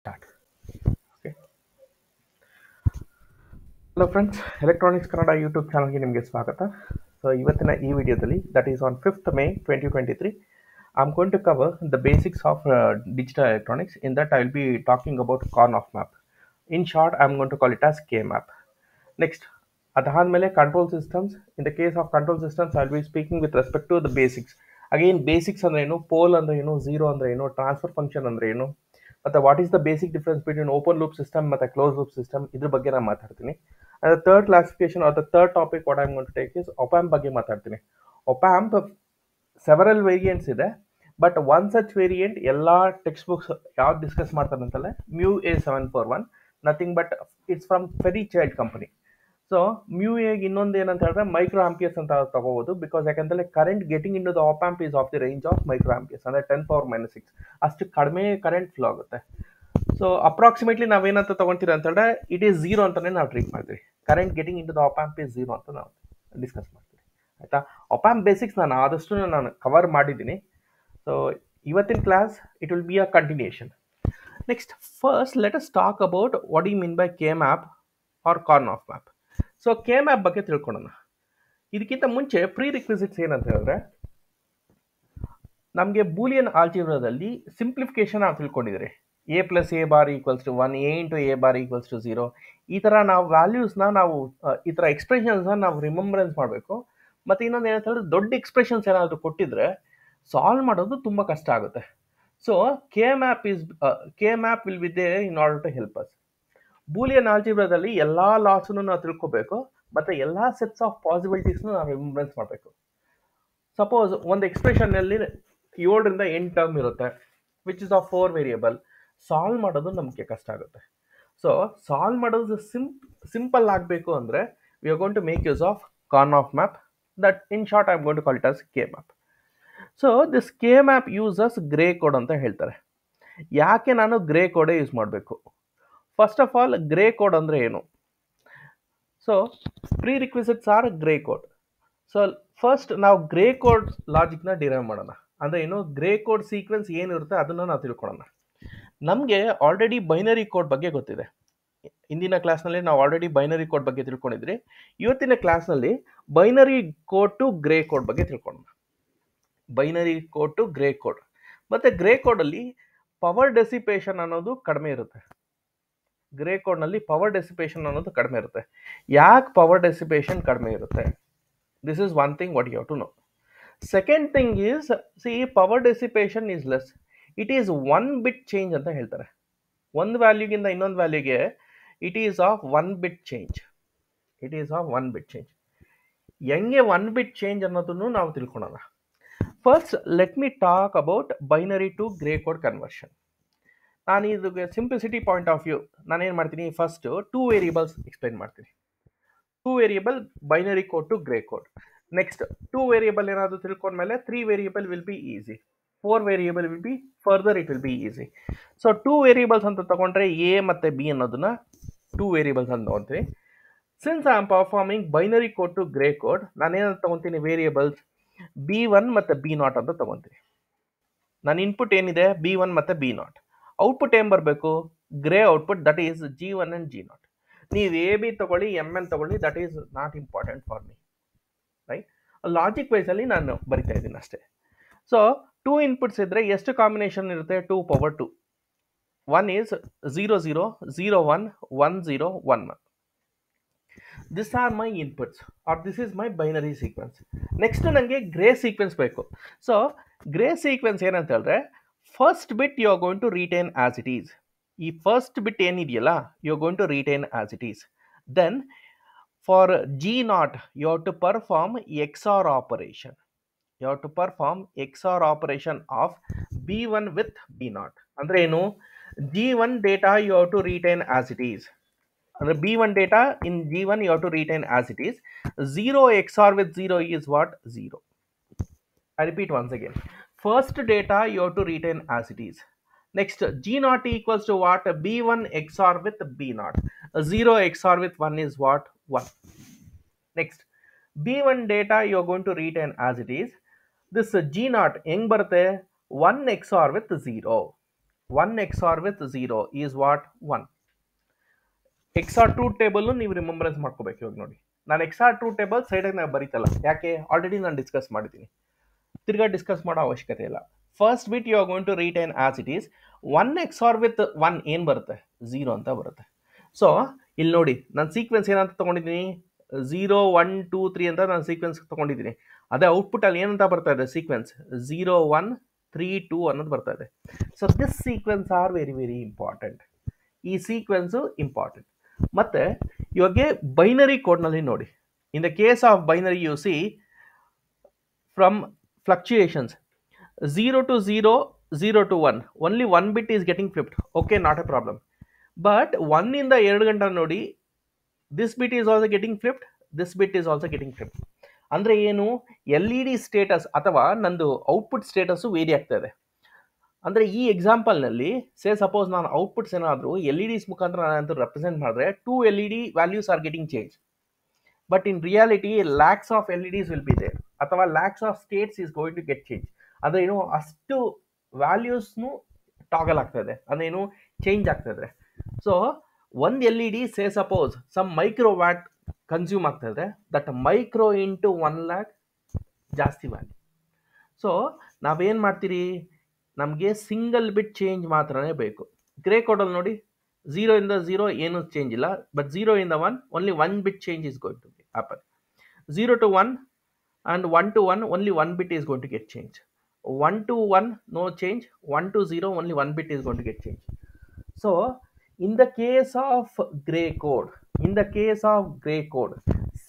Start okay hello friends electronics Kannada YouTube ಚಾನಲ್ಗೆ ನಿಮಗೆ ಸ್ವಾಗತ. ಸೊ ಇವತ್ತಿನ ಈ ವಿಡಿಯೋದಲ್ಲಿ that is on fifth May twenty twenty three I am going to cover the basics of digital electronics in that I will be talking about Karnaugh of map in short I am going to call it as K map next ಅದಾದಮೇಲೆ control systems in the case of control systems I will be speaking with respect to the basics again basics ಅಂದ್ರೆ ಏನು? Pole ಅಂದ್ರೆ ಏನು? Zero ಅಂದ್ರೆ ಏನು? Transfer function ಅಂದ್ರೆ ಏನು? ಮತ್ತು what is the basic difference between open loop system ಮತ್ತು ಕ್ಲೋಸ್ ಲೂಪ್ ಸಿಸ್ಟಮ್ ಇದ್ರ ಬಗ್ಗೆ ನಾನು ಮಾತಾಡ್ತೀನಿ. And third classification or the third topic what I'm take is op amp ಬಗ್ಗೆ ಮಾತಾಡ್ತೀನಿ. ಒಪ್ಯಾಂಪ್ ಸೆವರಲ್ ವೇರಿಯಂಟ್ಸ್ ಇದೆ ಬಟ್ ಒನ್ ಸಚ್ ವೇರಿಯಂಟ್ ಎಲ್ಲ text books ಯಾವ್ದು ಡಿಸ್ಕಸ್ ಮಾಡ್ತಾರೆ ಅಂತಂದರೆ mu A seven four one nothing but it's from Fairchild company so mu ಎಗೆ ಇನ್ನೊಂದು ಏನಂತ ಹೇಳಿದ್ರೆ ಮೈಕ್ರೋ ಆಂಪಿಯರ್ಸ್ ಅಂತ ತಗೋಬಹುದು ಬಿಕಾಸ್ ಯಾಕಂದ್ರೆ current getting in the op amp is of the range of micro amperes ಅಂದರೆ ಟೆನ್ ಪವರ್ ಮೈನಸ್ ಸಿಕ್ಸ್ ಅಷ್ಟು ಕಡಿಮೆ ಕರೆಂಟ್ ಫ್ಲೋ ಆಗುತ್ತೆ. ಸೊ ಅಪ್ರಾಕ್ಸಿಮೇಟ್ಲಿ ನಾವೇನಂತ ತಗೊಂತೀರ ಅಂತ ಹೇಳಿದ್ರೆ ಇಟ್ ಈಸ್ ಜೀರೋ ಅಂತಲೇ ನಾವು ಟ್ರೀಟ್ ಮಾಡ್ತೀವಿ. Current getting in the op amp is zero ಅಂತ ನಾವು ಡಿಸ್ಕಸ್ ಮಾಡ್ತೀವಿ. ಆಯ್ತಾ? ಆಪ್ ಆಂಪ್ ಬೇಸಿಕ್ಸ್ ನಾನು ಆದಷ್ಟು ನಾನು ಕವರ್ ಮಾಡಿದ್ದೀನಿ. ಸೊ ಇವತ್ತಿನ class it will be a continuation next first let us talk about what you mean by K map or Karnaugh of map so K map ಬಗ್ಗೆ ತಿಳ್ಕೊಳ್ಳೋಣ ಇದಕ್ಕಿಂತ ಮುಂಚೆ ಪ್ರೀ ರಿಕ್ವಿಸಿಟ್ಸ್ ಏನಂತ ಹೇಳಿದ್ರೆ, ನಮಗೆ ಬೂಲಿಯನ್ ಆಲ್ಜಿಬ್ರಾದಲ್ಲಿ ಸಿಂಪ್ಲಿಫಿಕೇಶನ್ ನಾವು ತಿಳ್ಕೊಂಡಿದ್ದೀರಿ A plus A bar equals to one A into A bar equals to zero ಈ ಥರ ನಾವು ವ್ಯಾಲ್ಯೂಸ್ನ ನಾವು ಈ ಥರ ಎಕ್ಸ್ಪ್ರೆಷನ್ಸ್ನ ನಾವು ರಿಮೆಂಬರೆನ್ಸ್ ಮಾಡಬೇಕು. ಮತ್ತು ಇನ್ನೊಂದು ಏನಂತ ಹೇಳಿದ್ರೆ, ದೊಡ್ಡ ಎಕ್ಸ್ಪ್ರೆಷನ್ಸ್ ಏನಾದರೂ ಕೊಟ್ಟಿದ್ರೆ ಸಾಲ್ವ್ ಮಾಡೋದು ತುಂಬ ಕಷ್ಟ ಆಗುತ್ತೆ. So K map is K map will be there in order to help us Boolean ಆಲ್ಜಿಬ್ರದಲ್ಲಿ ಎಲ್ಲ ಲಾಸನ್ನು ನಾವು ತಿಳ್ಕೊಬೇಕು, ಮತ್ತು ಎಲ್ಲ ಸೆಟ್ಸ್ ಆಫ್ ಪಾಸಿಬಿಲಿಟೀಸ್ನು ನಾವು ರಿಮೆಂಬರೆನ್ಸ್ ಮಾಡಬೇಕು. ಸಪೋಸ್ ಒಂದು ಎಕ್ಸ್ಪ್ರೆಷನ್ನಲ್ಲಿ ಏಳರಿಂದ ಎಂಟು ಟರ್ಮ್ ಇರುತ್ತೆ which is of four variable solve ಮಾಡೋದು ನಮಗೆ ಕಷ್ಟ ಆಗುತ್ತೆ. ಸೊ ಸಾಲ್ವ್ ಮಾಡೋದು ಸಿಂಪ್ ಸಿಂಪಲ್ ಆಗಬೇಕು ಅಂದರೆ we are gonna make use of Karnaugh of map that in short I am gonna call it as K map so this K map uses gray code ಅಂತ ಹೇಳ್ತಾರೆ. ಯಾಕೆ ನಾನು ಗ್ರೇ ಕೋಡೇ use ಮಾಡಬೇಕು? First of all gray code ಅಂದರೆ ಏನು? So prerequisites are gray code so first ನಾವು gray code ಲಾಜಿಕ್ನ ಡಿರೈವ್ ಮಾಡೋಣ. ಅಂದರೆ ಏನು? ಗ್ರೇ ಕೋಡ್ ಸೀಕ್ವೆನ್ಸ್ ಏನಿರುತ್ತೆ ಅದನ್ನು ನಾವು ತಿಳ್ಕೊಳ್ಳೋಣ. ನಮಗೆ ಆಲ್ರೆಡಿ ಬೈನರಿ ಕೋಡ್ ಬಗ್ಗೆ ಗೊತ್ತಿದೆ. ಇಂದಿನ ಕ್ಲಾಸ್ನಲ್ಲಿ ನಾವು ಆಲ್ರೆಡಿ ಬೈನರಿ ಕೋಡ್ ಬಗ್ಗೆ ತಿಳ್ಕೊಂಡಿದ್ರಿ. ಇವತ್ತಿನ ಕ್ಲಾಸ್ನಲ್ಲಿ binary code to gray code ಬಗ್ಗೆ ತಿಳ್ಕೊಳ್ಳೋಣ. Binary code to gray code ಮತ್ತು ಗ್ರೇ ಕೋಡಲ್ಲಿ ಪವರ್ ಡೆಸಿಪೇಷನ್ ಅನ್ನೋದು ಕಡಿಮೆ ಇರುತ್ತೆ. ಗ್ರೇ ಕೋಡ್ನಲ್ಲಿ ಪವರ್ ಡೆಸಿಪೇಷನ್ ಅನ್ನೋದು ಕಡಿಮೆ ಇರುತ್ತೆ. ಯಾಕೆ ಪವರ್ ಡೆಸಿಪೇಷನ್ ಕಡಿಮೆ ಇರುತ್ತೆ? This is one thing what you to know second thing is see power dissipation is less it is one bit change ಅಂತ ಹೇಳ್ತಾರೆ. ಒಂದು ವ್ಯಾಲ್ಯೂಗಿಂತ ಇನ್ನೊಂದು ವ್ಯಾಲ್ಯೂಗೆ it is of one bit change it is of one bit change ಹೆಂಗೆ one bit change ಅನ್ನೋದನ್ನು ನಾವು ತಿಳ್ಕೊಳೋಣ. First let me talk about binary to gray code conversion ನಾನು ಇದಕ್ಕೆ ಸಿಂಪ್ಲಿಸಿಟಿ ಪಾಯಿಂಟ್ ಆಫ್ ವ್ಯೂ ನಾನೇನು ಮಾಡ್ತೀನಿ? ಫಸ್ಟ್ ಟೂ ವೇರಿಯಬಲ್ಸ್ ಎಕ್ಸ್ಪ್ಲೈನ್ ಮಾಡ್ತೀನಿ. Two variable binary code to gray code next two variable ಏನಾದರೂ ತಿಳ್ಕೊಂಡ್ಮೇಲೆ three variable will be easy four variable will be further it will be easy so two variables ಅಂತ ತೊಗೊಂಡ್ರೆ A ಮತ್ತು B ಅನ್ನೋದನ್ನ two variables ಅಂತ ತೊಗೊತೀನಿ. Since I am performing binary code to gray code ನಾನೇನಂತ ತೊಗೊತೀನಿ variables B one ಮತ್ತು B not ಅಂತ ತೊಗೊತೀನಿ. ನನ್ನ ಇನ್ಪುಟ್ ಏನಿದೆ? ಬಿ ಒನ್ ಮತ್ತು ಬಿ ನಾಟ್ ಔಟ್ಪುಟ್ ಏನು ಬರಬೇಕು? Gray output that is G one and G not ನೀವು ಎ ಬಿ ತಗೊಳ್ಳಿ ಎಂ ಎನ್ ತಗೊಳ್ಳಿ that is not important for me right logic ವೈಸಲ್ಲಿ ನಾನು ಬರಿತಾ ಇದ್ದೀನಿ ಅಷ್ಟೇ. ಸೊ ಟೂ ಇನ್ಪುಟ್ಸ್ ಇದ್ದರೆ ಎಷ್ಟು ಕಾಂಬಿನೇಷನ್ ಇರುತ್ತೆ? Two power two one is zero zero zero one one zero one one this are my inputs are this is my binary sequence next ನನಗೆ grey sequence ಬೇಕು. So grey sequence ಏನಂತ ಹೇಳಿದ್ರೆ first bit you are going to retain as it is ಈ first bit ಏನಿದೆಯಲ್ಲ you are going to retain as it is then for G not you have to perform X OR operation you have to perform X OR operation of B one with B not ಅಂದರೆ ಏನು? G one data you have to retain as it is ಅಂದರೆ B one data in G one you have to retain as it is zero X OR with zero is what zero I repeat once again. First data you have to retain as it is. Next, G naught equals to what? B1 XOR with B naught. 0 XOR with 1 is what? 1. Next, B1 data you are going to retain as it is. This G naught, ಹೆಂಗ್ ಬರುತ್ತೆ 1 XOR with 0. One XOR with zero is what one XOR true table ನೀವು remembrance ಮಾಡ್ಕೋಬೇಕು ಇವಾಗ ನೋಡಿ ನಾನು X are true table ಸೈಡಾಗಿ ನಾನು ಬರೀತಲ್ಲ ಯಾಕೆ ಆಲ್ರೆಡಿ ನಾನು ಡಿಸ್ಕಸ್ ಮಾಡಿದ್ದೀನಿ ತಿರ್ಗಾ ಡಿಸ್ಕಸ್ ಮಾಡೋ ಅವಶ್ಯಕತೆ ಇಲ್ಲ. First bit you are going to retain as it is one X OR with one ಏನು ಬರುತ್ತೆ? ಝೀರೋ ಅಂತ ಬರುತ್ತೆ. ಸೊ ಇಲ್ಲಿ ನೋಡಿ, ನಾನು ಸೀಕ್ವೆನ್ಸ್ ಏನಂತ ತೊಗೊಂಡಿದ್ದೀನಿ? ಝೀರೋ ಒನ್ ಟೂ ತ್ರೀ ಅಂತ ನಾನು ಸೀಕ್ವೆನ್ಸ್ ತೊಗೊಂಡಿದ್ದೀನಿ. ಅದೇ ಔಟ್ಪುಟ್ಟಲ್ಲಿ ಏನಂತ ಬರ್ತಾ ಇದೆ sequence zero one three two ಅನ್ನೋದು ಬರ್ತಾ ಇದೆ. So this sequence are very very important ಈ ಸೀಕ್ವೆನ್ಸು ಇಂಪಾರ್ಟೆಂಟ್ ಮತ್ತು, ಇವಾಗೆ ಬೈನರಿ ಕೋಡ್ನಲ್ಲಿ ನೋಡಿ. In the case of binary you see from fluctuations zero to zero zero to one only one bit is getting flipped okay not a problem but ಒನ್ನಿಂದ ಎರಡು ಗಂಟೆ ನೋಡಿ this bit is also getting flipped this bit is also getting flipped ಅಂದರೆ ಏನು? L E D status ಅಥವಾ ನಂದು output status very ಆಗ್ತಾ ಇದೆ. ಅಂದರೆ ಈ ಎಕ್ಸಾಂಪಲ್ನಲ್ಲಿ ಸೇ ಸಪೋಸ್ ನಾನು ಔಟ್ಪುಟ್ಸ್ ಏನಾದರೂ ಎಲ್ ಇ ಡಿಸ್ ಮುಖಾಂತರ ನಾನು ರೆಪ್ರೆಸೆಂಟ್ ಮಾಡಿದ್ರೆ two L E D values are getting change but in reality lakhs of L E Ds will be there ಅಥವಾ lakhs of states is going to get change ಅಂದರೆ ಏನು, ಅಷ್ಟು ವ್ಯಾಲ್ಯೂಸ್ನು toggle ಆಗ್ತದೆ ಇದೆ. ಏನು ಚೇಂಜ್ ಆಗ್ತಾ ಇದೆ. ಸೊ ಒಂದು L E D say suppose some micro watt consume ಆಗ್ತಾ ಇದೆ. That micro into one lakh ಜಾಸ್ತಿ ವ್ಯಾಲ್ಯೂ ಸೊ ನಾವೇನು ಮಾಡ್ತೀರಿ? ನಮಗೆ ಸಿಂಗಲ್ ಬಿಟ್ ಚೇಂಜ್ ಮಾತ್ರನೇ ಬೇಕು. ಗ್ರೇ ಕೋಡಲ್ಲಿ ನೋಡಿ ಝೀರೋ ಇಂದ ಝೀರೋ ಏನೂ ಚೇಂಜ್ ಇಲ್ಲ. ಬಟ್ ಝೀರೋ ಇಂದ one only one bit change is going to be happen zero to one and one to one only one bit is going to get change one to one no change one to zero only one bit is going to get change so in the case of gray code in the case of gray code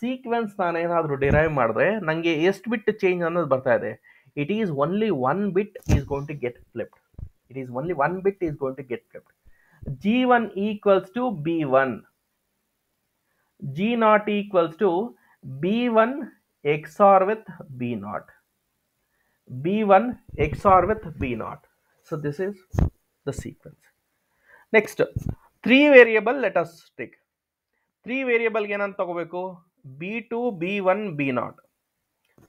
sequence ನಾನೇನಾದರೂ derive ಮಾಡಿದ್ರೆ ನನಗೆ ಎಷ್ಟು bit change ಅನ್ನೋದು ಬರ್ತಾ ಇದೆ. It is only one bit is going to get flipped it is only one bit is going to get flipped G one equals to B one G not equals to B one X OR with B not B one X OR with B not so this is the sequence next three variable let us take three ವೇರಿಯಬಲ್ಗೆ ಏನಂತ ತಗೋಬೇಕು? B two B one B not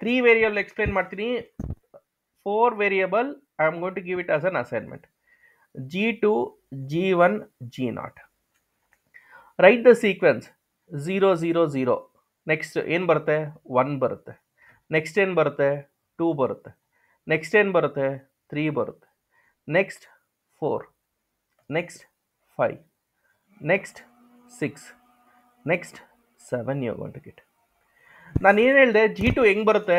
three variable explain ಮಾಡ್ತೀನಿ. Four variable I am going to give it as an assignment G two G one G not write the sequence zero zero zero next ಏನು ಬರುತ್ತೆ? One ಬರುತ್ತೆ. Next ಏನು ಬರುತ್ತೆ? Two ಬರುತ್ತೆ. Next ಏನು ಬರುತ್ತೆ? Three ಬರುತ್ತೆ. Next four next five next six next seven you gonna get ನಾನು ಏನು ಹೇಳಿದೆ? ಜಿ ಟು ಹೆಂಗೆ ಬರುತ್ತೆ?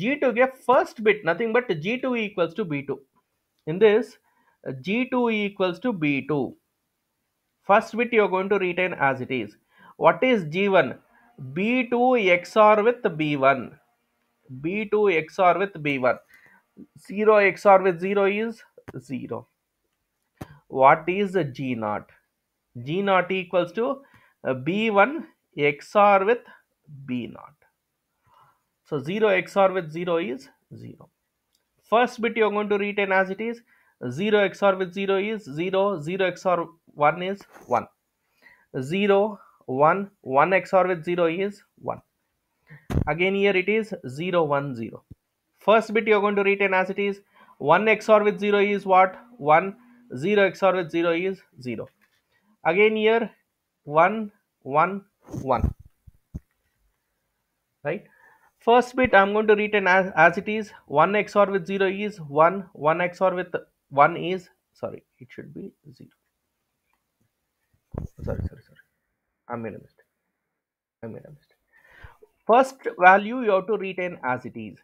G ಟುಗೆ first bit nothing but G two equals to B two in this G two equals to B two first bit you are going to retain as it is what is G one B2 XOR with B1. B2 XOR with B1. 0 XOR with 0 is 0. What is G naught? G naught equals to B1 XOR with B naught. So 0 XOR with 0 is 0. First bit you are going to retain as it is. 0 XOR with 0 is 0. 0 XOR 1 is 1. 0 1 1 xor with 0 is 1 again here it is 0 1 0 first bit you're going to retain as it is 1 xor with 0 is what 1 0 XOR with 0 is 0. Again here 1, 1, 1. Right? First bit I'm going to retain as, as it is 1 XOR with 0 is 1, 1 XOR with 1 is, sorry, it should be 0. Sorry, sorry, sorry. I made a mistake. I made a mistake. First value you have to retain as it is.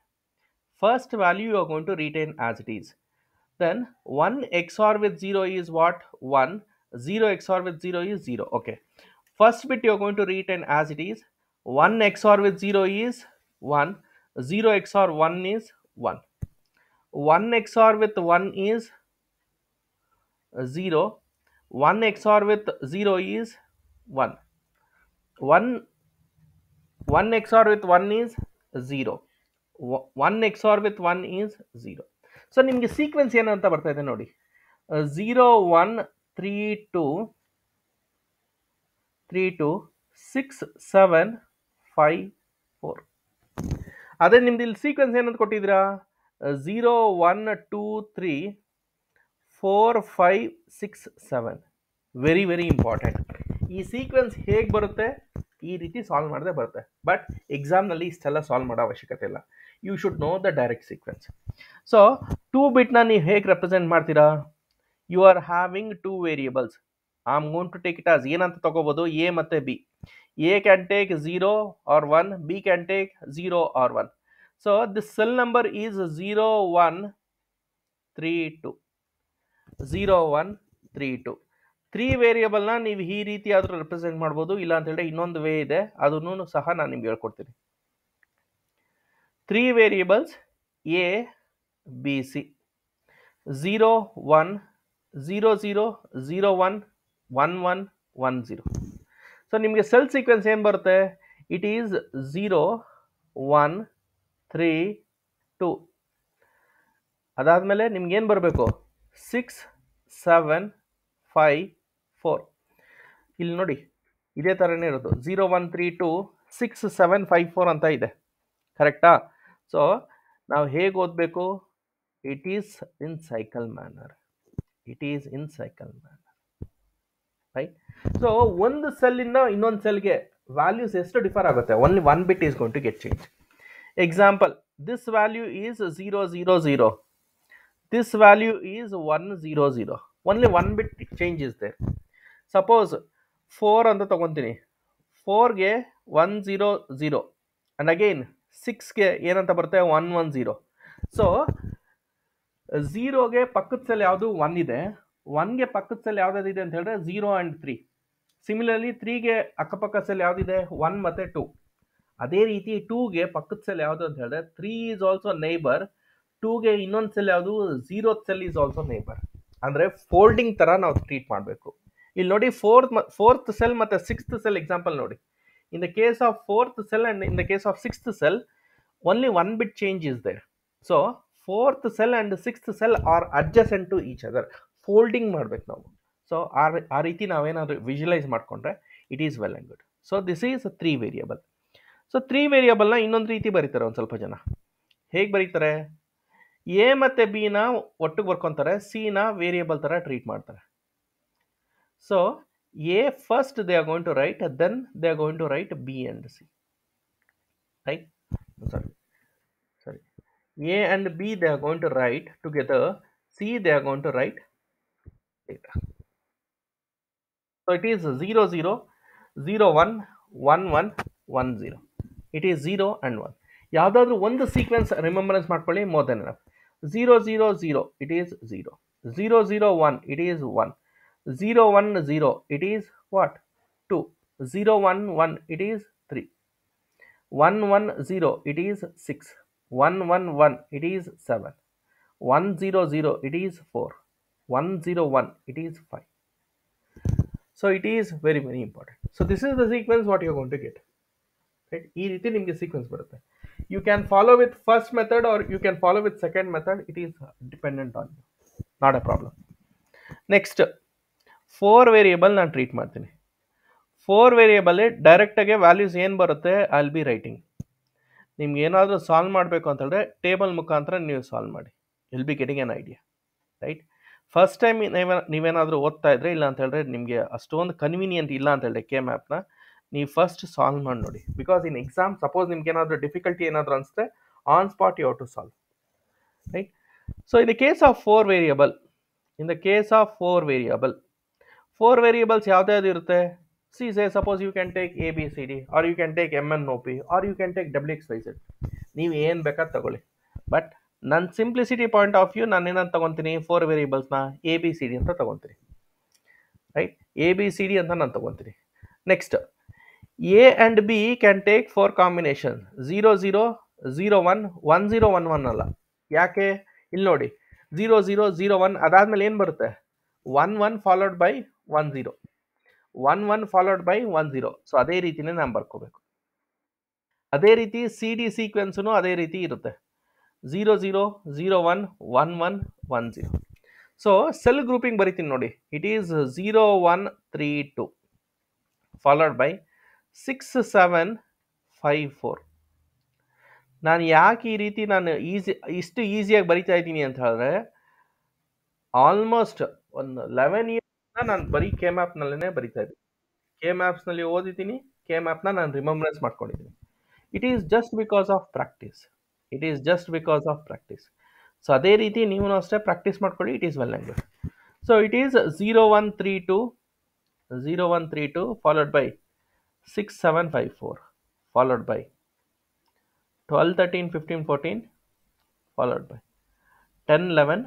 First value you are going to retain as it is. Then 1 XOR with 0 is what? 1 0 XOR with 0 is 0 okay. First bit you're going to retain as it is. 1 XOR with 0 is 1 0 XOR 1 is 1 1 XOR with 1 is 0 1 XOR with 0 is 1 1 1 XOR with 1 is 0 1 XOR with 1 is 0 so ನಿಮಗೆ sequence ಏನು ಅಂತ ಬರ್ತಾ ಇದೆ ನೋಡಿ. Zero one three two three two six seven five four ಅದೇ ನಿಮ್ದು ಇಲ್ಲಿ sequence ಏನಂತ ಕೊಟ್ಟಿದ್ದೀರಾ? Zero one two three four five six seven very very important ಈ ಸೀಕ್ವೆನ್ಸ್ ಹೇಗೆ ಬರುತ್ತೆ? ಈ ರೀತಿ ಸಾಲ್ವ್ ಮಾಡದೆ ಬರುತ್ತೆ. ಬಟ್ ಎಕ್ಸಾಮ್ನಲ್ಲಿ ಇಷ್ಟೆಲ್ಲ ಸಾಲ್ವ್ ಮಾಡೋ ಅವಶ್ಯಕತೆ ಇಲ್ಲ. You should know the direct sequence so two ಬಿಟ್ನ ನೀವು ಹೇಗೆ ರೆಪ್ರೆಸೆಂಟ್ ಮಾಡ್ತೀರಾ? You are having two variables I am gonna take it as ಏನಂತ ತಗೋಬೋದು. ಎ ಮತ್ತು B A can take zero or one B can take zero or one so this cell number is zero one three two zero one three two three ವೇರಿಯೇಬಲ್ನ ನೀವು ಈ ರೀತಿ ಆದರೂ represent ಮಾಡ್ಬೋದು, ಇಲ್ಲ ಅಂತ ಹೇಳಿದ್ರೆ ಇನ್ನೊಂದು ವೇ ಇದೆ ಅದನ್ನು ಸಹ ನಾನು ನಿಮ್ಗೆ ಹೇಳ್ಕೊಡ್ತೀನಿ. Three variables A B C zero one zero zero zero one one one one zero so ನಿಮಗೆ ಸೆಲ್ ಸೀಕ್ವೆನ್ಸ್ ಏನು ಬರುತ್ತೆ? It is zero one three two ಅದಾದಮೇಲೆ ನಿಮ್ಗೇನು ಬರಬೇಕು? ಸಿಕ್ಸ್ ಸೆವೆನ್ ಫೈ ಫೋರ್ ಇಲ್ಲಿ ನೋಡಿ, ಇದೇ ಥರನೇ ಇರೋದು. Zero one three two six seven five four ಅಂತ ಇದೆ. ಕರೆಕ್ಟಾ ಸೊ ನಾವು ಹೇಗೆ ಓದಬೇಕು? It is in cycle manner it is in cycle manner right so ಒಂದು ಸೆಲ್ಲಿಂದ ಇನ್ನೊಂದು ಸೆಲ್ಗೆ ವ್ಯಾಲ್ಯೂಸ್ ಎಷ್ಟು ಡಿಫರ್ ಆಗುತ್ತೆ? Only one bit is going to get change example this value is zero zero zero this value is one zero zero only one bit change is there suppose four ಅಂತ ತೊಗೊತೀನಿ. ಫೋರ್ಗೆ one zero zero and again ಸಿಕ್ಸ್ಗೆ ಏನಂತ ಬರುತ್ತೆ? One one zero so ಝೀರೋಗೆ ಪಕ್ಕದ cell ಯಾವುದು? One ಇದೆ. ಒನ್ಗೆ ಪಕ್ಕದ cell ಯಾವುದಾದಿದೆ ಅಂತ ಹೇಳಿದ್ರೆ ಝೀರೋ ಆ್ಯಂಡ್ ತ್ರೀ ಸಿಮಿಲರ್ಲಿ ತ್ರೀಗೆ ಅಕ್ಕಪಕ್ಕ ಸೆಲ್ ಯಾವುದಿದೆ? ಒನ್ ಮತ್ತು ಟೂ ಅದೇ ರೀತಿ ಟೂಗೆ ಪಕ್ಕದ ಸೆಲ್ ಯಾವುದು ಅಂತ ಹೇಳಿದ್ರೆ ತ್ರೀ ಈಸ್ ಆಲ್ಸೋ ನೇಬರ್ ಟೂಗೆ ಇನ್ನೊಂದು ಸೆಲ್ ಯಾವುದು? Zero cell is also neighbour ಅಂದರೆ ಫೋಲ್ಡಿಂಗ್ ಥರ ನಾವು ಟ್ರೀಟ್ ಮಾಡಬೇಕು. ಇಲ್ಲಿ ನೋಡಿ ಫೋರ್ತ್ ಫೋರ್ತ್ ಸೆಲ್ ಮತ್ತು ಸಿಕ್ಸ್ತ್ ಸೆಲ್ ಎಕ್ಸಾಂಪಲ್ ನೋಡಿ. In the case of fourth cell and in the case of sixth cell only one bit change is there so fourth cell and sixth cell are adjacent to each other folding ಮಾಡ್ಬೇಕು ನಾವು. So ಆ ರೀತಿ ನಾವೇನಾದರೂ visualise ಮಾಡಿಕೊಂಡ್ರೆ it is well and good so this is three variable so three ವೇರಿಯಬಲ್ನ ಇನ್ನೊಂದು ರೀತಿ ಬರೀತಾರೆ ಒಂದು ಸ್ವಲ್ಪ ಜನ. ಹೇಗೆ ಬರೀತಾರೆ? ಎ ಮತ್ತು ಬಿನ ಒಟ್ಟಿಗೆ ಬರ್ಕೊತಾರೆ ಸಿನ ವೇರಿಯಬಲ್ ಥರ ಟ್ರೀಟ್ ಮಾಡ್ತಾರೆ. So A first they are going to write then they are going to write B and C right sorry sorry A and B they are going to write together C they are going to write data. So it is 0 0 0 1 1 1 1 0. It is 0 and 1. ಯಾವುದಾದ್ರೂ ಒಂದು sequence remembrance ಮಾಡ್ಕೊಳ್ಳಿ more than enough zero zero zero it is zero zero zero one it is one zero one zero it is what two zero one one it is three one one zero it is six one one one it is seven one zero zero it is four 101 it is 5 so it is very very important so this is the sequence what you're going to get right ಈ ರೀತಿ ನಿಮಗೆ sequence ಬರುತ್ತೆ you can follow with first method or you can follow with second method it is dependent on you not a problem next four variable ನಾನು treat ಮಾಡ್ತೀನಿ. Four variable ಡೈರೆಕ್ಟಾಗಿ values ಏನು ಬರುತ್ತೆ I will be writing ನಿಮ್ಗೆ ಏನಾದರೂ solve ಮಾಡಬೇಕು ಅಂತ ಹೇಳಿದ್ರೆ ಟೇಬಲ್ ಮುಖಾಂತರ ನೀವು ಸಾಲ್ವ್ ಮಾಡಿ. ಎಲ್ ಬಿ ಗೆಟಿಂಗ್ ಏನು ಐಡಿಯಾ ರೈಟ್ ಫಸ್ಟ್ ಟೈಮ್ ನೀವೇ ನೀವೇನಾದರೂ ಓದ್ತಾ ಇದ್ರೆ ಇಲ್ಲ ಅಂತ ಹೇಳಿದ್ರೆ ನಿಮಗೆ ಅಷ್ಟೊಂದು ಕನ್ವೀನಿಯಂಟ್ ಇಲ್ಲ ಅಂತ ಕೆ ಮ್ಯಾಪ್ನ ನೀವು ಫಸ್ಟ್ ಸಾಲ್ವ್ ಮಾಡಿ ನೋಡಿ. ಬಿಕಾಸ್ ಇನ್ ಎಕ್ಸಾಮ್ ಸಪೋಸ್ ನಿಮ್ಗೆ ಏನಾದರೂ ಡಿಫಿಕಲ್ಟಿ ಏನಾದರೂ ಅನಿಸುತ್ತೆ on spot you have to solve right so in the case of four variable in the case of four variable four variables ಯಾವ್ದು ಇರುತ್ತೆ? See say suppose you can take A B C D or you can take M N O P or you can take W X Y Z ನೀವು ಏನು ಬೇಕಾದ ತಗೊಳ್ಳಿ. But ನನ್ನ simplicity point of view ನಾನು ಏನಂತ ತಗೊತೀನಿ? Four ವೇರಿಯೇಬಲ್ಸ್ನ A B C D ಅಂತ ತಗೊತೀನಿ. Right A B C D ಅಂತ ನಾನು ತಗೊತೀನಿ. Next A and B can take four combination zero zero zero one one zero one one ಅಲ್ಲ. ಯಾಕೆ? ಇಲ್ಲಿ ನೋಡಿ ಝೀರೋ ಝೀರೋ ಝೀರೋ ಒನ್ ಅದಾದಮೇಲೆ ಏನು ಬರುತ್ತೆ? One one followed by one zero one one followed by one zero so ಅದೇ ರೀತಿನೇ ನಾನು ಬರ್ಕೋಬೇಕು. ಅದೇ ರೀತಿ ಸಿ ಡಿ ಸೀಕ್ವೆನ್ಸೂ ಅದೇ ರೀತಿ ಇರುತ್ತೆ. Zero zero zero one one one one zero so cell grouping ಬರಿತೀನಿ ನೋಡಿ. It is zero one three two followed by six seven five four ನಾನು ಯಾಕೆ ಈ ರೀತಿ ನಾನು ಈಸಿ, ಇಷ್ಟು ಈಸಿಯಾಗಿ ಬರಿತಾ ಇದ್ದೀನಿ ಅಂತ ಹೇಳಿದ್ರೆ ಆಲ್ಮೋಸ್ಟ್ ಒಂದು ಲೆವೆನ್ ಇಯರ್ಸ್ ನಾನು ಬರೀ ಕೆ ಮ್ಯಾಪ್ನಲ್ಲೇ ಬರಿತಾ ಇದ್ದೀನಿ ಕೆ ಮ್ಯಾಪ್ಸ್ನಲ್ಲಿ ಓದಿದ್ದೀನಿ ಕೆ ಮ್ಯಾಪ್ನ ನಾನು ರಿಮೆಂಬರೆನ್ಸ್ ಮಾಡ್ಕೊಂಡಿದ್ದೀನಿ. It is just because of practice it is just because of practice so ಅದೇ ರೀತಿ ನೀವು ಅಷ್ಟೇ ಪ್ರಾಕ್ಟೀಸ್ ಮಾಡ್ಕೊಳ್ಳಿ it is well and so it is zero one three two zero one three two followed by six seven five four followed by twelve thirteen fifteen fourteen followed by ten eleven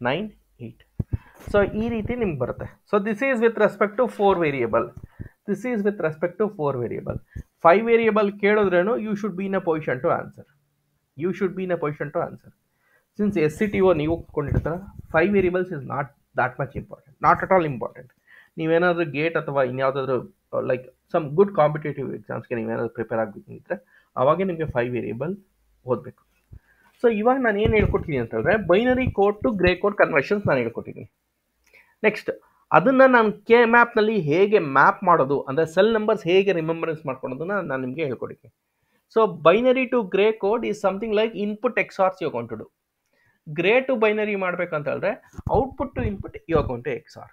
nine eight so ಈ ರೀತಿ ನಿಮ್ಗೆ ಬರುತ್ತೆ. So this is with respect to four variable this is with respect to four variable five variable ಕೇಳಿದ್ರೇನು you should be in a position to answer you should be in a position to answer since S C T O ನೀವು ಕೊಂಡಿರ್ತಾರ five variables is not that much important not at all important ನೀವೇನಾದರೂ GATE ಅಥವಾ ಇನ್ಯಾವುದಾದ್ರೂ like some good competitive ಎಕ್ಸಾಮ್ಸ್ಗೆ ನೀವೇನಾದರೂ prepare ಆಗಬೇಕಂದ್ರೆ, ಅವಾಗೇ ನಿಮಗೆ five variable ಓದಬೇಕು. ಸೊ ಇವಾಗ ನಾನು ಏನು ಹೇಳ್ಕೊಟ್ಟಿದ್ದೀನಿ ಅಂತಂದರೆ binary code to gray code conversions ನಾನು ಹೇಳ್ಕೊಟ್ಟಿದ್ದೀನಿ. ನೆಕ್ಸ್ಟ್ ಅದನ್ನು ನಾನು ಕೆ ಮ್ಯಾಪ್ನಲ್ಲಿ ಹೇಗೆ ಮ್ಯಾಪ್ ಮಾಡೋದು, ಅಂದರೆ ಸೆಲ್ ನಂಬರ್ಸ್ ಹೇಗೆ ರಿಮೆಂಬರೆನ್ಸ್ ಮಾಡ್ಕೊಳೋದನ್ನು ನಾನು ನಿಮಗೆ ಹೇಳ್ಕೊಟ್ಟಿದ್ದೀನಿ so binary to gray code is something like input XORs you to gray to binary ಮಾಡಬೇಕಂತ ಹೇಳಿದ್ರೆ output to input you account to XOR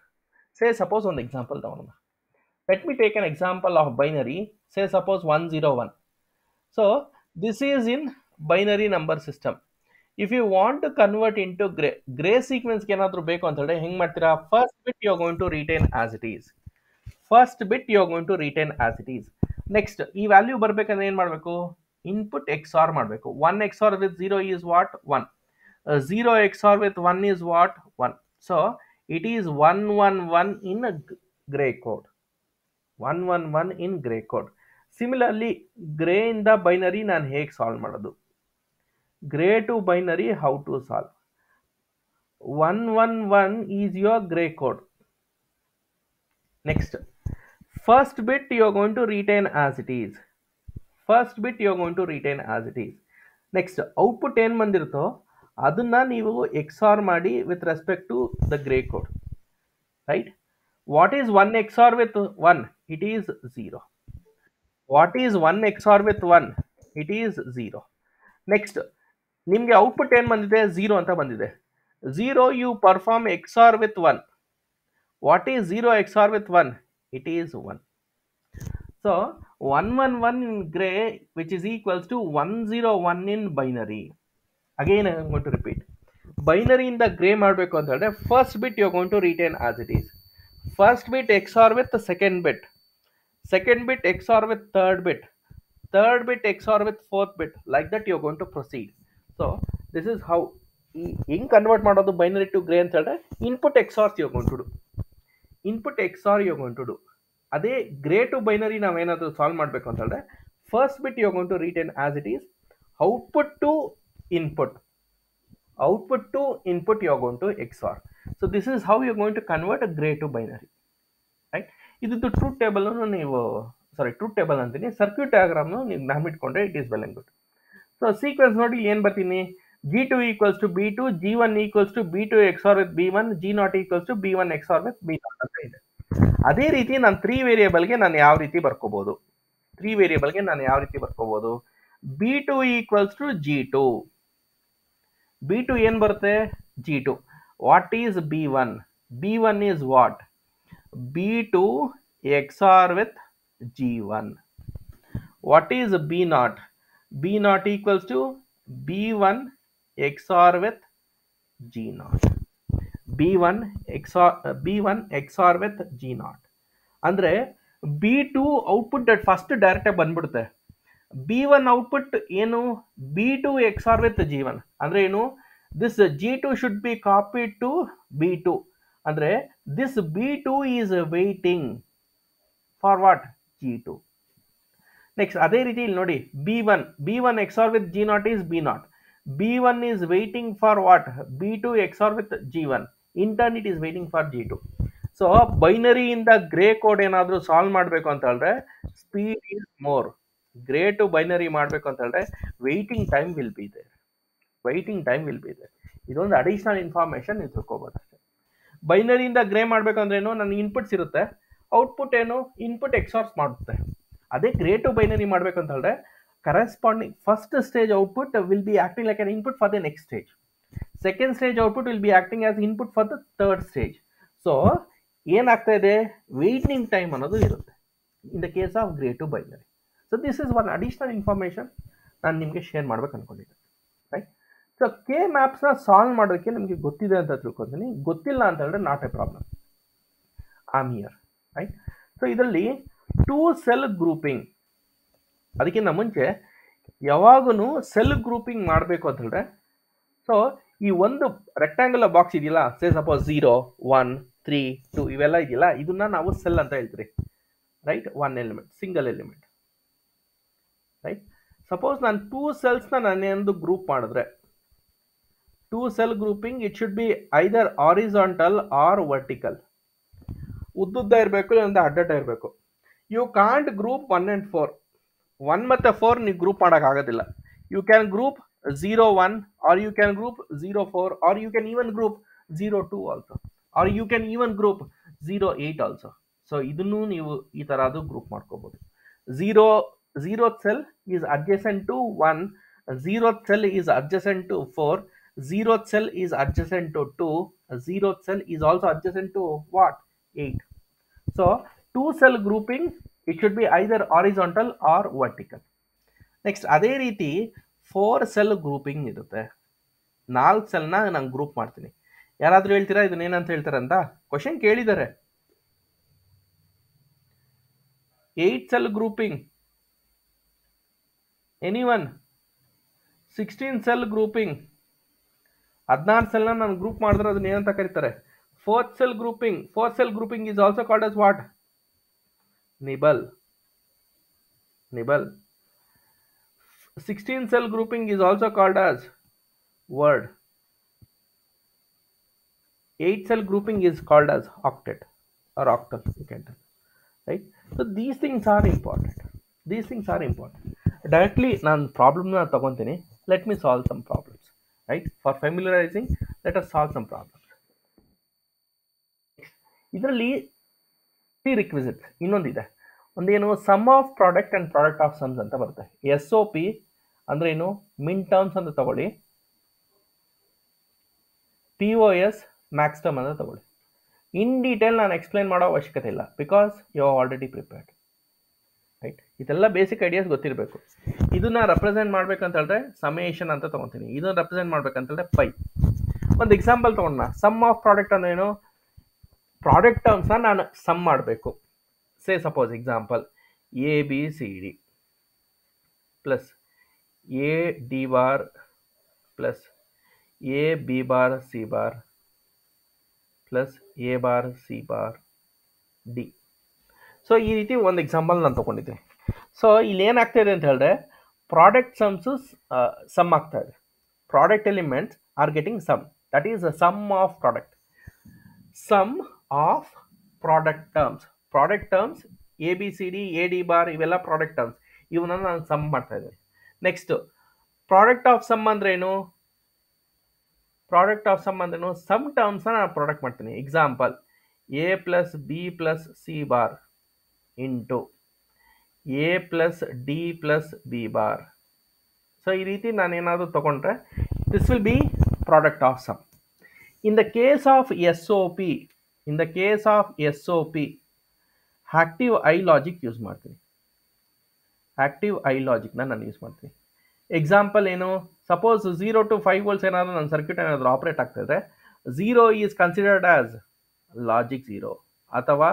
say suppose ಒಂದು ಎಕ್ಸಾಂಪಲ್ ತಗೊಳ್ಳೋಣ let me take an example of binary say suppose one zero one so this is in binary number system if you want to convert in to gray gray ಸೀಕ್ವೆನ್ಸ್ಗೆ ಏನಾದರೂ ಬೇಕು ಅಂತ ಹೇಳಿ ಹೆಂಗೆ ಮಾಡ್ತೀರಾ? First bit you going to retain as it is first bit you going to retain as it is next ಈ value ಬರಬೇಕಂದ್ರೆ ಏನು ಮಾಡಬೇಕು? ಇನ್ಪುಟ್ ಎಕ್ಸ್ ಆರ್ ಮಾಡಬೇಕು one XOR with zero is what one zero XOR with one is what one so it is one one one in gray code one one one in gray code similarly gray ಇಂದ binary ನಾನು ಹೇಗೆ solve ಮಾಡೋದು? Gray to binary how to solve one one one is your gray code next first bit you are going to retain as it is first bit you are going to retain as it is next output ಏನು ಬಂದಿರುತ್ತೋ ಅದನ್ನ ನೀವು XOR ಮಾಡಿ with respect to the gray code right what is one XOR with one it is zero what is one XOR with one it is zero next ನಿಮಗೆ output ಏನು ಬಂದಿದೆ? Zero ಅಂತ ಬಂದಿದೆ. Zero you perform XOR with one what is zero XOR with one it is one so one one one in gray which is equals to one zero one in binary again I gonna repeat ಬೈನರಿಯಿಂದ grey ಮಾಡಬೇಕು ಅಂತ ಹೇಳಿದ್ರೆ first bit you gonna retain as it is first bit XOR with second bit second bit XOR with third bit third bit X R with fourth bit like that you gonna proceed so this is how ಈ ಹೆಂಗೆ convert ಮಾಡೋದು binary to grey ಅಂತ ಹೇಳಿದ್ರೆ input XORs you gonna do input XOR you gonna do ಅದೇ grey to binary ನಾವೇನಾದರೂ solve ಮಾಡಬೇಕು ಅಂತ ಹೇಳಿದ್ರೆ first bit you gonna retain as it is output to input output to input you gonna XOR so this is how you going to convert gray to binary right ಇದು truth ಟೇಬಲ್ನು ನೀವು sorry truth table ಅಂತೀನಿ. Circuit ಡಯಾಗ್ರಾಮ್ನು ನೀವು ನಾಮಿಟ್ಕೊಂಡ್ರೆ it is well and good so sequence ನೋಡಿ ಏನು ಬರ್ತೀನಿ? G two equals to B two G one equals to B two XOR with B one G not equals to B one XOR with B not ಅಂತ ಇದೆ. ಅದೇ ರೀತಿ ನಾನು three ವೇರಿಯೇಬಲ್ಗೆ ನಾನು ಯಾವ ರೀತಿ ಬರ್ಕೋಬಹುದು ತ್ರೀ ವೇರಿಯೇಬಲ್ಗೆ ನಾನು ಯಾವ ರೀತಿ ಬರ್ಕೋಬಹುದು B two equals to G two B two ಏನು ಬರುತ್ತೆ? G two what is B one B one is what B two XOR with G one what is B not B not equals to B one XOR with G not B one XOR B one XOR with G not ಅಂದರೆ B two output first ಡೈರೆಕ್ಟಾಗಿ ಬಂದ್ಬಿಡುತ್ತೆ B one output ಏನು B two XOR with G one ಅಂದರೆ ಏನು this G two should be copy to B two ಅಂದರೆ this B two is waiting for what G two next ಅದೇ ರೀತಿ ಇಲ್ಲಿ ನೋಡಿ B one B one XOR with G not is B not B one is waiting for what B two XOR with G one intern it is waiting for G two so ಬೈನರಿಯಿಂದ grey code ಏನಾದರೂ solve ಮಾಡಬೇಕು ಅಂತ ಹೇಳಿದ್ರೆ speed is more gray to binary ಮಾಡಬೇಕು ಅಂತ ಹೇಳಿದ್ರೆ waiting time will be ಇದೆ waiting time will be ಇದೆ ಇದೊಂದು ಅಡಿಷನಲ್ ಇನ್ಫಾರ್ಮೇಶನ್ ನೀವು ತಿಳ್ಕೊಬೋದು ಅಷ್ಟೇ. ಬೈನರಿಯಿಂದ ಗ್ರೇ ಮಾಡಬೇಕಂದ್ರೆ ಏನು? ನನ್ನ ಇನ್ಪುಟ್ಸ್ ಇರುತ್ತೆ. ಔಟ್ಪುಟ್ ಏನು? ಇನ್ಪುಟ್ ಎಕ್ಸಾರ್ಸ್ ಮಾಡುತ್ತೆ. ಅದೇ ಕ್ರಿಯೇಟಿವ್ ಬೈನರಿ ಹೇಳಿದ್ರೆ corresponding first stage output will be acting like an input for the next stage second stage output will be acting as input for the third stage so ಏನಾಗ್ತಾ ಇದೆ? Waiting time ಅನ್ನೋದು ಇರುತ್ತೆ. In the case of gray to binary so this is one additional information ನಾನು ನಿಮಗೆ share ಮಾಡ್ಬೇಕು ಅನ್ಕೊಂಡಿದ್ದೆ. Right so K ಮ್ಯಾಪ್ಸ್ನ solve ಮಾಡೋಕ್ಕೆ ನಿಮಗೆ ಗೊತ್ತಿದೆ ಅಂತ ತಿಳ್ಕೊತೀನಿ. ಗೊತ್ತಿಲ್ಲ ಅಂತ ಹೇಳಿದ್ರೆ not a problem um here right so ಇದರಲ್ಲಿ ಟೂ ಸೆಲ್ ಗ್ರೂಪಿಂಗ್ ಅದಕ್ಕಿಂತ ಮುಂಚೆ ಯಾವಾಗೂ ಸೆಲ್ ಗ್ರೂಪಿಂಗ್ ಮಾಡಬೇಕು ಅಂತ ಹೇಳಿದ್ರೆ ಸೊ ಈ ಒಂದು ರೆಕ್ಟ್ಯಾಂಗುಲರ್ ಬಾಕ್ಸ್ ಇದೆಯಲ್ಲ say suppose zero one three two ಇವೆಲ್ಲ ಇದೆಯಲ್ಲ, ಇದನ್ನ ನಾವು ಸೆಲ್ ಅಂತ ಹೇಳ್ತೀರಿ. Right one element single element right suppose ನಾನು ಟೂ ಸೆಲ್ಸ್ನ ನಾನೇನು ಗ್ರೂಪ್ ಮಾಡಿದ್ರೆ two cell grouping it should be either horizontal or vertical ಉದ್ದುದ್ದ ಇರಬೇಕು, ಇಲ್ಲಂದ್ರೆ ಅಡ್ಡಡ್ಡ ಇರಬೇಕು. You can't group one and four one ಮತ್ತು ಫೋರ್ ನೀವು ಗ್ರೂಪ್ ಮಾಡೋಕ್ಕಾಗೋದಿಲ್ಲ you can group zero one or you can group zero four or you can even group zero two also or you can even group zero eight also so ಇದನ್ನು ನೀವು ಈ ಥರ ಅದು group ಮಾಡ್ಕೋಬೋದು. Zero zero cell is adjacent to one zero cell is adjacent to four zero cell is adjacent to two zero cell is also adjacent to what eight so two cell grouping it should be either horizontal or vertical next ಅದೇ ರೀತಿ four cell grouping ಇರುತ್ತೆ. ನಾಲ್ಕು ಸೆಲ್ನ ನಾನು group ಮಾಡ್ತೀನಿ. ಯಾರಾದರೂ ಹೇಳ್ತೀರಾ? ಇದನ್ನೇನಂತ ಹೇಳ್ತಾರೆ ಅಂತ? ಕ್ವಶನ್ ಕೇಳಿದ್ದಾರೆ. Eight cell grouping any one sixteen cell grouping ಹದಿನಾರು ಸೆಲ್ನ ನಾನು ಗ್ರೂಪ್ ಮಾಡಿದ್ರೆ ಅದನ್ನ ಏನಂತ ಕರೀತಾರೆ? Fourth cell grouping fourth cell grouping is also called as what nibble nibble 16 cell grouping is also called as word 8 cell grouping is called as octet or octal you can tell right so these things are important these things are important directly ನಾನು ಪ್ರಾಬ್ಲಮ್ನ ತಗೊತೀನಿ let me solve some problems right for familiarising let us solve some problems ಇದರಲ್ಲಿ three requisite ಇನ್ನೊಂದಿದೆ. ಒಂದೇನು sum of product and product of sums ಅಂತ ಬರುತ್ತೆ. S O P ಅಂದರೆ ಏನು? ಮಿನ್ terms ಅಂತ ತಗೊಳ್ಳಿ. P O S max term ಅಂತ ತಗೊಳ್ಳಿ. ಇನ್ ಡೀಟೇಲ್ ನಾನು ಎಕ್ಸ್ಪ್ಲೈನ್ ಮಾಡೋ ಅವಶ್ಯಕತೆ ಇಲ್ಲ. Because you are already prepared right ಇದೆಲ್ಲ ಬೇಸಿಕ್ ಐಡಿಯಾಸ್ ಗೊತ್ತಿರಬೇಕು. ಇದನ್ನ ರೆಪ್ರೆಸೆಂಟ್ ಮಾಡ್ಬೇಕಂತ ಹೇಳಿದ್ರೆ ಸಮೇಷನ್ ಅಂತ ತೊಗೊತೀನಿ. ಇದನ್ನ ರೆಪ್ರೆಸೆಂಟ್ ಮಾಡ್ಬೇಕಂತ ಹೇಳಿದ್ರೆ ಪೈ ಒಂದು ಎಕ್ಸಾಂಪಲ್ ತೊಗೊಂಡ ಸಮ್ ಆಫ್ ಪ್ರಾಡಕ್ಟ್ ಅಂದ್ರೆ ಏನು? ಪ್ರಾಡಕ್ಟ್ ಟರ್ಮ್ಸ್ನ ನಾನು ಸಮ್ ಮಾಡಬೇಕು. Say suppose example A B C D plus A D bar plus A B bar C bar plus A bar C bar D so ಈ ರೀತಿ ಒಂದು example ನಾನು ತೊಗೊಂಡಿದ್ದೆ ಸೊ ಇಲ್ಲಿ ಏನಾಗ್ತಾ ಇದೆ ಅಂತ ಹೇಳಿದ್ರೆ ಪ್ರಾಡಕ್ಟ್ ಸಮ್ಸು ಸಮ್ ಆಗ್ತಾ ಇದೆ. Product elements are getting sum that is a sum of product sum of product terms product terms A B C D A D bar ಇವೆಲ್ಲ ಪ್ರಾಡಕ್ಟ್ ಟರ್ಮ್ಸ್ ಇವನ್ನ ನಾನು ಸಮ್ ಮಾಡ್ತಾ ಇದ್ದೀನಿ. ನೆಕ್ಸ್ಟ್ ಪ್ರಾಡಕ್ಟ್ ಆಫ್ ಸಮ್ ಅಂದ್ರೆ ಏನು? Product of sum ಅಂದ್ರೇನು sum terms ನಾನು product ಮಾಡ್ತೀನಿ. Example A plus B plus C bar into A plus D plus B bar so ಈ ರೀತಿ ನಾನೇನಾದರೂ ತೊಗೊಂಡ್ರೆ this will be product of sum in the case of S O P in the case of S O P active high logic use ಮಾಡ್ತೀನಿ. Active high ಲಾಜಿಕ್ನ ನಾನು use ಮಾಡ್ತೀನಿ. Example ಏನು? Suppose zero to five volts ಏನಾದರೂ ನನ್ನ circuit ಏನಾದರೂ operate ಆಗ್ತಿದ್ರೆ zero is considered as logic zero ಅಥವಾ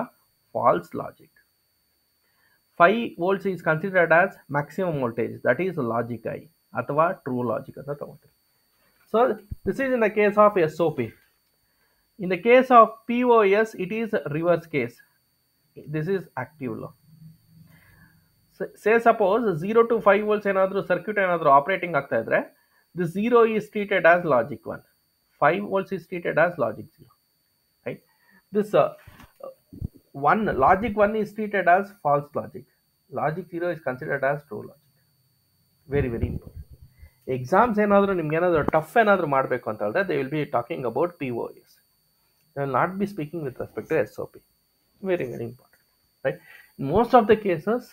false logic five volts is considered as maximum voltage that is logic high ಅಥವಾ ಟ್ರೂ ಲಾಜಿಕ್ ಅಂತ ತಗೊಳ್ತೀವಿ so this is in the case of S O P in the case of P O S it is reverse case this is active low say suppose zero to five volts ಏನಾದರೂ circuit ಏನಾದರೂ operating ಆಗ್ತಾ ಇದ್ರೆ the zero is treated as logic one five volts is treated as logic zero right this one logic one is treated as false logic logic zero is considered as true logic very very important exams ಏನಾದರೂ ನಿಮ್ಗೆ ಏನಾದರೂ tough ಏನಾದರೂ ಮಾಡಬೇಕು ಅಂತ ಹೇಳಿದ್ರೆ they will be talking about P O S they will not be speaking with respect to S O P very very important right most of the cases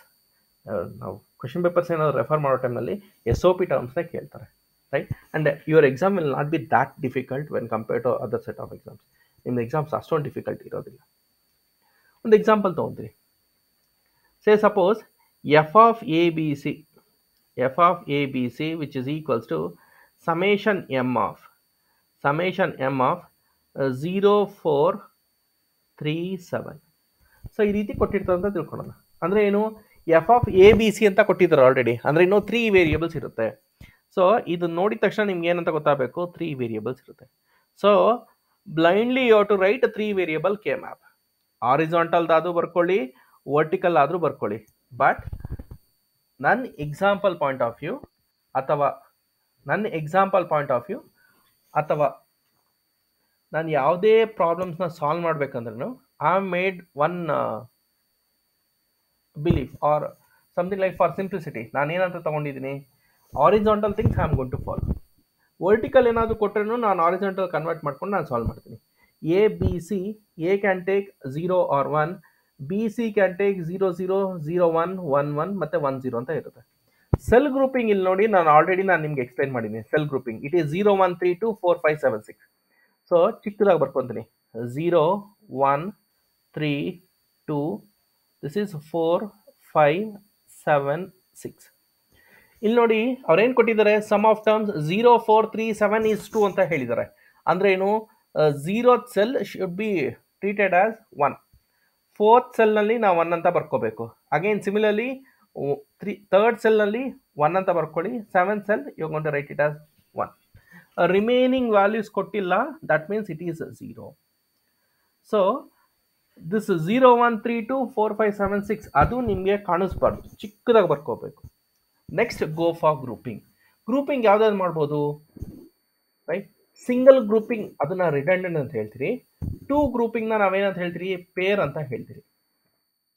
ನಾವು question papers ಏನಾದರೂ refer ಮಾಡೋ ಟೈಮಲ್ಲಿ S O P ಟರ್ಮ್ಸ್ನೇ ಕೇಳ್ತಾರೆ right and your exam will not be that difficult when compare to other set of exams ನಿಮ್ಮ exams ಅಷ್ಟೊಂದು difficult ಇರೋದಿಲ್ಲ ಒಂದು example ತೊಗೊತೀರಿ say suppose F of A B C F of A B C which is equals to summation M of summation M of zero four three seven so ಈ ರೀತಿ ಕೊಟ್ಟಿರ್ತಾರೆ ಅಂತ ತಿಳ್ಕೊಳ್ಳೋಣ. ಅಂದರೆ ಏನು F of A B C ಅಂತ ಕೊಟ್ಟಿದ್ದಾರೆ already ಅಂದರೆ ಇನ್ನೂ ತ್ರೀ ವೇರಿಯೇಬಲ್ಸ್ ಇರುತ್ತೆ. ಸೊ ಇದು ನೋಡಿದ ತಕ್ಷಣ ನಿಮ್ಗೆ ಏನಂತ ಗೊತ್ತಾಗಬೇಕು? ತ್ರೀ ವೇರಿಯೇಬಲ್ಸ್ ಇರುತ್ತೆ. So blindly you to write three variable K map ಆರಿಜಾಂಟಲ್ದಾದ್ರೂ ಬರ್ಕೊಳ್ಳಿ ವರ್ಟಿಕಲ್ ಆದರೂ ಬರ್ಕೊಳ್ಳಿ. ಬಟ್ ನನ್ನ ಎಕ್ಸಾಂಪಲ್ ಪಾಯಿಂಟ್ ಆಫ್ ವ್ಯೂ ಅಥವಾ ನನ್ನ ಎಕ್ಸಾಂಪಲ್ ಪಾಯಿಂಟ್ ಆಫ್ ವ್ಯೂ ಅಥವಾ ನಾನು ಯಾವುದೇ ಪ್ರಾಬ್ಲಮ್ಸ್ನ solve ಮಾಡ್ಬೇಕಂದ್ರೂ I made one belief or something like for simplicity ನಾನು ಏನಂತ ತೊಗೊಂಡಿದ್ದೀನಿ? Horizontal things I am going to follow vertical ಏನಾದರೂ ಕೊಟ್ಟರೂ ನಾನು ಆರಿಜಾಂಟಲ್ ಕನ್ವರ್ಟ್ ಮಾಡ್ಕೊಂಡು ನಾನು ಸಾಲ್ವ್ ಮಾಡ್ತೀನಿ. A B C A can take zero or one B C can take zero zero zero one one one ಮತ್ತು ಒನ್ ಝೀರೋ ಅಂತ ಇರುತ್ತೆ. Cell grouping ಇಲ್ಲಿ ನೋಡಿ, ನಾನು ಆಲ್ರೆಡಿ ನಾನು ನಿಮ್ಗೆ ಎಕ್ಸ್ಪ್ಲೈನ್ ಮಾಡಿದ್ದೀನಿ. Cell grouping it is zero one three two four five seven six so ಚಿಕ್ಕದಾಗಿ ಬರ್ಕೊತೀನಿ zero one three two this is four five seven six ಇಲ್ಲಿ ನೋಡಿ, ಅವ್ರೇನು ಕೊಟ್ಟಿದ್ದಾರೆ? Sum of terms zero four three seven is two ಅಂತ ಹೇಳಿದ್ದಾರೆ. ಅಂದರೆ ಏನು? Zero cell should be treated as one fourth ಸೆಲ್ನಲ್ಲಿ ನಾವು ಒನ್ ಅಂತ ಬರ್ಕೋಬೇಕು. ಅಗೇನ್ ಸಿಮಿಲರ್ಲಿ ತ್ರೀ ಥರ್ಡ್ ಸೆಲ್ನಲ್ಲಿ ಒನ್ ಅಂತ ಬರ್ಕೊಳ್ಳಿ. Seven cell you to write it as one remaining values ಕೊಟ್ಟಿಲ್ಲ that means it is zero so this zero one three two four five seven six ಅದು ನಿಮಗೆ ಕಾಣಿಸ್ಬಾರ್ದು. ಚಿಕ್ಕದಾಗಿ ಬರ್ಕೋಬೇಕು. Next go for grouping grouping ಯಾವ್ದಾದ್ರು ಮಾಡ್ಬೋದು? Right single grouping ಅದನ್ನ redundant ಅಂತ ಹೇಳ್ತೀರಿ. ಟೂ ಗ್ರೂಪಿಂಗ್ನ ನಾವೇನಂತ ಹೇಳ್ತೀರಿ? ಪೇರ್ ಅಂತ ಹೇಳ್ತೀರಿ.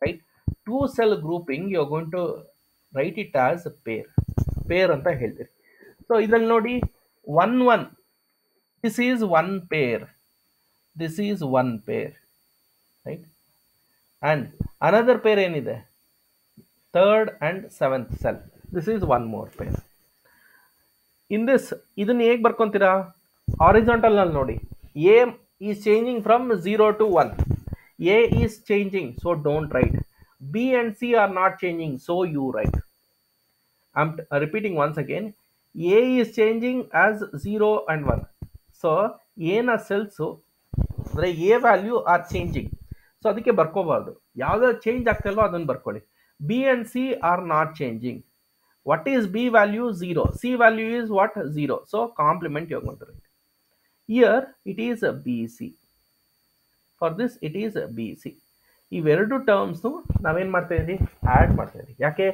Right two cell grouping you going to write it as pair pair ಅಂತ ಹೇಳ್ತೀರಿ. ಸೊ ಇದರಲ್ಲಿ ನೋಡಿ one one this is one pair this is one pair right and another pair ಏನಿದೆ third and seventh cell this is one more pair in this ಇದನ್ನ ಹೇಗೆ ಬರ್ಕೊಂತೀರಾ ಆರಿಜಾಂಟಲ್ನಲ್ಲಿ ನೋಡಿ A is changing from zero to one A is changing so don't write B and C are not changing so you write I am repeating once again A is changing as zero and one so ಎನ cells ಅಂದರೆ A value are changing so ಅದಕ್ಕೆ ಬರ್ಕೋಬಾರ್ದು. ಯಾವ್ದಾದ್ರು change ಆಗ್ತಿಲ್ವೋ ಅದನ್ನು ಬರ್ಕೊಳ್ಳಿ. B and C are not changing what is b value 0 c value is what? 0 so, complement ಯೋಗ ಮಾಡ್ತಾರೆ. Here it here it C for this it is a bc ಇವೆರಡು ಟರ್ಮ್ಸ್ನು ನಾವೇನು ಮಾಡ್ತಾ ಇದ್ದೀವಿ ಆ್ಯಡ್ ಮಾಡ್ತಾ ಇದ್ದೀವಿ ಯಾಕೆ?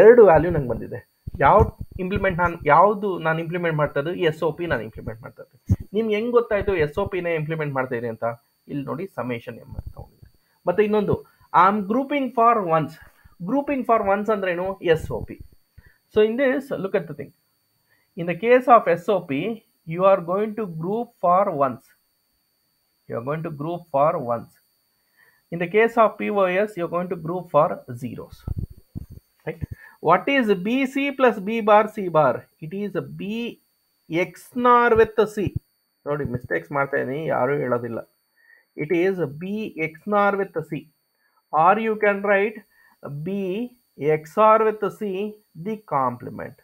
ಎರಡು ವ್ಯಾಲ್ಯೂ ನಂಗೆ ಬಂದಿದೆ. ಯಾವ ಇಂಪ್ಲಿಮೆಂಟ್ ನಾನು, ಯಾವುದು ನಾನು ಇಂಪ್ಲಿಮೆಂಟ್ ಮಾಡ್ತಾ ಎಸ್ ಒ ಪಿ ನಾನು ಇಂಪ್ಲಿಮೆಂಟ್ ಮಾಡ್ತಾ ಇದ್ದೀನಿ ನಿಮ್ಗೆ ಹೆಂಗ್ ಗೊತ್ತಾಯ್ತು ಎಸ್ ಒ ಪಿನೇ ಇಂಪ್ಲಿಮೆಂಟ್ ಮಾಡ್ತಾ ಇದೆ ಅಂತ? ಇಲ್ಲಿ ನೋಡಿ ಸಮೇಶನ್ ಎಂ ಮತ್ತೆ ಇನ್ನೊಂದು I am grouping for ones grouping for ones ಅಂದ್ರೆ ಏನು? S O P so in this look at the thing in the case of S O P you are going to group for ones you are going to group for ones in the case of P O S you are going to group for zeros What is BC plus B bar C bar? It is B X NOR with C. ನೋಡಿ mistakes ಮಾಡ್ತಾ ಇದ್ದೀನಿ ಯಾರೂ ಹೇಳೋದಿಲ್ಲ it is B XNOR with C or you can write B XOR with the C, the complement.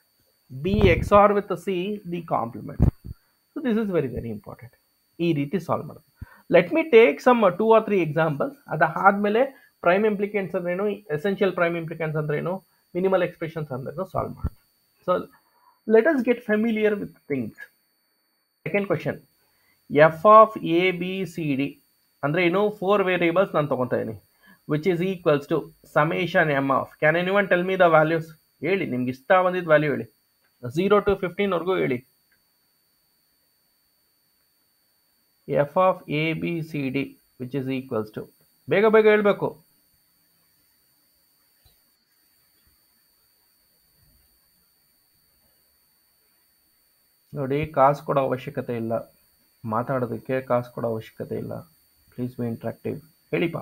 B XOR with the C, the complement. So this is very, very important. ಈ ರೀತಿ solve ಮಾಡೋದು let me take some two or three examples ಅದಾದ್ಮೇಲೆ prime implicants ಅಂದ್ರೇನು essential prime implicants ಅಂದ್ರೇನು minimal expressions ಅಂದ್ರೇನು solve ಮಾಡೋಣ so let us get familiar with things second question F of A B C D ಅಂದರೆ ಏನು four variables ನಾನು ತೊಗೊತಾ ಇದ್ದೀನಿ which is equals to summation M of can any one tell me the values ಹೇಳಿ, ನಿಮ್ಗೆ ಇಷ್ಟ ಬಂದಿದ್ದ value ಹೇಳಿ. ಝೀರೋ ಟು ಫಿಫ್ಟೀನ್ವರೆಗೂ ಹೇಳಿ. F of A B C D which is equals to ಬೇಗ ಬೇಗ ಹೇಳಬೇಕು. ನೋಡಿ, ಕಾಸು ಕೊಡೋ ಅವಶ್ಯಕತೆ ಇಲ್ಲ. ಮಾತಾಡೋದಕ್ಕೆ ಕಾಸು ಕೊಡೋ ಅವಶ್ಯಕತೆ ಇಲ್ಲ. Please be interactive ಹೇಳಿಪ್ಪ.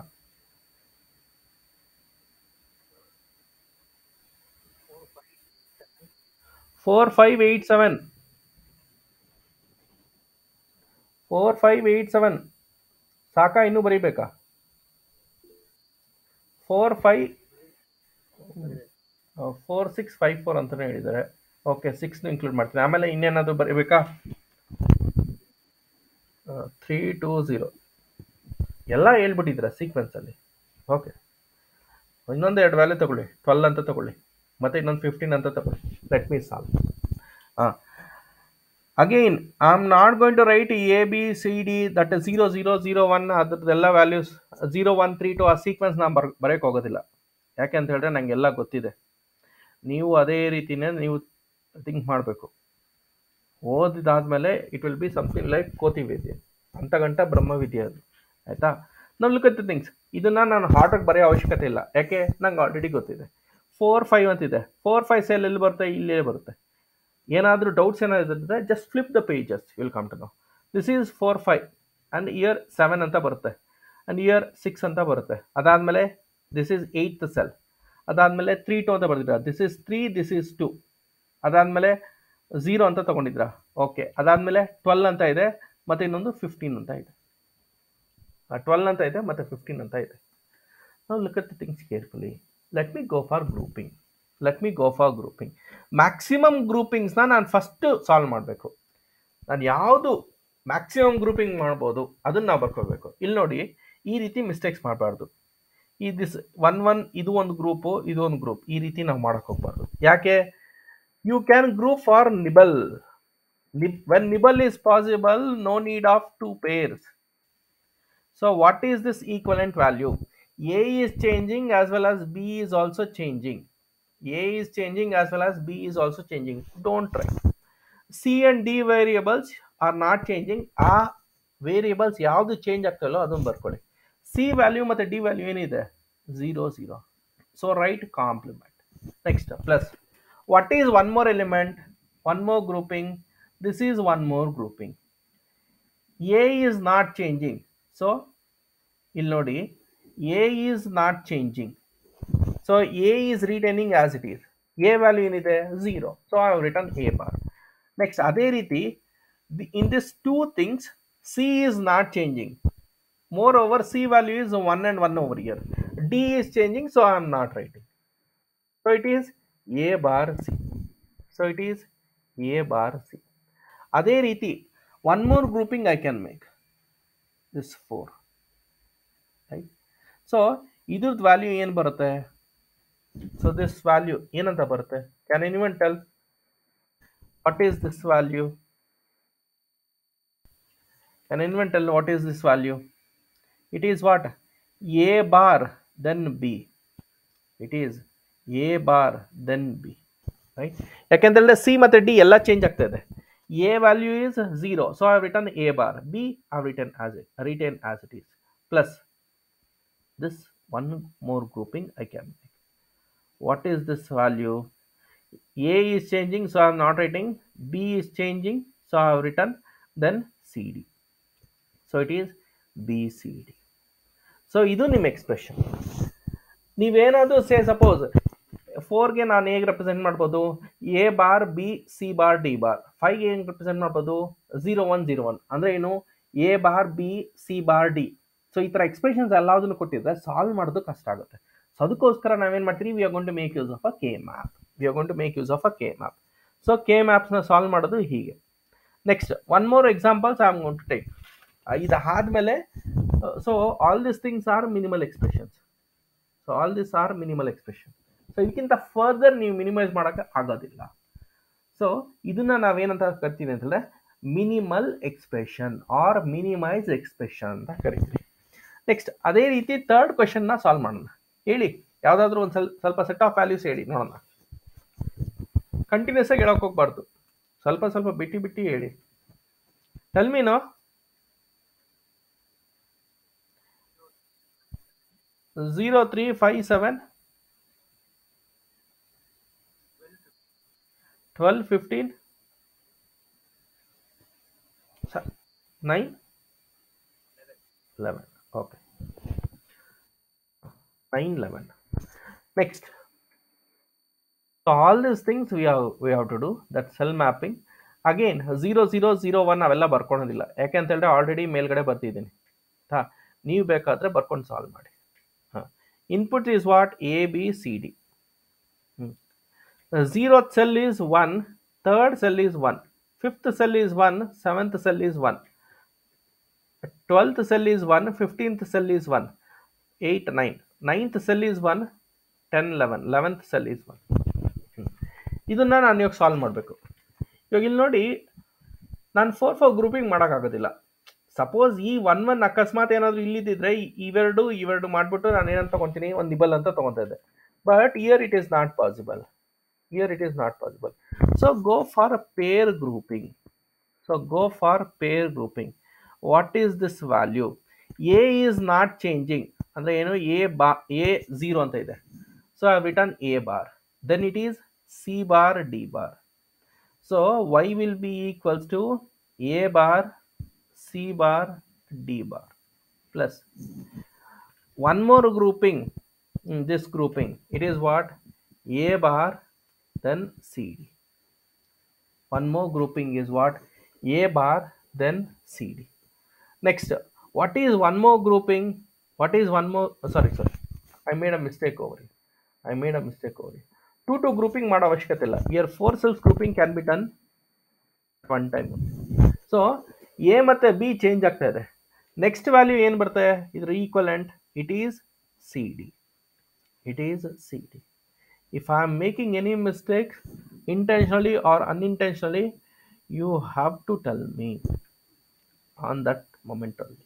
Four five eight seven four five eight seven ಸಾಕಾ? ಇನ್ನೂ ಬರೀಬೇಕಾ? Four five four six five four ಅಂತಲೇ ಹೇಳಿದ್ದಾರೆ. ಓಕೆ ಸಿಕ್ಸ್ ಇನ್ಕ್ಲೂಡ್ ಮಾಡ್ತೀನಿ. ಆಮೇಲೆ ಇನ್ನೇನಾದರೂ ಬರೀಬೇಕಾ? ತ್ರೀ ಟೂ ಝೀರೋ ಎಲ್ಲ ಹೇಳ್ಬಿಟ್ಟಿದ್ದೀರಾ ಸೀಕ್ವೆನ್ಸಲ್ಲಿ ಓಕೆ ಇನ್ನೊಂದು ಎರಡು ವ್ಯಾಲ್ಯೂ ತಗೊಳ್ಳಿ. ಟ್ವೆಲ್ ಅಂತ ತಗೊಳ್ಳಿ. ಮತ್ತೆ ಇನ್ನೊಂದು ಫಿಫ್ಟೀನ್ ಅಂತ ತಗೊಳ್ಳಿ. ಲೆಟ್ ಮೀ ಸಾಲ್ವ್ ಹಾಂ again I am not going to write A B C D that zero zero zero one ಅದ್ರದ್ದೆಲ್ಲ values zero one three two ಆ ಸೀಕ್ವೆನ್ಸ್ ನಾನು ಬರ್ ಬರೋಕ್ಕೆ ಹೋಗೋದಿಲ್ಲ. ಯಾಕೆ ಅಂತ ಹೇಳಿದ್ರೆ ನನಗೆಲ್ಲ ಗೊತ್ತಿದೆ. ನೀವು ಅದೇ ರೀತಿನೇ ನೀವು ಥಿಂಕ್ ಮಾಡಬೇಕು. ಓದಿದಾದ್ಮೇಲೆ it will be something like ಕೋತಿ ವಿದ್ಯೆ. ಅಂತ ಗಂಟ ಬ್ರಹ್ಮವಿದ್ಯೆ ಅದು. ಆಯಿತಾ? ನಾವು ಲುಕ್ ಅಟ್ ಥಿಂಗ್ಸ್ ಇದನ್ನು ನಾನು ಹಾರ್ಟಾಗಿ ಬರೆಯೋ ಅವಶ್ಯಕತೆ ಇಲ್ಲ. ಯಾಕೆ? ನಂಗೆ ಆಲ್ರೆಡಿ ಗೊತ್ತಿದೆ. ಫೋರ್ ಫೈವ್ ಅಂತಿದೆ ಫೋರ್ ಫೈವ್ ಸೆಲ್ ಎಲ್ಲಿ ಬರುತ್ತೆ? ಇಲ್ಲೇ ಬರುತ್ತೆ. ಏನಾದರೂ ಡೌಟ್ಸ್ ಏನಾದರೂ ಇದ್ದರೆ just flip the pages will come to know this is four five and here seven ಅಂತ ಬರುತ್ತೆ. ಆ್ಯಂಡ್ ಇಯರ್ ಸಿಕ್ಸ್ ಅಂತ ಬರುತ್ತೆ. ಅದಾದಮೇಲೆ ದಿಸ್ ಈಸ್ ಏಯ್ತ್ ಸೆಲ್ ಅದಾದಮೇಲೆ ತ್ರೀ ಟು ಅಂತ ಬರ್ತಿದ್ದ this is three this is two ಅದಾದಮೇಲೆ ಝೀರೋ ಅಂತ ತೊಗೊಂಡಿದ್ರಾ? ಓಕೆ ಅದಾದಮೇಲೆ ಟ್ವೆಲ್ ಅಂತ ಇದೆ, ಮತ್ತು ಇನ್ನೊಂದು ಫಿಫ್ಟೀನ್ ಅಂತ ಇದೆ. ಟ್ವೆಲ್ ಅಂತ ಇದೆ, ಮತ್ತು ಫಿಫ್ಟೀನ್ ಅಂತ ಇದೆ. ನಾವು look at things carefully let me go for grouping let me go for grouping maximum ಗ್ರೂಪಿಂಗ್ಸ್ನ ನಾನು ಫಸ್ಟ್ ಸಾಲ್ವ್ ಮಾಡಬೇಕು. ನಾನು ಯಾವುದು ಮ್ಯಾಕ್ಸಿಮಮ್ ಗ್ರೂಪಿಂಗ್ ಮಾಡ್ಬೋದು, ಅದನ್ನು ನಾವು ಬರ್ಕೋಬೇಕು ಇಲ್ಲಿ ನೋಡಿ, ಈ ರೀತಿ ಮಿಸ್ಟೇಕ್ಸ್ ಮಾಡಬಾರ್ದು. ಈ ದಿಸ್ ಒನ್ ಒನ್ ಇದು ಒಂದು ಗ್ರೂಪು ಇದು ಒಂದು ಗ್ರೂಪ್ ಈ ರೀತಿ ನಾವು ಮಾಡೋಕ್ಕೆ ಹೋಗ್ಬಾರ್ದು. ಯಾಕೆ? you can group for nibble when nibble is possible no need of two pairs so what is this equivalent value A is changing as well as B is also changing A is changing as well as B is also changing don't try C and D variables are not changing ಆ variables ಯಾವುದು change ಆಗ್ತಾಯಿಲ್ಲೋ ಅದನ್ನು ಬರ್ಕೊಳ್ಳಿ C value ಮತ್ತು D value ಏನಿದೆ zero zero so write complement next plus what is one more element one more grouping this is one more grouping A is not changing so ಇಲ್ಲಿ ನೋಡಿ A is not changing so A is retaining as it is A value ಏನಿದೆ zero so I have return A bar next ಅದೇ ರೀತಿ in this two things C is not changing moreover C value is one and one over here D is changing so I am not writing so it is A bar C so it is A bar C ಅದೇ ರೀತಿ one more grouping I can make this four right so ಇದ್ರದ್ದು value ಏನು ಬರುತ್ತೆ so this value ಏನಂತ ಬರುತ್ತೆ can anyone tell what is this value can anyone tell what is this value it is what A bar then B it is A bar then B right ಯಾಕೆಂತಂದರೆ C ಮತ್ತು D ಎಲ್ಲ change ಆಗ್ತಾ ಇದೆ A value is zero so I return A bar B I return as it return as it is plus this one more grouping I can make. What is this value? A is changing, so I am not writing. B is changing, so I have written. Then CD. So it is BCD. So ಇದು ನಿಮ್ಮ expression ನೀವೇನಾದರೂ say suppose ಫೋರ್ಗೆ ನಾನು ಹೇಗೆ represent ಮಾಡ್ಬೋದು. A bar B C bar D bar ಫೈವ್ಗೆ ಹೆಂಗೆ represent ಮಾಡ್ಬೋದು? Zero one zero one ಅಂದರೆ ಏನು? A bar B C bar D so ಈ ಥರ ಎಕ್ಸ್ಪ್ರೆಷನ್ಸ್ ಎಲ್ಲದನ್ನು ಕೊಟ್ಟಿದ್ರೆ ಸಾಲ್ವ್ ಮಾಡೋದು ಕಷ್ಟ ಆಗುತ್ತೆ. ಸೊ ಅದಕ್ಕೋಸ್ಕರ ನಾವೇನು ಮಾಡ್ತೀವಿ we are going to make use of a K map we are going to make use of a K map so K ಮ್ಯಾಪ್ಸ್ನ solve ಮಾಡೋದು ಹೀಗೆ. Next one more examples I am going take ಇದು ಆದಮೇಲೆ so all this things are minimal expressions so all this are minimal expression so ಇದಕ್ಕಿಂತ further ನೀವು minimise ಮಾಡೋಕ್ಕೆ ಆಗೋದಿಲ್ಲ. So ಇದನ್ನ ನಾವೇನಂತ ಕರಿತೀವಿ ಅಂತಂದರೆ minimal expression or minimise expression ಅಂತ ಕರಿತೀವಿ. ನೆಕ್ಸ್ಟ್ ಅದೇ ರೀತಿ ಥರ್ಡ್ ಕ್ವೆಶನ್ನ ಸಾಲ್ವ್ ಮಾಡೋಣ. ಹೇಳಿ, ಯಾವುದಾದ್ರೂ ಒಂದು ಸ್ವಲ್ಪ ಸ್ವಲ್ಪ ಸೆಟ್ ಆಫ್ ವ್ಯಾಲ್ಯೂಸ್ ಹೇಳಿ, ನೋಡೋಣ. ಕಂಟಿನ್ಯೂಸ್ ಆಗಿ ಹೇಳೋಕೆ ಹೋಗ್ಬಾರ್ದು. ಸ್ವಲ್ಪ ಸ್ವಲ್ಪ ಬಿಟ್ಟು ಬಿಟ್ಟು ಹೇಳಿ. ಟೆಲ್ ಮೀನು zero three five seven twelve fifteen nine eleven okay. 9 11 next. So, all these things we have we have to do, that cell mapping. Again zero zero zero one ಅವೆಲ್ಲ ಬರ್ಕೊಳೋದಿಲ್ಲ. ಯಾಕೆ ಅಂತ ಹೇಳಿದ್ರೆ ಆಲ್ರೆಡಿ ಮೇಲ್ಗಡೆ ಬರ್ತಿದ್ದೀನಿ. ಹಾ ನೀವು ಬೇಕಾದರೆ ಬರ್ಕೊಂಡು ಸಾಲ್ವ್ ಮಾಡಿ. ಹಾಂ. Input is what A B C D zeroth cell is 1 third cell is 1 fifth cell is 1 seventh cell is 1 12th cell is 1 15th cell is 1 8 9 9th cell is 1 10 11 11th cell is 1 ಇದನ್ನು ನಾನು ಇವಾಗ solve ಮಾಡಬೇಕು. ಇವಾಗ ಇಲ್ಲಿ ನೋಡಿ, ನಾನು four four grouping ಮಾಡೋಕ್ಕಾಗೋದಿಲ್ಲ suppose ಈ ಒನ್ ಒನ್ ಅಕಸ್ಮಾತ್ ಏನಾದರೂ ಇಲ್ಲಿದ್ದಿದ್ರೆ, ಇವೆರಡು ಇವೆರಡು ಮಾಡಿಬಿಟ್ಟು ನಾನು ಏನಂತ ತೊಗೊತೀನಿ, ಒಂದು ನಿಬಲ್ ಅಂತ ತೊಗೊತಾ ಇದ್ದೆ. But here it is not possible here it is not possible so go for a pair grouping so go for pair grouping what is this value a is not changing ಅಂದ್ರೆ ಏನು A ಬಾ A zero ಅಂತ ಇದೆ so I return A bar then it is C bar D bar so Y will be equals to A bar C bar D bar plus one more grouping in this grouping it is what a bar then cd one more grouping is what a bar then cd next what is one more grouping what is one more oh, sorry sorry i made a mistake over here i made a mistake over here two to grouping ಮಾಡೋ ಅವಶ್ಯಕತೆ ಇಲ್ಲ here four cells grouping can be done one time so A ಮತ್ತು B change ಆಗ್ತಾ ಇದೆ next value ಏನು ಬರುತ್ತೆ ಇದ್ರ equivalent it is C D it is C D I am making any mistake intentionally or unintentionally you have to tell me on that moment ಅಲ್ಲಿ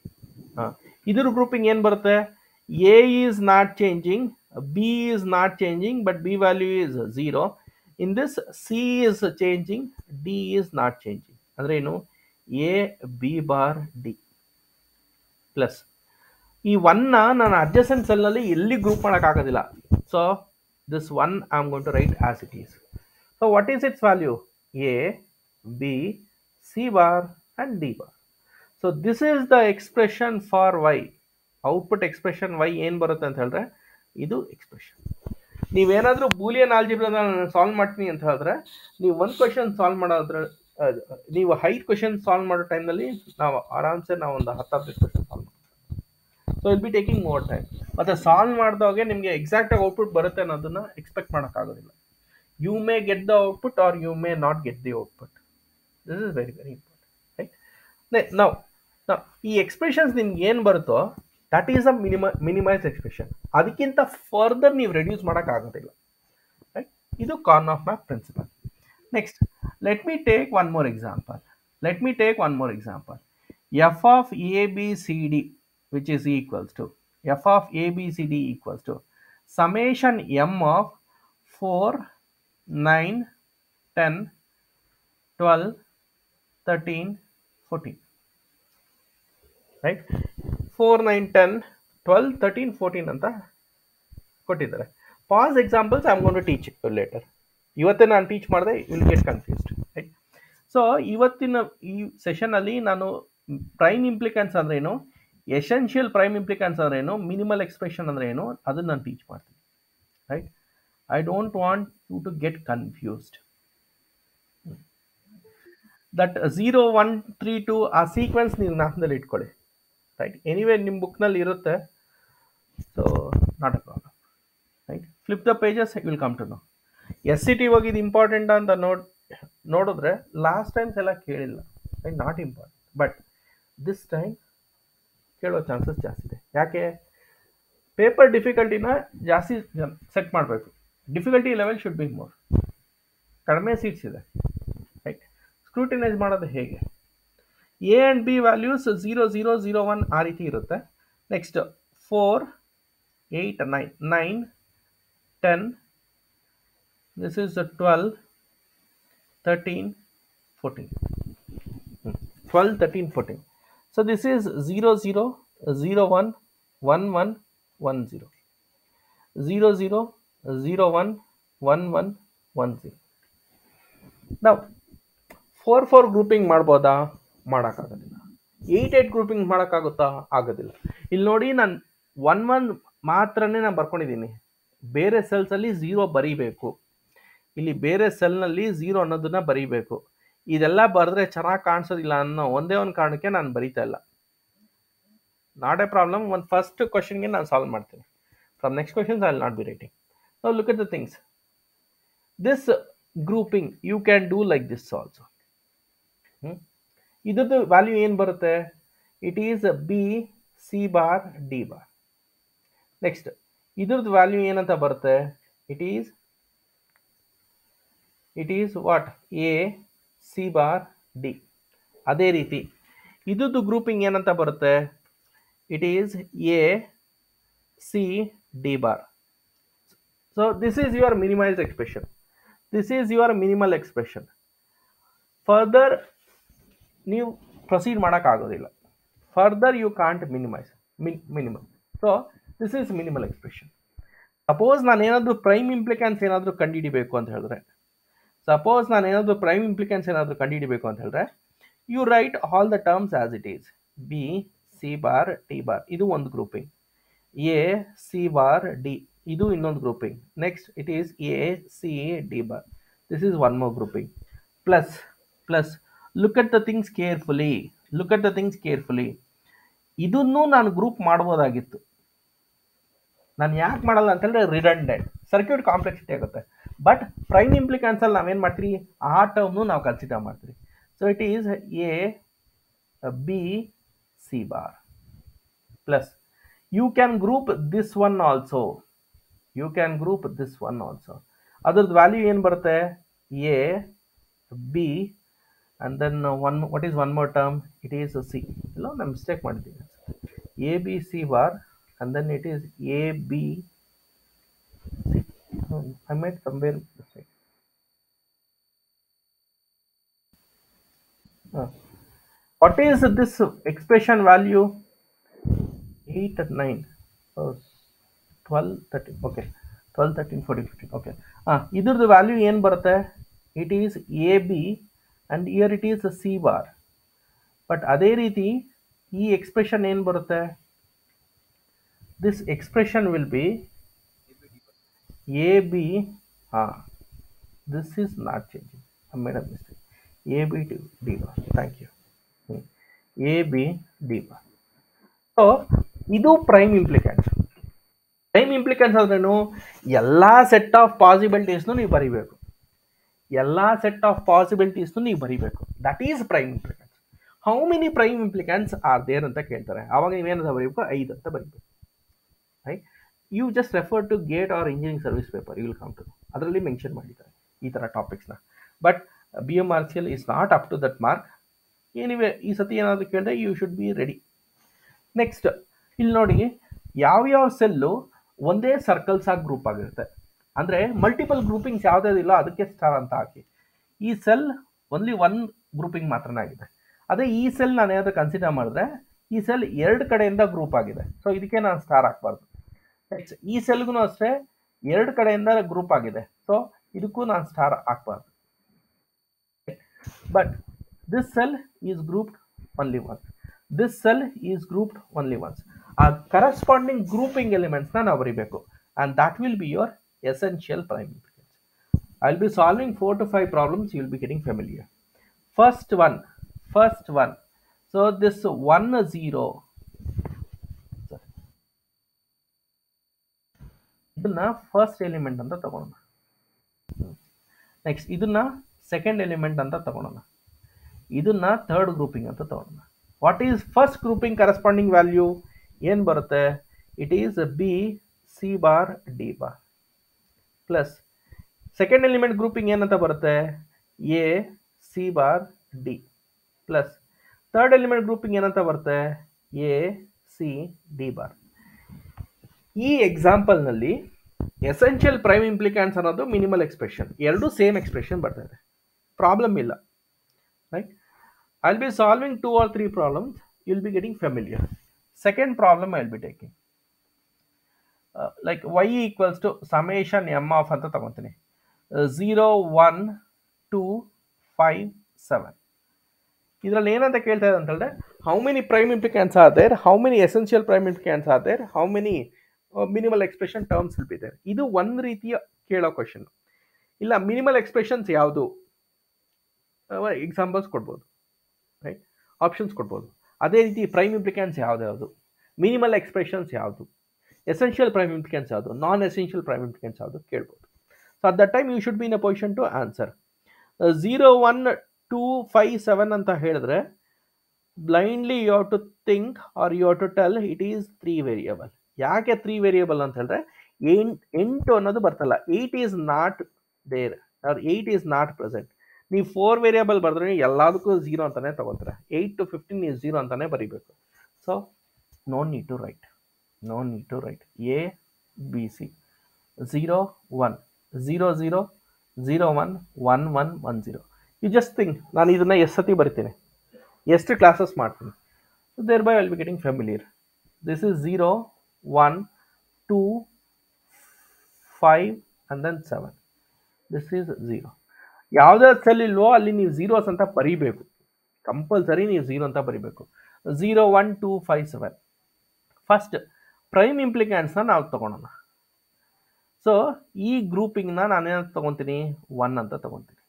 ಹಾಂ. ಇದ್ರ grouping ಏನು ಬರುತ್ತೆ? A is not changing B is not changing but B value is zero in this C is changing D is not changing ಅಂದರೆ ಏನು? A B bar D plus ಈ ಒನ್ನ ನಾನು ಅಡ್ಜಸೆಂಟ್ ಸೆಲ್ನಲ್ಲಿ ಎಲ್ಲಿ ಗ್ರೂಪ್ ಮಾಡೋಕ್ಕಾಗೋದಿಲ್ಲ so one I am going to write as it is so what is its value A B C bar and D bar so this is the expression for Y output expression Y ಏನು ಬರುತ್ತೆ ಅಂತ ಹೇಳಿದ್ರೆ ಇದು expression ನೀವೇನಾದರೂ Boolean ಆಲ್ಜಿಬ್ರನ solve ಮಾಡ್ತೀನಿ ಅಂತ ಹೇಳಿದ್ರೆ ನೀವು ಒಂದು ಕ್ವಶನ್ ಸಾಲ್ವ್ ಮಾಡೋದ್ರ ನೀವು ಐದು ಕ್ವಶನ್ ಸಾಲ್ವ್ ಮಾಡೋ ಟೈಮ್ನಲ್ಲಿ ನಾವು ಆರಾಮ್ಸೆ ನಾವು ಒಂದು ಹತ್ತು ಹತ್ತು ಕ್ವಶನ್ ಸಾಲ್ವ್ ಮಾಡ್ತೀವಿ. So I'll be taking more time ಮತ್ತು ಸಾಲ್ವ್ ಮಾಡಿದಾಗೆ ನಿಮಗೆ ಎಕ್ಸಾಕ್ಟಾಗಿ ಔಟ್ಪುಟ್ ಬರುತ್ತೆ ಅನ್ನೋದನ್ನು ಎಕ್ಸ್ಪೆಕ್ಟ್ ಮಾಡೋಕ್ಕಾಗೋದಿಲ್ಲ you may get the output or you may not get the output this is very very important right ನಾವು ನಾವು ಈ ಎಕ್ಸ್ಪ್ರೆಷನ್ಸ್ ನಿಮ್ಗೆ ಏನು ಬರುತ್ತೋ that is a minim minimise expression ಅದಕ್ಕಿಂತ ಫರ್ದರ್ ನೀವು ರೆಡ್ಯೂಸ್ ಮಾಡೋಕ್ಕಾಗೋದಿಲ್ಲ ರೈಟ್ ಇದು Karnaugh map principle next let me take one more example let me take one more example F of A B C D which is equals to f of a, b, c, d equals to summation m of 4 9 10 12 13 14 right four nine ten twelve thirteen fourteen ಅಂತ ಕೊಟ್ಟಿದ್ದಾರೆ. Past examples I going to teach later ಇವತ್ತೇ ನಾನು teach ಮಾಡಿದೆ will get confused right so ಇವತ್ತಿನ ಈ ಸೆಷನಲ್ಲಿ ನಾನು prime implicants ಅಂದ್ರೆ ಏನು ಎಸೆನ್ಷಿಯಲ್ ಪ್ರೈಮ್ ಇಂಪ್ಲಿಕಾನ್ಸ್ ಅಂದ್ರೆ ಏನು? ಮಿನಿಮಲ್ ಎಕ್ಸ್ಪ್ರೆಷನ್ ಅಂದ್ರೆ ಏನು? ಅದನ್ನು ನಾನು ಟೀಚ್ ಮಾಡ್ತೀನಿ. Right I don't want you to get confused that zero one three two ಆ ಸೀಕ್ವೆನ್ಸ್ ನೀವು ನಾಪದಲ್ಲಿ ಇಟ್ಕೊಳ್ಳಿ. ರೈಟ್ ಎನಿವೇ ನಿಮ್ಮ ಬುಕ್ನಲ್ಲಿ ಇರುತ್ತೆ. So not a problem right flip the pages will come to know S C T ಇದು important ಅಂತ ನೋಡ್, ನೋಡಿದ್ರೆ ಲಾಸ್ಟ್ ಟೈಮ್ಸ್ ಎಲ್ಲ ಕೇಳಿಲ್ಲ. Right not important but this time ಕೇಳೋ ಚಾನ್ಸಸ್ ಜಾಸ್ತಿ ಇದೆ. ಯಾಕೆ? ಪೇಪರ್ ಡಿಫಿಕಲ್ಟಿನ ಜಾಸ್ತಿ ಸೆಟ್ ಮಾಡಬೇಕು. Difficulty level should be more ಕಡಿಮೆ ಸೀಟ್ಸ್ ಇದೆ. ರೈಟ್ ಸ್ಕ್ರೂಟಿನೈಸ್ ಮಾಡೋದು ಹೇಗೆ? A and B values zero zero zero one ಆ ರೀತಿ ಇರುತ್ತೆ. Next four eight nine nine ten this is twelve thirteen fourteen twelve thirteen fourteen so this is zero zero zero one one one one zero zero zero zero one one one one zero ನಾವು four four grouping ಮಾಡ್ಬೋದಾ? ಮಾಡೋಕ್ಕಾಗೋದಿಲ್ಲ. Eight eight grouping ಮಾಡೋಕ್ಕಾಗುತ್ತಾ? ಆಗೋದಿಲ್ಲ. ಇಲ್ಲಿ ನೋಡಿ ನಾನು one one ಮಾತ್ರನೇ ನಾನು ಬರ್ಕೊಂಡಿದ್ದೀನಿ. ಬೇರೆ ಸೆಲ್ಸಲ್ಲಿ ಝೀರೋ ಬರೀಬೇಕು. ಇಲ್ಲಿ ಬೇರೆ ಸೆಲ್ನಲ್ಲಿ ಝೀರೋ ಅನ್ನೋದನ್ನ ಬರೀಬೇಕು. ಇದೆಲ್ಲ ಬರೆದ್ರೆ ಚೆನ್ನಾಗಿ ಕಾಣಿಸೋದಿಲ್ಲ ಅನ್ನೋ ಒಂದೇ ಒಂದು ಕಾರಣಕ್ಕೆ ನಾನು ಬರೀತಾ ಇಲ್ಲ. ನಾಟ್ ಎ ಪ್ರಾಬ್ಲಮ್ ಒಂದು ಫಸ್ಟ್ ಕ್ವಶನ್ಗೆ ನಾನು ಸಾಲ್ವ್ ಮಾಡ್ತೀನಿ. From next questions I will not be writing now look at the things this grouping you can do like this also ಇದ್ರದ್ದು ವ್ಯಾಲ್ಯೂ ಏನು ಬರುತ್ತೆ? It is B C bar D bar next ಇದ್ರದ್ದು value ಏನಂತ ಬರುತ್ತೆ? It is it is what A C bar D ಅದೇ ರೀತಿ ಇದ್ದು grouping ಏನಂತ ಬರುತ್ತೆ? It is A C D bar so this is your minimise expression this is your minimal expression further ನೀವು proceed ಮಾಡೋಕ್ಕಾಗೋದಿಲ್ಲ further you can't minimise min minimum so this is minimal expression suppose ನಾನು ಏನಾದರೂ prime implicants ಏನಾದರೂ ಕಂಡುಹಿಡಿಬೇಕು ಅಂತ ಹೇಳಿದ್ರೆ suppose ನಾನು ಏನಾದರೂ ಪ್ರೈಮ್ ಇಂಪ್ಲಿಕೆನ್ಸ್ ಏನಾದರೂ ಕಂಡುಹಿಡಿಬೇಕು ಅಂತ ಹೇಳಿದ್ರೆ you write all the terms as it is B C bar T bar ಇದು ಒಂದು grouping A C bar D ಇದು ಇನ್ನೊಂದು grouping next it is A C D bar this is one more grouping plus plus look at the things carefully look at the things carefully ಇದನ್ನು ನಾನು group ಮಾಡ್ಬೋದಾಗಿತ್ತು. ನಾನು ಯಾಕೆ ಮಾಡಲ್ಲ ಅಂತಂದರೆ redundant circuit complexity ಆಗುತ್ತೆ. ಬಟ್ ಪ್ರೈಮ್ ಇಂಪ್ಲಿಕೆನ್ಸಲ್ಲಿ ನಾವೇನು ಮಾಡ್ತೀರಿ? ಆ ಟರ್ಮ್ನು ನಾವು ಕನ್ಸಿಡರ್ ಮಾಡ್ತೀರಿ. So it is A B C bar plus you can group this one also you can group this one also ಅದ್ರದ್ದು ವ್ಯಾಲ್ಯೂ ಏನು ಬರುತ್ತೆ? A B and then one what is one more term it is C ಇಲ್ಲ, ನಾನು mistake ಮಾಡಿದ್ದೀನಿ. A B C bar and then it is A, B C. No, I made somewhere mistake. Uh, what is this expression value? 8 and 9. Oh, 12, 13. Okay. 12, 13, 14, 15. Okay. Uh, ಇದ್ರದ್ದು value ಏನು ಬರುತ್ತೆ it is A B and here it is C bar but ಅದೇ ರೀತಿ ಈ expression ಏನು ಬರುತ್ತೆ this expression will be AB. Ah, this is not changing. I made a mistake. AB to D bar. Thank you. Hmm. AB D bar. So, ಇದು prime implicants prime implicants ಅಂದ್ರೇನು ಎಲ್ಲ set of ಪಾಸಿಬಿಲಿಟೀಸ್ನು ನೀವು ಬರಿಬೇಕು ಎಲ್ಲ set of ಪಾಸಿಬಿಲಿಟೀಸ್ನು ನೀವು ಬರಿಬೇಕು that is prime implicants how many prime implicants are there ಅಂತ ಕೇಳ್ತಾರೆ ಆವಾಗ ನೀವೇನಂತ ಬರೀಬೇಕು ಐದು ಅಂತ ಬರೀಬೇಕು right you just refer to GATE or engineering service paper you will come to ಅದರಲ್ಲಿ ಮೆನ್ಷನ್ ಮಾಡಿದ್ದಾರೆ ಈ ಥರ ಟಾಪಿಕ್ಸ್ನ but B M R C L is not up to that mark anyway ಈ ಸತಿ ಏನಾದರೂ ಕೇಳಿದ್ರೆ you should be ready next ಇಲ್ಲಿ ನೋಡಿ, ಯಾವ್ಯಾವ ಸೆಲ್ಲು ಒಂದೇ ಸರ್ಕಲ್ಸ್ ಆಗಿ ಗ್ರೂಪ್ ಆಗಿರುತ್ತೆ. ಅಂದರೆ ಮಲ್ಟಿಪಲ್ ಗ್ರೂಪಿಂಗ್ಸ್ ಯಾವುದಿಲ್ಲ ಅದಕ್ಕೆ ಸ್ಟಾರ್ ಅಂತ ಹಾಕಿ. ಈ ಸೆಲ್ ಓನ್ಲಿ ಒನ್ ಗ್ರೂಪಿಂಗ್ ಮಾತ್ರನೇ ಆಗಿದೆ. ಅದೇ ಈ ಸೆಲ್ ನಾನು ಏನಾದರೂ ಕನ್ಸಿಡರ್ ಮಾಡಿದ್ರೆ ಈ ಸೆಲ್ ಎರಡು ಕಡೆಯಿಂದ ಗ್ರೂಪ್ ಆಗಿದೆ. ಸೊ ಇದಕ್ಕೆ ನಾನು ಸ್ಟಾರ್ ಹಾಕ್ಬಾರ್ದು. ಈ ಸೆಲ್ಗೂ ಅಷ್ಟೇ ಎರಡು ಕಡೆಯಿಂದ ಗ್ರೂಪ್ ಆಗಿದೆ. ಸೊ ಇದಕ್ಕೂ ನಾನು ಸ್ಟಾರ್ ಹಾಕ್ಬಾರ್ದು but this cell is grouped only once this cell is grouped only once ಆ ಕರೆಸ್ಪಾಂಡಿಂಗ್ ಗ್ರೂಪಿಂಗ್ ಎಲಿಮೆಂಟ್ಸ್ನ ನಾವು ಬರೀಬೇಕು. And that will be your essential prime implicants I will be solving four to five problems you will be getting familiar first one first one so this one zero ಇದನ್ನ first element ಅಂತ ತಗೊಳ್ಳೋಣ next ಇದನ್ನ second element ಅಂತ ತಗೊಳ್ಳೋಣ ಇದನ್ನ third grouping ಅಂತ ತಗೊಳ್ಳೋಣ what is first grouping corresponding value ಏನು ಬರುತ್ತೆ? It is B C bar D bar plus second element grouping ಏನಂತ ಬರುತ್ತೆ? A C bar D plus third element grouping ಏನಂತ ಬರುತ್ತೆ? ಎ ಸಿ ಡಿ ಬಾರ್ ಈ ಎಕ್ಸಾಂಪಲ್ನಲ್ಲಿ ಎಸೆನ್ಷಿಯಲ್ ಪ್ರೈಮ್ ಇಂಪ್ಲಿಕೆಂಟ್ಸ್ ಅನ್ನೋದು minimal expression ಎರಡೂ ಸೇಮ್ ಎಕ್ಸ್ಪ್ರೆಷನ್ ಬರ್ತಾ ಇದೆ. ಪ್ರಾಬ್ಲಮ್ ಇಲ್ಲ. Right I be solving two or three problems you will be getting familiar second problem I will be taking like Y equals to summation M of ಅಂತ ತಗೊತೀನಿ. Zero one two five seven ಇದರಲ್ಲಿ ಏನಂತ ಕೇಳ್ತಾ ಇದೆ ಹೇಳಿದ್ರೆ how many prime implicants are there how many essential prime implicants are there how many minimal expression terms be there ಇದು. ಒಂದು ರೀತಿಯ ಕೇಳೋ ಕ್ವಶನ್ ಇಲ್ಲ ಮಿನಿಮಲ್ ಎಕ್ಸ್ಪ್ರೆಷನ್ಸ್ ಯಾವುದು? ಎಕ್ಸಾಂಪಲ್ಸ್ ಕೊಡ್ಬೋದು. ರೈಟ್ ಆಪ್ಷನ್ಸ್ ಕೊಡ್ಬೋದು. ಅದೇ ರೀತಿ ಪ್ರೈಮ್ ಇಂಪ್ಲಿಕೆನ್ಸ್ ಯಾವುದು ಮಿನಿಮಲ್ ಎಕ್ಸ್ಪ್ರೆಷನ್ಸ್ ಯಾವುದು? ಎಸೆನ್ಷಿಯಲ್ ಪ್ರೈಮ್ ಇಂಪ್ಲಿಕೆನ್ಸ್ ಯಾವುದು? ನಾನ್ ಎಸೆನ್ಷಿಯಲ್ ಪ್ರೈಮ್ ಇಂಪ್ಲಿಕೆನ್ಸ್ ಯಾವುದು? ಕೇಳ್ಬೋದು. So at that time you should be in a position to answer zero one two five seven ಅಂತ ಹೇಳಿದ್ರೆ blindly you have to think or you are to tell it is three variable ಯಾಕೆ three variable ಅಂತ ಹೇಳಿದ್ರೆ ಎಂಟ್ ಅನ್ನೋದು ಬರ್ತಲ್ಲ. Eight is not there or eight is not present ನೀವು four variable ಬರೆದ್ರೆ ಎಲ್ಲದಕ್ಕೂ ಝೀರೋ ಅಂತಾನೆ ತಗೋತಾರೆ. Eight to fifteen is zero ಅಂತಾನೆ ಬರೀಬೇಕು. So no need to write no need to write A B C zero one zero zero zero one one one one zero you just think ನಾನು ಇದನ್ನು ಎಷ್ಟು ಸತಿ ಬರಿತೀನಿ? ಎಷ್ಟು ಕ್ಲಾಸಸ್ ಮಾಡ್ತೀನಿ? Thereby will be getting familiar this is zero one two five and then seven this is zero ಯಾವುದೇ cell ಇಲ್ವೋ ಅಲ್ಲಿ ನೀವು ಝೀರೋಸ್ ಅಂತ ಬರೀಬೇಕು. ಕಂಪಲ್ಸರಿ ನೀವು ಝೀರೋ ಅಂತ ಬರೀಬೇಕು. Zero one two five seven first prime ಇಂಪ್ಲಿಕೆಂಟ್ಸ್ನ ನಾವು ತೊಗೊಳೋಣ. ಸೊ ಈ ಗ್ರೂಪಿಂಗ್ನ ನಾನೇನು ತೊಗೊತೀನಿ? ಒನ್ ಅಂತ ತೊಗೊತೀನಿ.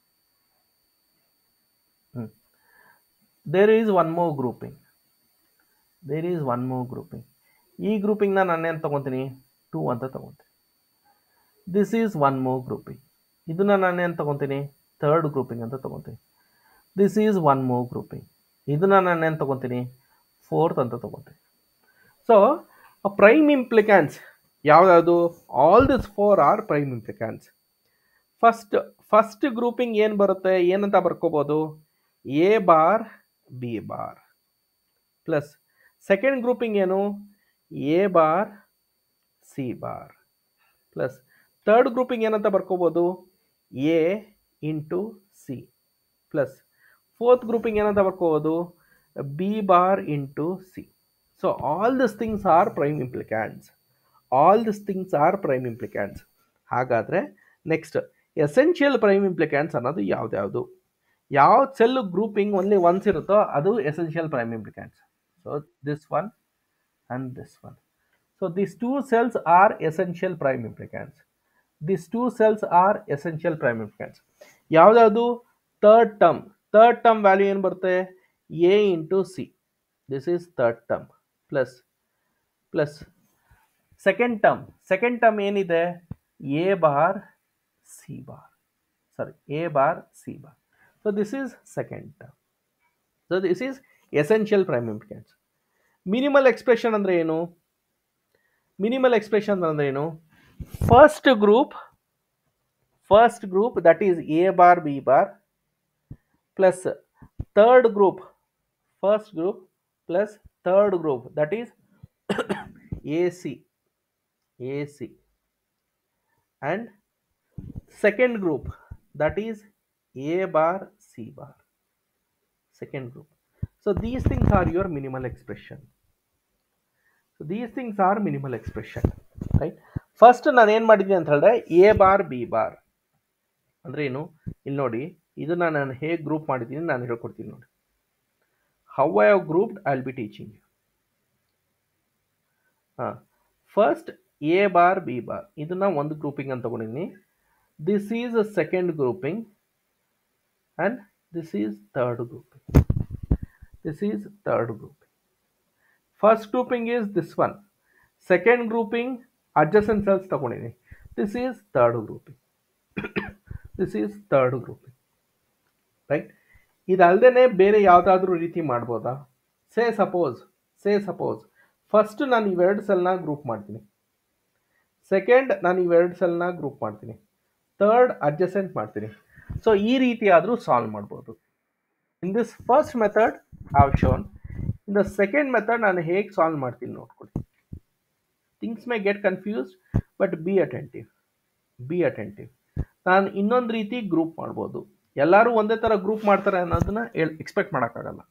There is one more grouping there is one more grouping ಈ ಗ್ರೂಪಿಂಗ್ನ ನಾನೇನು ತೊಗೊತೀನಿ? ಟೂ ಅಂತ ತೊಗೊತೀನಿ. This is one more grouping ಇದನ್ನು ನಾನೇನು ತೊಗೊತೀನಿ? ಥರ್ಡ್ ಗ್ರೂಪಿಂಗ್ ಅಂತ ತೊಗೊತೀನಿ. This is one more grouping ಇದನ್ನು ನಾನೇನು ತೊಗೊತೀನಿ? ಫೋರ್ತ್ ಅಂತ ತೊಗೊತೀನಿ. So prime implicants ಯಾವ್ದಾವುದು? All this four are prime implicants first first grouping ಏನು ಬರುತ್ತೆ? ಏನಂತ ಬರ್ಕೋಬೋದು? A bar B bar plus second grouping ಏನು? A bar C bar plus third grouping ಏನಂತ ಬರ್ಕೋಬೋದು? A into C plus fourth grouping ಏನಂತ ಬರ್ಕೋಬೋದು? B bar into C so all this things are prime implicants all this things are prime implicants ಹಾಗಾದರೆ next essential prime implicants ಅನ್ನೋದು ಯಾವ್ದ್ಯಾವುದು? ಯಾವ cell grouping only ones ಇರುತ್ತೋ ಅದು essential prime implicants so this one and this one so this two cells are essential prime implicants this two cells are essential prime implicants ಯಾವ್ದಾವುದು third term third term value ಏನು ಬರುತ್ತೆ? A into C this is third term plus plus second term second term ಏನಿದೆ? A bar C bar sorry A bar C bar so this is second term so this is essential prime implicants minimal expression ಅಂದರೆ ಏನು? Minimal expression ಅಂದರೆ ಏನು? First group first group that is A bar B bar plus third group first group plus third group that is A C A C and second group that is a bar, c bar. Second group. So these things are your minimal expression. So these things are minimal expression right first ನಾನು ಏನು ಮಾಡಿದ್ದೀನಿ ಅಂತ ಹೇಳಿದ್ರೆ A bar B bar ಅಂದರೆ ಏನು? ಇಲ್ಲಿ ನೋಡಿ, ಇದನ್ನು ನಾನು ಹೇಗೆ ಗ್ರೂಪ್ ಮಾಡಿದ್ದೀನಿ ನಾನು ಹೇಳ್ಕೊಡ್ತೀನಿ ನೋಡಿ. How I have grouped I will be teaching ಹಾಂ. First A bar B bar ಇದನ್ನು ಒಂದು ಗ್ರೂಪಿಂಗ್ ಅಂತ ತಗೊಂಡಿದ್ದೀನಿ this is a second grouping and this is third grouping this is third grouping. First grouping is this one second grouping adjacent cells ತಗೊಂಡಿದ್ದೀನಿ. This is third grouping this is third grouping right ಇದಲ್ದೇನೆ ಬೇರೆ ಯಾವುದಾದ್ರೂ ರೀತಿ ಮಾಡ್ಬೋದಾ? Say suppose say suppose first ನಾನು ಇವೆರಡು ಸೆಲ್ನ group ಮಾಡ್ತೀನಿ. Second ನಾನು ಇವೆರಡು ಸೆಲ್ನ ಗ್ರೂಪ್ ಮಾಡ್ತೀನಿ. ಥರ್ಡ್ ಅಡ್ಜಸೆಂಟ್ ಮಾಡ್ತೀನಿ. ಸೊ ಈ ರೀತಿಯಾದರೂ ಸಾಲ್ವ್ ಮಾಡ್ಬೋದು. In this first method have shown in second method ನಾನು ಹೇಗೆ ಸಾಲ್ವ್ ಮಾಡ್ತೀನಿ ನೋಡ್ಕೊಳ್ಳಿ things may get confused, but be attentive. Be attentive. ನಾನು ಇನ್ನೊಂದು ರೀತಿ ಗ್ರೂಪ್ ಮಾಡ್ಬೋದು. ಎಲ್ಲರೂ ಒಂದೇ ಥರ ಗ್ರೂಪ್ ಮಾಡ್ತಾರೆ ಅನ್ನೋದನ್ನ ಹೇಳ್, ಎಕ್ಸ್ಪೆಕ್ಟ್ ಮಾಡೋಕ್ಕಾಗಲ್ಲ.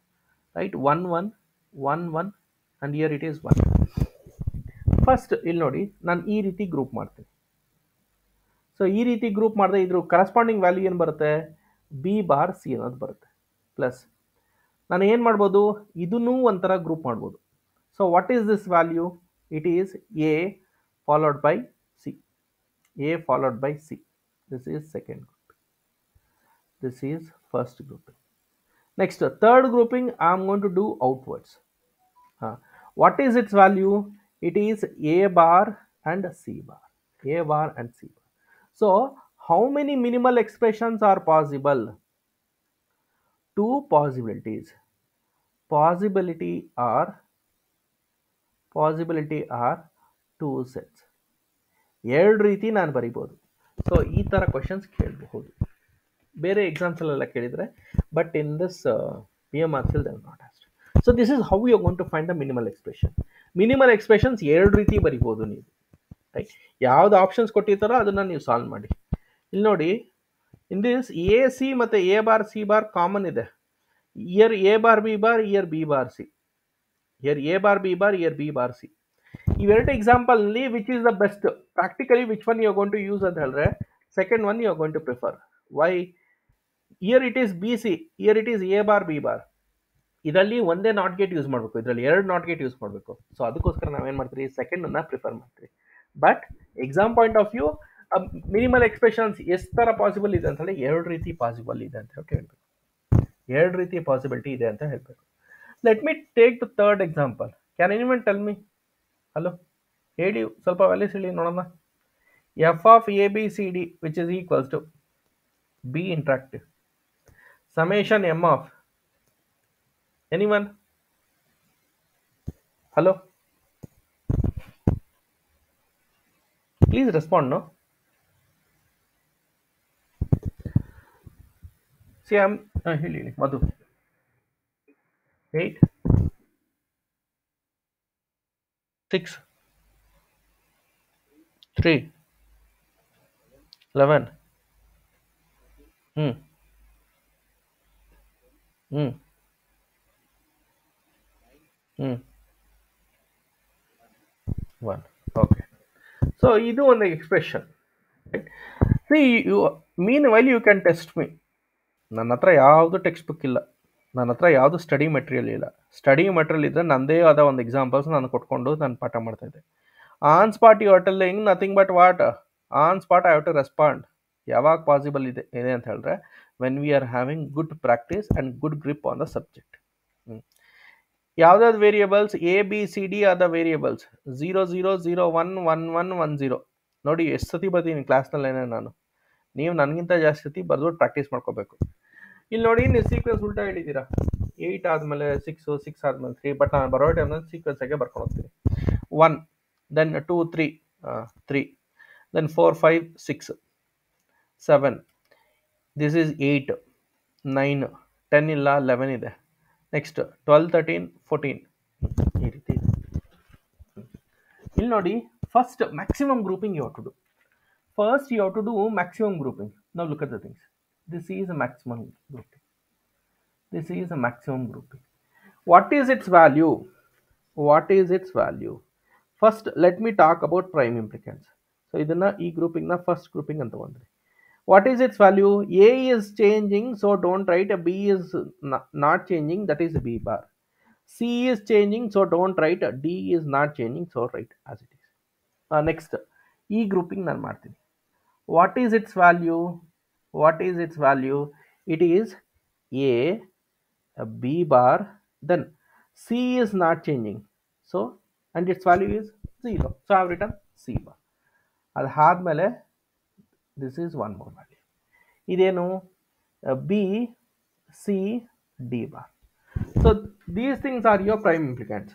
Right? One one one one and here it is one first ಇಲ್ಲಿ ನೋಡಿ, ನಾನು ಈ ರೀತಿ ಗ್ರೂಪ್ ಮಾಡ್ತೀನಿ. ಸೊ ಈ ರೀತಿ ಗ್ರೂಪ್ ಮಾಡಿದೆ ಇದ್ರ ಕರೆಸ್ಪಾಂಡಿಂಗ್ ವ್ಯಾಲ್ಯೂ ಏನು ಬರುತ್ತೆ? ಬಿ ಬಾರ್ ಸಿ ಅನ್ನೋದು ಬರುತ್ತೆ. ಪ್ಲಸ್ ನಾನು ಏನು ಮಾಡ್ಬೋದು ಇದನ್ನೂ ಒಂಥರ ಗ್ರೂಪ್ ಮಾಡ್ಬೋದು so what is this value it is A followed by C A followed by C this is second group this is first grouping. Next, third grouping, I'm going to do outwards. Uh, what is its value? It is A bar and C bar. A bar and C bar. So, how many minimal expressions are possible? Two possibilities. Possibility are possibility are two sets. ಎರಡು ರೀತಿ ನಾನು ಬರಿಬೋದು. So ಈ ಥರ questions ಕೇಳಬಹುದು. ಬೇರೆ ಎಕ್ಸಾಮ್ಸಲ್ಲೆಲ್ಲ ಕೇಳಿದರೆ but in this P M R still not asked so this is how you going to find the minimal expression minimal expressions ಎರಡು ರೀತಿ ಬರಿಬೋದು ನೀವು. ರೈಟ್ ಯಾವ್ದು ಆಪ್ಷನ್ಸ್ ಕೊಟ್ಟಿರ್ತಾರೋ ಅದನ್ನು ನೀವು ಸಾಲ್ವ್ ಮಾಡಿ. ಇಲ್ಲಿ ನೋಡಿ ಇನ್ ದಿಸ್ ಎ ಸಿ ಮತ್ತು A bar C bar common ಇದೆ. Here A bar B bar here B bar C here A bar B bar here B bar C ಇವೆರಡು ಎಕ್ಸಾಂಪಲ್ನಲ್ಲಿ which is the best practically which one you going to use ಅಂತ ಹೇಳಿದ್ರೆ second one you going to prefer why here it is B C here it is A bar B bar ಇದರಲ್ಲಿ ಒಂದೇ not gate use ಮಾಡಬೇಕು. ಇದರಲ್ಲಿ ಎರಡು not gate use ಮಾಡಬೇಕು. So ಅದಕ್ಕೋಸ್ಕರ ನಾವೇನು ಮಾಡ್ತೀವಿ ಸೆಕೆಂಡನ್ನು ಪ್ರಿಫರ್ ಮಾಡ್ತೀವಿ but exam point of view minimal expressions ಎಷ್ಟು ಥರ ಪಾಸಿಬಲ್ ಇದೆ ಅಂತ ಹೇಳಿ ಎರಡು ರೀತಿ ಪಾಸಿಬಲ್ ಇದೆ ಅಂತ ಹೇಳಿ ಹೇಳ್ಬೇಕು ಎರಡು ರೀತಿ ಪಾಸಿಬಿಲಿಟಿ ಇದೆ ಅಂತ ಹೇಳಬೇಕು let me take the third example can anyone tell me hello ಹೇಳಿ ಸ್ವಲ್ಪ ವ್ಯಾಲ್ಯೂಸ್ ಹೇಳಿ ನೋಡೋಣ. F of A B C D which is equals to be interactive summation m of anyone hello please respond no See, I'm no, he Lili, Madhu. Eight, six, three, eleven. Hmm. Hmm. Hmm. One. Okay. So, you do the expression. Right? See, you meanwhile you can test me. ನನ್ನ ಹತ್ರ ಯಾವುದು text book ಇಲ್ಲ. ನನ್ನ ಹತ್ರ ಯಾವುದು study material ಇಲ್ಲ. Study material ಇದ್ದರೆ ನನ್ನದೇ ಆದ ಒಂದು ಎಕ್ಸಾಂಪಲ್ಸ್ ನಾನು ಕೊಟ್ಕೊಂಡು ನಾನು ಪಾಠ ಮಾಡ್ತಾ ಇದ್ದೆ. On spot you are telling nothing but what on spot I have to respond ಯಾವಾಗ ಪಾಸಿಬಲ್ ಇದೆ, ಏನೇ ಅಂತ ಹೇಳಿದ್ರೆ when we are having good practice and good grip on the subject ಯಾವ್ದಾದ್ರು variables A B C D ಆದ variables zero zero zero one one one one zero ನೋಡಿ, ಎಷ್ಟು ಸತಿ ಬರ್ತೀನಿ ಕ್ಲಾಸ್ನಲ್ಲೇನೆ ನಾನು. ನೀವು ನನಗಿಂತ ಜಾಸ್ತಿ ಸತಿ ಬರೆದು ಪ್ರಾಕ್ಟೀಸ್ ಮಾಡ್ಕೋಬೇಕು. ಇಲ್ಲಿ ನೋಡಿ, ನೀವು ಸೀಕ್ವೆನ್ಸ್ ಉಲ್ಟಾ ಹೇಳಿದ್ದೀರಾ? ಏಯ್ಟ್ ಆದಮೇಲೆ ಸಿಕ್ಸು ಸಿಕ್ಸ್ ಆದಮೇಲೆ ತ್ರೀ ಬಟ್ ನಾನು ಬರೋ ಟೈಮ್ನಲ್ಲಿ ಸೀಕ್ವೆನ್ಸಾಗೆ ಬರ್ಕೊಂಡು ಹೋಗ್ತೀನಿ. One then two three three then four five six seven this is eight nine ten ಇಲ್ಲ ಲೆವೆನ್ ಇದೆ. ನೆಕ್ಸ್ಟ್ ಟ್ವೆಲ್ ತರ್ಟೀನ್ ಫೋರ್ಟೀನ್ ಈ ರೀತಿ ಇಲ್ಲಿ ನೋಡಿ first maximum grouping you to do first you to do maximum grouping ನಾವು look at the things this is a maximum grouping this is a maximum grouping what is its value what is its value first let me talk about prime implicants so ಇದನ್ನ ಈ grouping ನ first grouping ಅಂತ ಬಂದ್ರಿ what is its value a is changing so don't write a b is not changing that is b bar c is changing so don't write a d is not changing so write as it is uh, next ಈ grouping ನಾನು ಮಾಡ್ತೀನಿ what is its value what is its value it is a, a b bar then c is not changing so and its value is 0 so i have written c bar ಅದಾದ್ಮೇಲೆ this is one more value ಇದೇನು b c d bar so these things are your prime implicants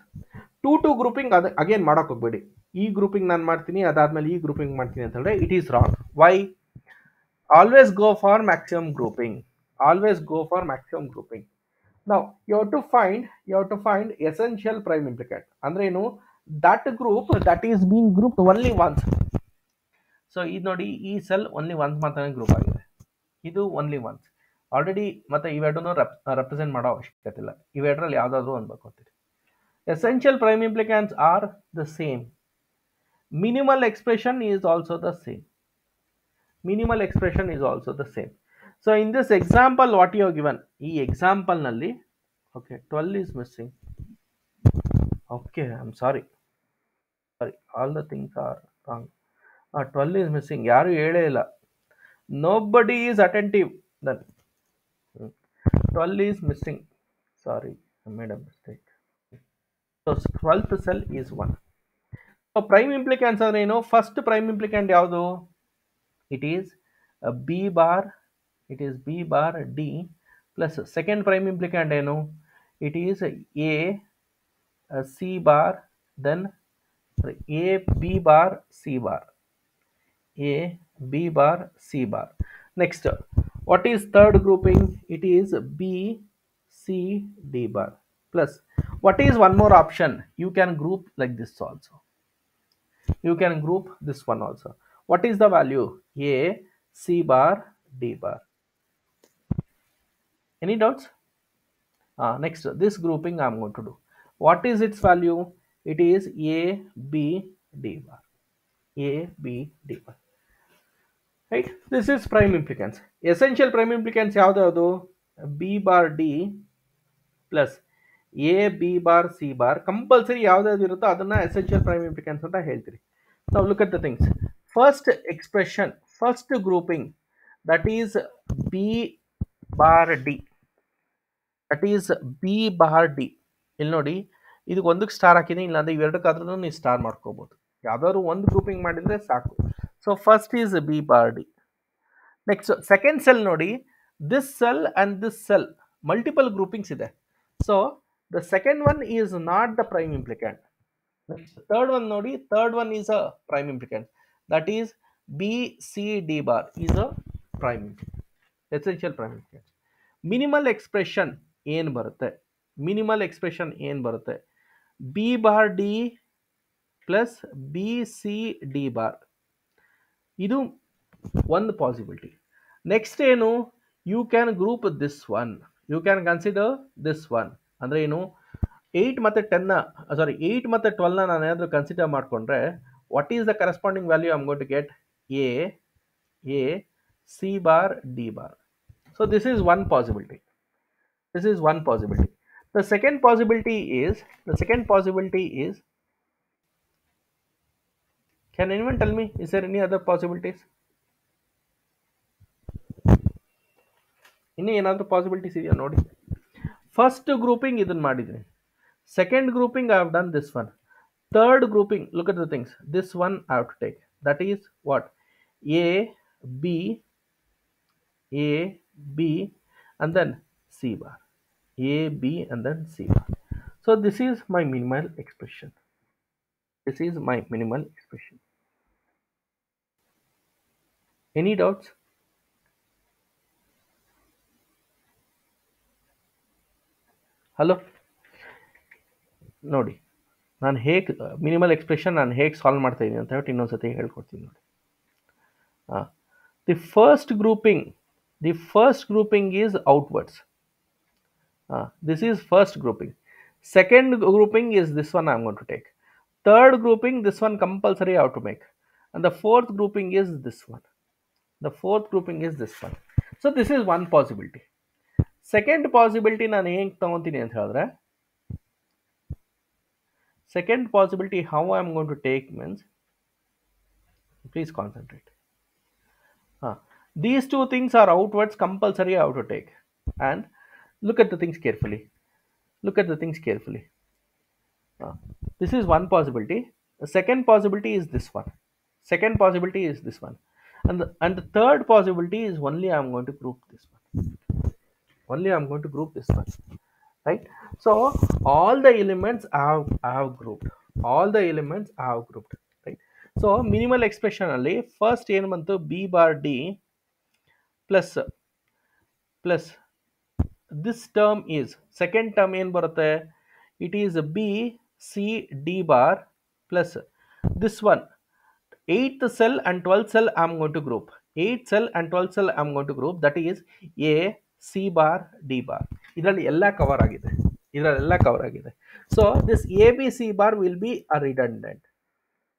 two two grouping ಅದು again ಮಾಡೋಕೆ ಹೋಗ್ಬೇಡಿ ಈ grouping ನಾನು ಮಾಡ್ತೀನಿ ಅದಾದ್ಮೇಲೆ ಈ ಗ್ರೂಪಿಂಗ್ ಮಾಡ್ತೀನಿ ಅಂತ ಹೇಳಿದ್ರೆ it is wrong why always go for maximum grouping always go for maximum grouping now you have to find you have to find essential prime implicant ಅಂದ್ರೆ ಏನು that group that is being grouped only once so ಇದು ನೋಡಿ ಈ cell only once ಮಾತ್ರ group ಆಗಿದೆ ಇದು only once already ಮತ್ತೆ ಇವೆರಡನ್ನು ರೆಪ್ ರೆಪ್ರೆಸೆಂಟ್ ಮಾಡೋ ಅವಶ್ಯಕತೆ ಇಲ್ಲ ಇವೆರಡರಲ್ಲಿ ಯಾವುದಾದ್ರೂ ಒಂದು ಬರ್ಕೊತೀರಿ essential prime implicants are the same minimal expression is also the same minimal expression is also the same. So in this example, what you have given, e example nalli, okay, 12 is missing. Okay, I'm sorry. Sorry, all the things are wrong. Uh, 12 is missing. ಯಾರು ಹೇಳೇ ಇಲ್ಲ nobody is attentive then 12 is missing sorry i made a mistake so 12th cell is 1 so prime implicants ಅಂದ್ರೆ ಏನು first prime ಇಂಪ್ಲಿಕೆಂಟ್ ಯಾವುದು it is uh, b bar it is b bar d plus second prime implicant. I know it is a, a c bar then a b bar c bar. A b bar c bar. Next what is third grouping? It is b c d bar. Plus what is one more option? You can group like this also. You can group this one also what is the value a c bar d bar any doubts uh, next this grouping i'm going to do what is its value it is a b d bar a b d bar right this is prime implicants essential prime implicants ಯಾವ್ದು ಯಾವುದು b bar d plus A B bar C bar compulsory ಯಾವ್ದಾವ್ದು ಇರುತ್ತೋ ಅದನ್ನ essential prime implicants ಅಂತ ಹೇಳ್ತೀರಿ ನಾವು look at the things First expression first grouping that is B bar D that is B bar D ಇಲ್ಲಿ ನೋಡಿ, ಇದಕ್ಕೆ ಒಂದಕ್ಕೆ star ಹಾಕಿದ್ದೀನಿ, ಇಲ್ಲಾಂದ್ರೆ ಇವೆರಡಕ್ಕಾದ್ರೂ ನೀವು ಸ್ಟಾರ್ ಮಾಡ್ಕೋಬೋದು. ಯಾವ್ದಾದ್ರು ಒಂದು ಗ್ರೂಪಿಂಗ್ ಮಾಡಿದರೆ ಸಾಕು. So first is B bar D next second cell ನೋಡಿ this cell and this cell multiple groupings ಇದೆ. So the second one is not the prime implicant third one ನೋಡಿ third one is a prime implicant is B C D bar is a prime essential prime minimal expression ಏನು ಬರುತ್ತೆ? Minimal expression ಏನು ಬರುತ್ತೆ? B bar D plus B C D bar ಇದು ಒಂದು possibility next ಏನು? You can group this one you can consider this one ಅಂದರೆ ಏನು? Eight ಮತ್ತು ಟೆನ್ನ ಸಾರಿ ಏಯ್ಟ್ ಮತ್ತು ಟ್ವೆಲ್ನ ನಾನು ಏನಾದರೂ ಕನ್ಸಿಡರ್ ಮಾಡಿಕೊಂಡ್ರೆ what is the corresponding value I'm got to get A A C bar D bar so this is one possibility this is one possibility the second possibility is the second possibility is can anyone tell me is there any other possibilities ಇನ್ನು ಏನಾದರೂ possibilities ಇದೆಯಾ ನೋಡಿ first grouping ಇದನ್ನು ಮಾಡಿದ್ದೀನಿ second grouping I have done this one Third grouping, look at the things. This one I have to take. That is what? A, B, A, B, and then C bar. A, B, and then C bar. So this is my minimal expression. This is my minimal expression. Any doubts? Hello? Nobody. ನಾನು ಹೇಗೆ minimal expression ನಾನು ಹೇಗೆ solve ಮಾಡ್ತಾ ಇದ್ದೀನಿ ಅಂತ ಹೇಳ್ಬಿಟ್ಟು ಇನ್ನೊಂದ್ಸತಿ ಹೇಳ್ಕೊಡ್ತೀನಿ ನೋಡಿ ಹಾಂ the first grouping the first grouping is outwards uh, this is first grouping second grouping is this one i'm going to take third grouping this one compulsory I have to make and the fourth grouping is this one the fourth grouping is this one so this is one possibility second possibility ನಾನು ಹೆಂಗೆ ತಗೊತೀನಿ ಅಂತ ಹೇಳಿದ್ರೆ second possibility how i am going to take means please concentrate. Uh, these two things are outwards compulsory I have to take. And look at the things carefully. Look at the things carefully. Uh, this is one possibility. The second possibility is this one. Second possibility is this one. And the, and the third possibility is only i'm going to group this one. Only i'm going to group this one right so all the elements i have, I have grouped all the elements i have grouped right so minimal expression ಅಲ್ಲಿ first ಏನು ಬಂತು B bar D plus plus this term is second term ಏನು ಬರುತ್ತೆ it is B C D bar plus this one eighth cell and twelfth cell I am gonna group eight cell and twelfth cell I am gonna group that is A C bar D bar ಇದರಲ್ಲಿ ಎಲ್ಲ cover ಆಗಿದೆ. ಇದರಲ್ಲೆಲ್ಲ cover ಆಗಿದೆ. So this A B C bar will be a redundant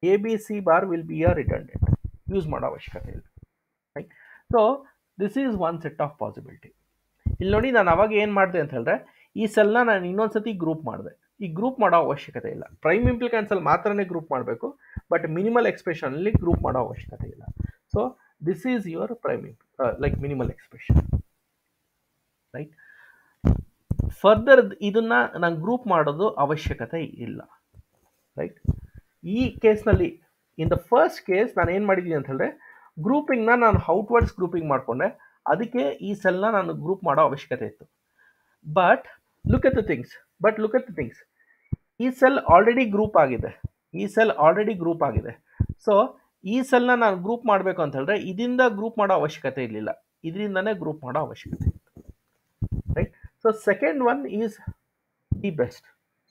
A B C bar will be a redundant use ಮಾಡೋ ಅವಶ್ಯಕತೆ ಇಲ್ಲ. Right so this is one set of possibility ಇಲ್ಲಿ ನೋಡಿ ನಾನು ಅವಾಗ ಏನು ಮಾಡಿದೆ ಅಂತ ಹೇಳಿದ್ರೆ, ಈ ಸೆಲ್ನ ನಾನು ಇನ್ನೊಂದು ಸತಿ ಗ್ರೂಪ್ ಮಾಡಿದೆ. ಈ ಗ್ರೂಪ್ ಮಾಡೋ ಅವಶ್ಯಕತೆ ಇಲ್ಲ. ಪ್ರೈಮ್ ಇಂಪ್ಲಿಕೆನ್ಸಲ್ಲಿ ಮಾತ್ರನೇ ಗ್ರೂಪ್ ಮಾಡಬೇಕು ಬಟ್ ಮಿನಿಮಲ್ ಎಕ್ಸ್ಪ್ರೆಷನಲ್ಲಿ ಗ್ರೂಪ್ ಮಾಡೋ ಅವಶ್ಯಕತೆ ಇಲ್ಲ. So this is your prime like minimal expression right further ಇದನ್ನ ನಾನು ಗ್ರೂಪ್ ಮಾಡೋದು ಅವಶ್ಯಕತೆ ಇಲ್ಲ ರೈಟ್ ಈ ಕೇಸ್ನಲ್ಲಿ ಇನ್ ದ ಫಸ್ಟ್ ಕೇಸ್ ನಾನು ಏನು ಮಾಡಿದ್ದೀನಿ ಅಂತ ಹೇಳಿದ್ರೆ ಗ್ರೂಪಿಂಗ್ನ ನಾನು ಔಟ್ವರ್ಡ್ಸ್ ಗ್ರೂಪಿಂಗ್ ಮಾಡಿಕೊಂಡೆ, ಅದಕ್ಕೆ ಈ ಸೆಲ್ನ ನಾನು ಗ್ರೂಪ್ ಮಾಡೋ ಅವಶ್ಯಕತೆ ಇತ್ತು. But look at the things but look at the things ಈ ಸೆಲ್ ಆಲ್ರೆಡಿ ಗ್ರೂಪ್ ಆಗಿದೆ, ಈ ಸೆಲ್ ಆಲ್ರೆಡಿ ಗ್ರೂಪ್ ಆಗಿದೆ. ಸೊ ಈ ಸೆಲ್ನ ನಾನು ಗ್ರೂಪ್ ಮಾಡಬೇಕು ಅಂತ ಹೇಳಿದ್ರೆ, ಇದರಿಂದ ಗ್ರೂಪ್ ಮಾಡೋ ಅವಶ್ಯಕತೆ ಇರಲಿಲ್ಲ, ಇದರಿಂದನೇ ಗ್ರೂಪ್ ಮಾಡೋ ಅವಶ್ಯಕತೆ ಇತ್ತು. Right second one is the best.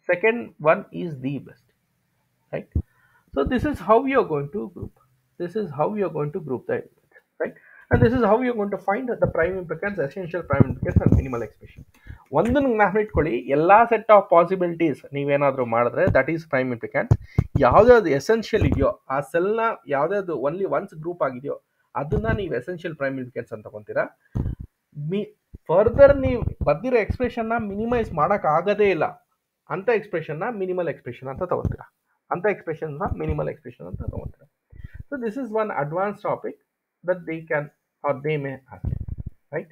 Second one is the best, right so this is how you are going to group this is how you are going to group the elements right and this is how you are going to find the prime implicants essential prime implicants and minimal expression ಒಂದನ್ನು ಜ್ಞಾಪನಿಟ್ಕೊಳ್ಳಿ ಎಲ್ಲ set of possibilities ನೀವೇನಾದರೂ that is prime implicant ಯಾವುದ್ಯಾವ್ದು essential ಇದೆಯೋ ಆ ಸೆಲ್ನ ಯಾವುದ್ಯಾವ್ದು only ones group ಆಗಿದೆಯೋ ಅದನ್ನ ನೀವು ಎಸೆನ್ಷಿಯಲ್ ಪ್ರೈಮ್ ಇಂಪ್ಲಿಕೆಂಟ್ಸ್ ಅಂತ ತಗೊಂತೀರಾ ಮಿ ಫರ್ದರ್ ನೀವು ಬರ್ದಿರೋ ಎಕ್ಸ್ಪ್ರೆಷನ್ನ ಮಿನಿಮೈಸ್ ಮಾಡೋಕ್ಕಾಗದೇ ಇಲ್ಲ ಅಂತ ಎಕ್ಸ್ಪ್ರೆಷನ್ನ ಮಿನಿಮಲ್ ಎಕ್ಸ್ಪ್ರೆಷನ್ ಅಂತ ತಗೋತೀರಾ ಅಂತ ಎಕ್ಸ್ಪ್ರೆಷನ್ನ ಮಿನಿಮಲ್ ಎಕ್ಸ್ಪ್ರೆಷನ್ ಅಂತ ತಗೊಂತಾರೆ so this is one advance topic that they can or they may ask right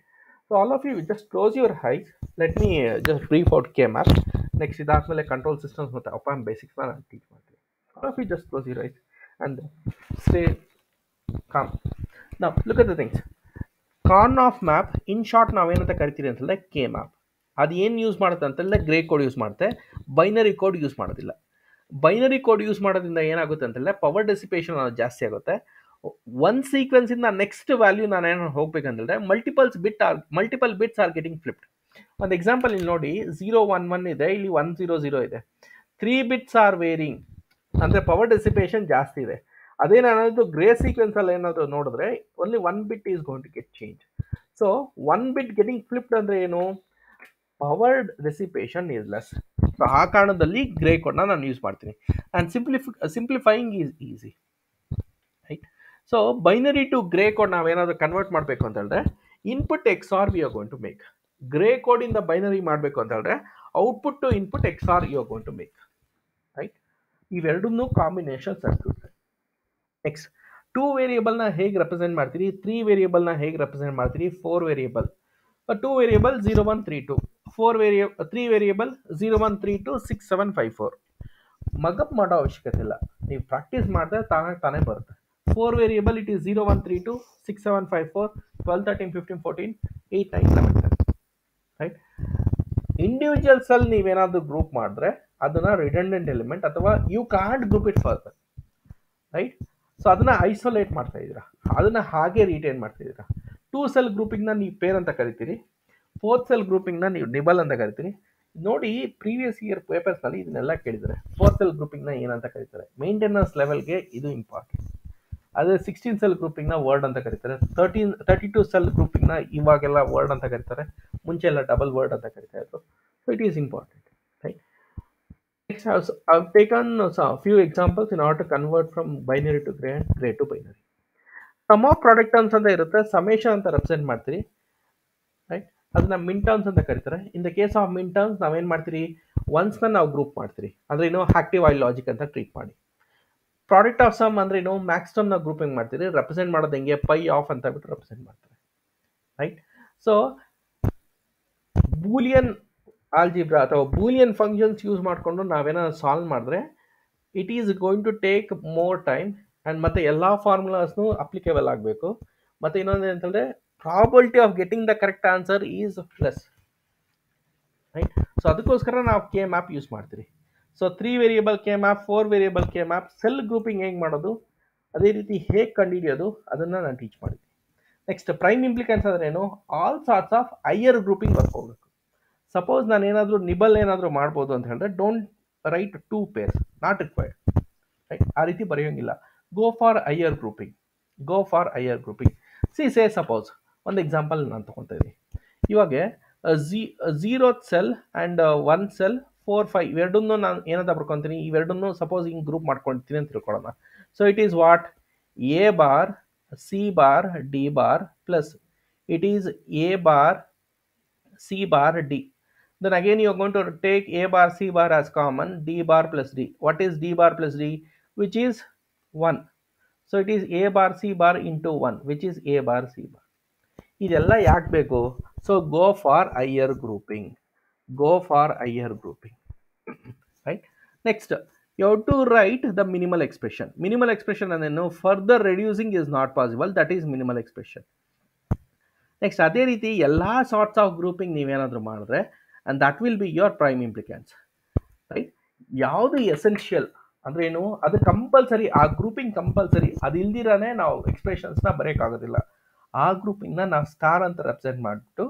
so all of you just close your eyes let me just brief out K map next ಇದಾದ್ಮೇಲೆ control systems ಮತ್ತು upon ಬೇಸಿಕ್ಸ್ನ ನಾನು teach ಮಾಡ್ತೀನಿ all of you just close your eyes and stay calm ನಾವು look at the things Karnaugh of map, in short ನಾವೇನಂತ ಕರಿತೀರಿ ಅಂತಂದರೆ K map. ಅದು ಏನು ಯೂಸ್ ಮಾಡುತ್ತೆ ಅಂತಂದರೆ ಗ್ರೇ ಕೋಡ್ ಯೂಸ್ ಮಾಡುತ್ತೆ. ಬೈನರಿ ಕೋಡ್ ಯೂಸ್ ಮಾಡೋದಿಲ್ಲ. ಬೈನರಿ ಕೋಡ್ ಯೂಸ್ ಮಾಡೋದ್ರಿಂದ ಏನಾಗುತ್ತೆ ಅಂತಂದರೆ ಪವರ್ ಡೆಸಿಪೇಷನ್ ಜಾಸ್ತಿ ಆಗುತ್ತೆ. ಒನ್ ಸೀಕ್ವೆನ್ಸಿಂದ ನೆಕ್ಸ್ಟ್ ವ್ಯಾಲ್ಯೂ ನಾನು ಏನೋ ಹೋಗ್ಬೇಕಂತಂದರೆ multiples bit are multiple bits are getting flipped ಒಂದು ಎಕ್ಸಾಂಪಲ್ ಇಲ್ಲಿ ನೋಡಿ ಝೀರೋ ಒನ್ ಒನ್ ಇದೆ, ಇಲ್ಲಿ ಒನ್ ಝೀರೋ ಝೀರೋ ಇದೆ. ತ್ರೀ ಬಿಟ್ಸ್ ಆರ್ ವೇರಿಂಗ್ ಅಂದರೆ ಪವರ್ ಡೆಸಿಪೇಷನ್ ಜಾಸ್ತಿ ಇದೆ. ಅದೇನಾದ್ರು ಗ್ರೇ ಸೀಕ್ವೆನ್ಸಲ್ಲಿ ಏನಾದರೂ ನೋಡಿದ್ರೆ only one bit is going to get change so one bit getting flipped ಅಂದರೆ ಏನು? Power dissipation is less so ಆ ಕಾರಣದಲ್ಲಿ ಗ್ರೇ ಕೋಡ್ನ ನಾನು ಯೂಸ್ ಮಾಡ್ತೀನಿ. And simplify simplifying is easy right so binary to gray code ನಾವೇನಾದರೂ convert ಮಾಡಬೇಕು ಅಂತ ಹೇಳಿದ್ರೆ input X OR we are going to make gray ಕೋಡಿಂದ ಬೈನರಿ ಮಾಡಬೇಕು ಅಂತ ಹೇಳಿದ್ರೆ output to input X OR you are going to make right ಇವೆರಡನ್ನೂ combination circuit next two ವೇರಿಯೇಬಲ್ನ ಹೇಗೆ ರೆಪ್ರೆಸೆಂಟ್ ಮಾಡ್ತೀರಿ? ತ್ರೀ ವೇರಿಯೇಬಲ್ನ ಹೇಗೆ ರೆಪ್ರೆಸೆಂಟ್ ಮಾಡ್ತೀರಿ? Four variable two variable zero one three two four ವೇರಿಯ three variable zero one three two six seven five four ಮಗಪ್ ಮಾಡೋ ಅವಶ್ಯಕತೆ ಇಲ್ಲ. ನೀವು ಪ್ರಾಕ್ಟೀಸ್ ಮಾಡಿದ್ರೆ ತಾನೇ ತಾನೇ ಬರುತ್ತೆ. Four variable it is zero one three two six seven five four twelve thirteen fifteen fourteen eight nine eleven ten right ಇಂಡಿವಿಜುವಲ್ಸಲ್ಲಿ ನೀವೇನಾದರೂ group ಮಾಡಿದ್ರೆ ಅದನ್ನು ರಿಡೆಂಡೆಂಟ್ ಎಲಿಮೆಂಟ್ ಅಥವಾ you can't group it further right so ಅದನ್ನ isolate ಮಾಡ್ತಾ ಇದ್ದೀರಾ? ಅದನ್ನು ಹಾಗೆ retain ಮಾಡ್ತಾ ಇದ್ದೀರಾ? ಟೂ ಸೆಲ್ ಗ್ರೂಪಿಂಗ್ನ ನೀವು ಪೇರ್ ಅಂತ ಕರಿತೀರಿ. ಫೋರ್ತ್ ಸೆಲ್ ಗ್ರೂಪಿಂಗ್ನ ನೀವು ನಿಬಲ್ ಅಂತ ಕರಿತೀರಿ. ನೋಡಿ ಪ್ರೀವಿಯಸ್ ಇಯರ್ ಪೇಪರ್ಸ್ನಲ್ಲಿ ಇದನ್ನೆಲ್ಲ ಕೇಳಿದ್ದಾರೆ. ಫೋರ್ತ್ ಸೆಲ್ ಗ್ರೂಪಿಂಗ್ನ ಏನಂತ ಕರೀತಾರೆ? ಮೇಂಟೆನೆನ್ಸ್ ಲೆವೆಲ್ಗೆ ಇದು ಇಂಪಾರ್ಟೆಂಟ್ ಅದೇ ಸಿಕ್ಸ್ಟೀನ್ ಸೆಲ್ ಗ್ರೂಪಿಂಗ್ನ ವರ್ಡ್ ಅಂತ ಕರೀತಾರೆ. ತರ್ಟೀನ್ ತರ್ಟಿ ಟು ಸೆಲ್ ಗ್ರೂಪಿಂಗ್ನ ಇವಾಗೆಲ್ಲ ವರ್ಡ್ ಅಂತ ಕರೀತಾರೆ. ಮುಂಚೆ ಎಲ್ಲ ಡಬಲ್ ವರ್ಡ್ ಅಂತ ಕರಿತಾ ಇದ್ರು. So it is important right next I've taken a few examples in order to convert from binary to gray and gray to binary. Sum of product terms ಅಂತ ಇರುತ್ತೆ ಸಮೇಶನ್ ಅಂತ ರೆಪ್ರೆಸೆಂಟ್ ಮಾಡ್ತೀರಿ right ಅದನ್ನ ಮಿನ್ terms ಅಂತ ಕರೀತಾರೆ in the case of min terms ನಾವೇನು ಮಾಡ್ತೀರಿ ಒನ್ಸ್ನ ನಾವು ಗ್ರೂಪ್ ಮಾಡ್ತೀರಿ ಅಂದರೆ ಏನು ಆಕ್ಟಿವ್ ಆಯಿಲ್ ಲಾಜಿಕ್ ಅಂತ ಟ್ರೀಟ್ ಮಾಡಿ ಪ್ರಾಡಕ್ಟ್ ಆಫ್ ಸಮ್ ಅಂದ್ರೆ ಏನು ಮ್ಯಾಕ್ಸ್ ಟರ್ಮ್ನ ಗ್ರೂಪಿಂಗ್ ಮಾಡ್ತೀರಿ ರೆಪ್ರೆಸೆಂಟ್ ಮಾಡೋದು ಹೆಂಗೆ ಪೈ ಆಫ್ ಅಂತ ಬಿಟ್ಟು ರೆಪ್ರೆಸೆಂಟ್ ಮಾಡ್ತಾರೆ ರೈಟ್ ಸೊ ಬೂಲಿಯನ್ ಆಲ್ಜಿಬ್ರಾ ಅಥವಾ ಬೂಲಿಯನ್ ಫಂಕ್ಷನ್ಸ್ ಯೂಸ್ ಮಾಡಿಕೊಂಡು ನಾವೇನಾದ್ರು ಸಾಲ್ವ್ ಮಾಡಿದ್ರೆ it is going to take more time and ಮತ್ತು ಎಲ್ಲ ಫಾರ್ಮುಲಾಸ್ನು ಅಪ್ಲಿಕೇಬಲ್ ಆಗಬೇಕು. ಮತ್ತು ಇನ್ನೊಂದು ಏನಂತಂದರೆ probability of getting the correct answer is plus right so ಅದಕ್ಕೋಸ್ಕರ ನಾವು ಕೆ ಮ್ಯಾಪ್ ಯೂಸ್ ಮಾಡ್ತೀರಿ. So three variable K map four variable K map cell grouping ಹೆಂಗೆ ಮಾಡೋದು? ಅದೇ ರೀತಿ ಹೇಗೆ ಕಂಡುಹಿಡಿಯೋದು? ಅದನ್ನು ನಾನು ಟೀಚ್ ಮಾಡಿದ್ದೀನಿ. ನೆಕ್ಸ್ಟ್ ಪ್ರೈಮ್ ಇಂಪ್ಲಿಕೆನ್ಸ್ ಅಂದ್ರೆ ಏನು? All sorts of higher grouping work ಹೋಗಬೇಕು ಸಪೋಸ್ ನಾನು ಏನಾದರೂ ನಿಬಲ್ ಏನಾದರೂ ಮಾಡ್ಬೋದು ಅಂತ ಹೇಳಿದ್ರೆ don't write two pairs not required right ಆ ರೀತಿ ಬರೆಯೋಂಗಿಲ್ಲ. Go for higher grouping go for higher grouping see say suppose ಒಂದು ಎಕ್ಸಾಂಪಲ್ ನಾನು ತೊಗೊತಾ ಇದ್ದೀನಿ. ಇವಾಗ Z zero cell and one cell four five ಇವೆರಡನ್ನೂ ನಾನು ಏನಂತ ಬರ್ಕೊತೀನಿ. ಇವೆರಡನ್ನೂ ಸಪೋಸ್ ಹಿಂಗೆ ಗ್ರೂಪ್ ಮಾಡ್ಕೊಳ್ತೀನಿ ಅಂತ ತಿಳ್ಕೊಳ್ಳೋಣ. So it is what A bar C bar D bar plus it is A bar C bar D then again you are going to take a bar c bar as common d bar plus d what is d bar plus d which is 1 so it is a bar c bar into 1 which is a bar c bar ಇದೆಲ್ಲ ಯಾಕೆ ಬೇಕು so go for higher grouping go for higher grouping right next you have to write the minimal expression minimal expression and then further reducing is not possible that is minimal expression next ಅದೇ ರೀತಿ ಎಲ್ಲ sorts of grouping ನೀವೇನಾದರೂ ಮಾಡಿದ್ರೆ and that will be your prime implicants right ಯಾವುದು essential ಅಂದ್ರೆ ಏನು? ಅದು compulsory ಆ ಗ್ರೂಪಿಂಗ್ ಕಂಪಲ್ಸರಿ ಅದು ಇಲ್ದಿರಾನೇ ನಾವು ಎಕ್ಸ್ಪ್ರೆಷನ್ಸ್ನ ಬರೆಯೋಕ್ಕಾಗೋದಿಲ್ಲ. ಆ ಗ್ರೂಪಿಂಗ್ನ ನಾವು ಸ್ಟಾರ್ ಅಂತ ರೆಪ್ರೆಸೆಂಟ್ ಮಾಡಿಬಿಟ್ಟು